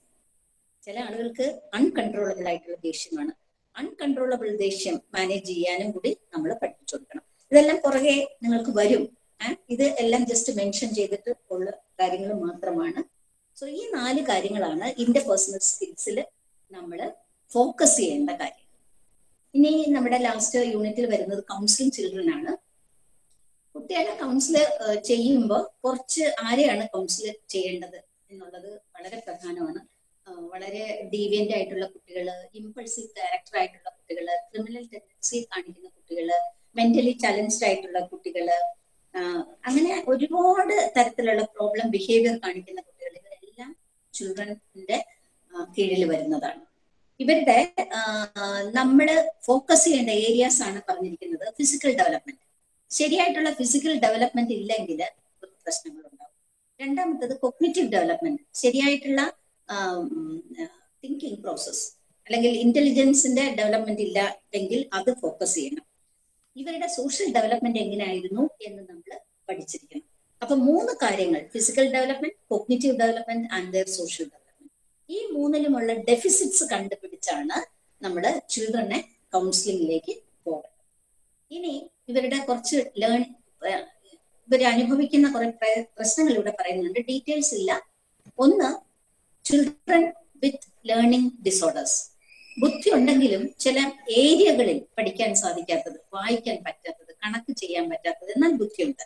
ചില ആളുകൾക്ക് അൺകൺട്രോളബിൾ ആയിട്ടുള്ള ദേഷ്യമാണ്. അൺകൺട്രോളബിൾ ദേഷ്യം മാനേജ് ചെയ്യാനും കൂടി നമ്മൾ പഠിപ്പിച്ചു കൊടുക്കണം. ഇതെല്ലാം പുറകെ നിങ്ങൾക്ക് വരും. ഇത് എല്ലാം ജസ്റ്റ് മെൻഷൻ ചെയ്തിട്ട് ഉള്ള കാര്യങ്ങൾ മാത്രമാണ്. സോ ഈ നാല് കാര്യങ്ങളാണ് ഇന്റർപേഴ്സണൽ സ്കിൽസിൽ നമ്മൾ ഫോക്കസ് ചെയ്യേണ്ട കാര്യം. ഇനി നമ്മുടെ ലാസ്റ്റ് യൂണിറ്റിൽ വരുന്നത് കൗൺസിലിംഗ് ചിൽഡ്രൻ ആണ്. കുട്ടികളെ കൗൺസിൽ ചെയ്യുമ്പോൾ കുറച്ച് ആരെയാണ് കൗൺസിൽ ചെയ്യേണ്ടത് എന്നുള്ളത് വളരെ പ്രധാനമാണ്. വളരെ ഡീവിയന്റ് ആയിട്ടുള്ള കുട്ടികൾ ഇമ്പൾസീവ് ക്യാരക്ടർ ആയിട്ടുള്ള കുട്ടികൾ ക്രിമിനൽ ടെൻഡൻസി കാണിക്കുന്ന കുട്ടികൾ മെന്റലി ചലഞ്ച്ഡ് ആയിട്ടുള്ള കുട്ടികൾ അങ്ങനെ ഒരുപാട് തരത്തിലുള്ള പ്രോബ്ലം ബിഹേവിയർ കാണിക്കുന്ന കുട്ടികൾ. ഇവരെല്ലാം ചിൽഡ്രന്റെ കീഴിൽ വരുന്നതാണ്. ഇവരുടെ നമ്മൾ ഫോക്കസ് ചെയ്യേണ്ട ഏരിയാസ് ആണ് പറഞ്ഞിരിക്കുന്നത് ഫിസിക്കൽ ഡെവലപ്മെന്റ് ശരിയായിട്ടുള്ള ഫിസിക്കൽ ഡെവലപ്മെന്റ് ഇല്ലെങ്കിൽ പ്രശ്നങ്ങൾ ഉണ്ടാവും. രണ്ടാമത്തത് കൊഗ്നേറ്റീവ് ഡെവലപ്മെന്റ് ശരിയായിട്ടുള്ള തിങ്കിങ് പ്രോസസ് അല്ലെങ്കിൽ ഇന്റലിജൻസിന്റെ ഡെവലപ്മെന്റ് ഇല്ല എങ്കിൽ അത് ഫോക്കസ് ചെയ്യണം. ഇവരുടെ സോഷ്യൽ ഡെവലപ്മെന്റ് എങ്ങനെയായിരുന്നു എന്ന് നമ്മൾ പഠിച്ചിരിക്കണം. അപ്പൊ മൂന്ന് കാര്യങ്ങൾ physical development cognitive development and their social development ഈ മൂന്നിലുമുള്ള ഡെഫിസിറ്റ്സ് കണ്ടുപിടിച്ചാണ് നമ്മൾ ചിൽഡ്രനെ കൗൺസിലിംഗിലേക്ക് പോകുന്നത് ഇനി ഇവരുടെ കുറച്ച് ലേൺ ഇവർ അനുഭവിക്കുന്ന കുറെ പ്രശ്നങ്ങൾ ഇവിടെ പറയുന്നുണ്ട്. ഡീറ്റെയിൽസ് ഇല്ല. ഒന്ന് ചിൽഡ്രൻ വിത്ത് ലേണിംഗ് ഡിസോർഡേഴ്സ് ബുദ്ധി ഉണ്ടെങ്കിലും ചില ഏരിയകളിൽ പഠിക്കാൻ സാധിക്കാത്തത് വായിക്കാൻ പറ്റാത്തത് കണക്ക് ചെയ്യാൻ പറ്റാത്തത് എന്നാൽ ബുദ്ധിയുണ്ട്.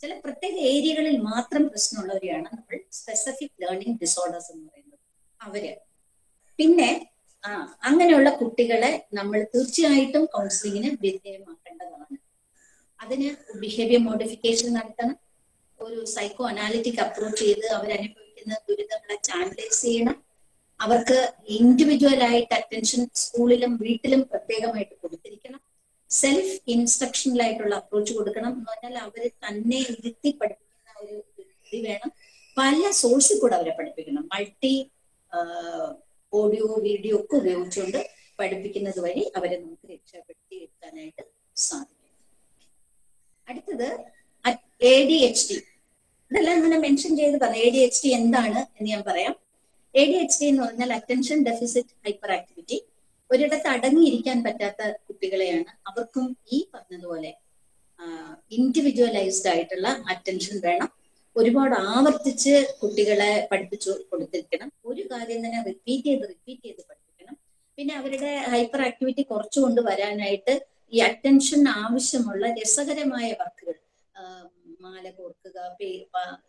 ചില പ്രത്യേക ഏരിയകളിൽ മാത്രം പ്രശ്നമുള്ളവരെയാണ് നമ്മൾ സ്പെസിഫിക് ലേണിംഗ് ഡിസോർഡേഴ്സ് എന്ന് പറയുന്നത്. അവർ. പിന്നെ ആ അങ്ങനെയുള്ള കുട്ടികളെ നമ്മൾ തീർച്ചയായിട്ടും കൗൺസിലിങ്ങിന് വിധേയമാക്കേണ്ടതാണ്. അതിന് ബിഹേവിയർ മോഡിഫിക്കേഷൻ നടത്തണം. ഒരു സൈക്കോ അനാലിറ്റിക് അപ്രോച്ച് ചെയ്ത് അവരനുഭവിക്കുന്ന ദുരിതങ്ങളെ ചാനലൈസ് ചെയ്യണം. അവർക്ക് ഇൻഡിവിജ്വൽ ആയിട്ട് അറ്റൻഷൻ സ്കൂളിലും വീട്ടിലും പ്രത്യേകമായിട്ട് കൊടുത്തിരിക്കണം. സെൽഫ് ഇൻസ്ട്രക്ഷനിലായിട്ടുള്ള അപ്രോച്ച് കൊടുക്കണം. എന്ന് പറഞ്ഞാൽ അവർ തന്നെ ഇരുത്തി പഠിപ്പിക്കുന്ന ഒരു രീതി വേണം. പല സോഴ്സിൽ കൂടെ അവരെ പഠിപ്പിക്കണം. മൾട്ടി ഓഡിയോ വീഡിയോ ഒക്കെ ഉപയോഗിച്ചുകൊണ്ട് പഠിപ്പിക്കുന്നത് വഴി അവരെ നമുക്ക് രക്ഷപ്പെടുത്തി എടുക്കാനായിട്ട് സാധിക്കും. അടുത്തത് എ ഡി എച്ച് ഡി ഇതെല്ലാം ഇങ്ങനെ മെൻഷൻ ചെയ്ത് പറഞ്ഞു. എ ഡി എച്ച് ഡി എന്താണ് എന്ന് ഞാൻ പറയാം. എ ഡി എച്ച് ഡി എന്ന് പറഞ്ഞാൽ അറ്റൻഷൻ ഡെഫിസിറ്റ് ഹൈപ്പർ ആക്ടിവിറ്റി ഒരിടത്ത് അടങ്ങിയിരിക്കാൻ പറ്റാത്ത കുട്ടികളെയാണ് അവർക്കും ഈ പറഞ്ഞതുപോലെ ഇൻഡിവിജ്വലൈസ്ഡ് ആയിട്ടുള്ള അറ്റൻഷൻ വേണം. ഒരുപാട് ആവർത്തിച്ച് കുട്ടികളെ പഠിപ്പിച്ചു കൊടുത്തിരിക്കണം. ഒരു കാര്യം തന്നെ റിപ്പീറ്റ് ചെയ്ത് റിപ്പീറ്റ് ചെയ്ത് പഠിപ്പിക്കണം. പിന്നെ അവരുടെ ഹൈപ്പർ ആക്ടിവിറ്റി കുറച്ചു കൊണ്ടുവരാനായിട്ട് ഈ അറ്റൻഷൻ ആവശ്യമുള്ള രസകരമായ വർക്കുകൾ മാല കോർക്കുക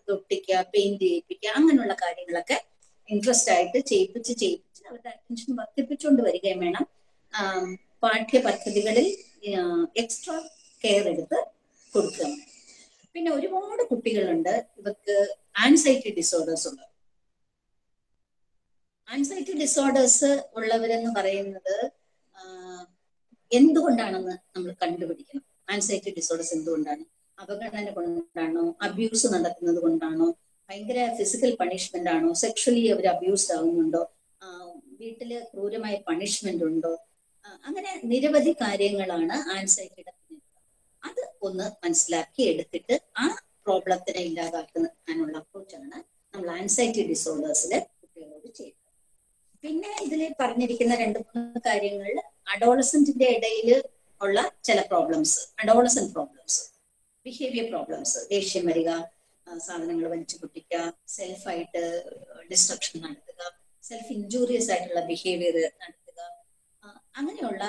തൊട്ടിക്കുക പെയിന്റ് ചെയ്യിപ്പിക്കുക അങ്ങനെയുള്ള കാര്യങ്ങളൊക്കെ ഇൻട്രസ്റ്റ് ആയിട്ട് ചെയ്യിപ്പിച്ച് ചെയ്യിപ്പിച്ച് അവരുടെ അറ്റൻഷൻ വർദ്ധിപ്പിച്ചുകൊണ്ട് വരികയും വേണം. പാഠ്യ പാഠ്യപദ്ധതികളിൽ എക്സ്ട്രാ കെയർ എടുത്ത് കൊടുക്കുക പിന്നെ ഒരുപാട് കുട്ടികളുണ്ട്. ഇവർക്ക് ആൻസൈറ്റി ഡിസോർഡേഴ്സ് ഉണ്ട്. ആൻസൈറ്റി ഡിസോർഡേഴ്സ് ഉള്ളവരെന്ന് പറയുന്നത് എന്തുകൊണ്ടാണെന്ന് നമ്മൾ കണ്ടുപിടിക്കണം? ആൻസൈറ്റി ഡിസോർഡേഴ്സ് എന്തുകൊണ്ടാണ്? അവഗണന കൊണ്ടാണോ? അബ്യൂസ് നടക്കുന്നത് കൊണ്ടാണോ? ഭയങ്കര ഫിസിക്കൽ പണിഷ്മെന്റ് ആണോ? സെക്ഷലി അവർ അബ്യൂസ് ആവുന്നുണ്ടോ? വീട്ടിൽ ക്രൂരമായ പണിഷ്മെന്റ് ഉണ്ടോ? അങ്ങനെ നിരവധി കാര്യങ്ങളാണ് ആൻസൈറ്റിയുടെ അത് ഒന്ന് മനസ്സിലാക്കി എടുത്തിട്ട് ആ പ്രോബ്ലത്തിനെ ഇല്ലാതാക്കാനുള്ള അപ്രോച്ചാണ് നമ്മൾ ആൻസൈറ്റി ഡിസോർഡേഴ്സിൽ കുട്ടികളോട് ചെയ്യുന്നത്. പിന്നെ ഇതിൽ പറഞ്ഞിരിക്കുന്ന രണ്ട് മൂന്ന് കാര്യങ്ങൾ അഡോളസന്റിന്റെ ഇടയിൽ ഉള്ള ചില problems adolescent problems behaviour problems ദേഷ്യം വരിക സാധനങ്ങൾ വലിച്ചു പൊട്ടിക്കുക സെൽഫായിട്ട് ഡിസ്ട്രക്ഷൻ നടത്തുക സെൽഫ് ഇഞ്ചൂറിയസ് ആയിട്ടുള്ള ബിഹേവിയർ നടത്തുക അങ്ങനെയുള്ള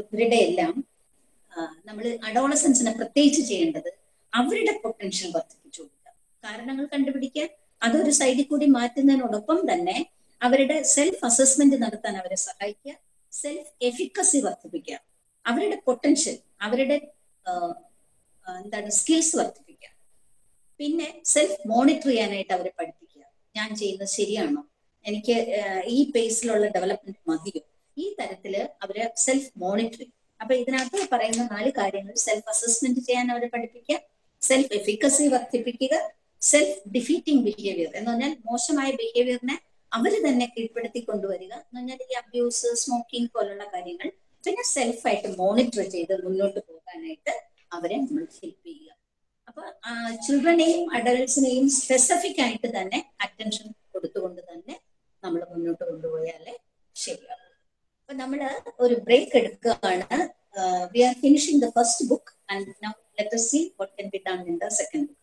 ഇവരുടെ എല്ലാം നമ്മൾ അഡോളസൻസിനെ പ്രത്യേകിച്ച് ചെയ്യേണ്ടത് അവരുടെ പൊട്ടൻഷ്യൽ വർദ്ധിപ്പിച്ചു കൊടുക്കുക. കാരണങ്ങൾ കണ്ടുപിടിക്കാൻ അതൊരു സൈഡിൽ കൂടി മാറ്റുന്നതിനോടൊപ്പം തന്നെ അവരുടെ സെൽഫ് അസസ്മെന്റ് നടത്താൻ അവരെ സഹായിക്കുക സെൽഫ് എഫിക്കസി വർദ്ധിപ്പിക്കുക. അവരുടെ പൊട്ടൻഷ്യൽ അവരുടെ എന്താണ് സ്കിൽസ് വർദ്ധിപ്പിക്കുക. പിന്നെ സെൽഫ് മോണിറ്റർ ചെയ്യാനായിട്ട് അവരെ പഠിപ്പിക്കുക. ഞാൻ ചെയ്യുന്നത് ശരിയാണോ? എനിക്ക് ഈ പേസിലുള്ള ഡെവലപ്മെന്റ് മതിയോ? ഈ തരത്തിൽ അവർ സെൽഫ് മോണിറ്ററിങ് അപ്പൊ ഇതിനകത്ത് പറയുന്ന നാല് കാര്യങ്ങൾ സെൽഫ് അസസ്മെന്റ് ചെയ്യാൻ അവരെ പഠിപ്പിക്കുക സെൽഫ് എഫിക്കസി വർദ്ധിപ്പിക്കുക സെൽഫ് ഡിഫീറ്റിംഗ് ബിഹേവിയർ എന്ന് പറഞ്ഞാൽ മോശമായ ബിഹേവിയറിനെ അവർ തന്നെ കീഴ്പ്പെടുത്തി കൊണ്ടുവരിക എന്ന് പറഞ്ഞാൽ ഈ അബ്യൂസ് സ്മോക്കിംഗ് പോലുള്ള കാര്യങ്ങൾ. പിന്നെ സെൽഫായിട്ട് മോണിറ്റർ ചെയ്ത് മുന്നോട്ട് പോകാനായിട്ട് അവരെ നമ്മൾ ഹെൽപ്പ് ചെയ്യുക. അപ്പൊ ചിൽഡ്രനെയും അഡൽട്സിനെയും സ്പെസിഫിക് ആയിട്ട് തന്നെ അറ്റൻഷൻ കൊടുത്തുകൊണ്ട് തന്നെ നമ്മൾ മുന്നോട്ട് കൊണ്ടുപോയാലേ ശരിയാവും. അപ്പൊ നമ്മൾ ഒരു ബ്രേക്ക് എടുക്കുകയാണ്. We are finishing the first book and now let see what can be done in the second book.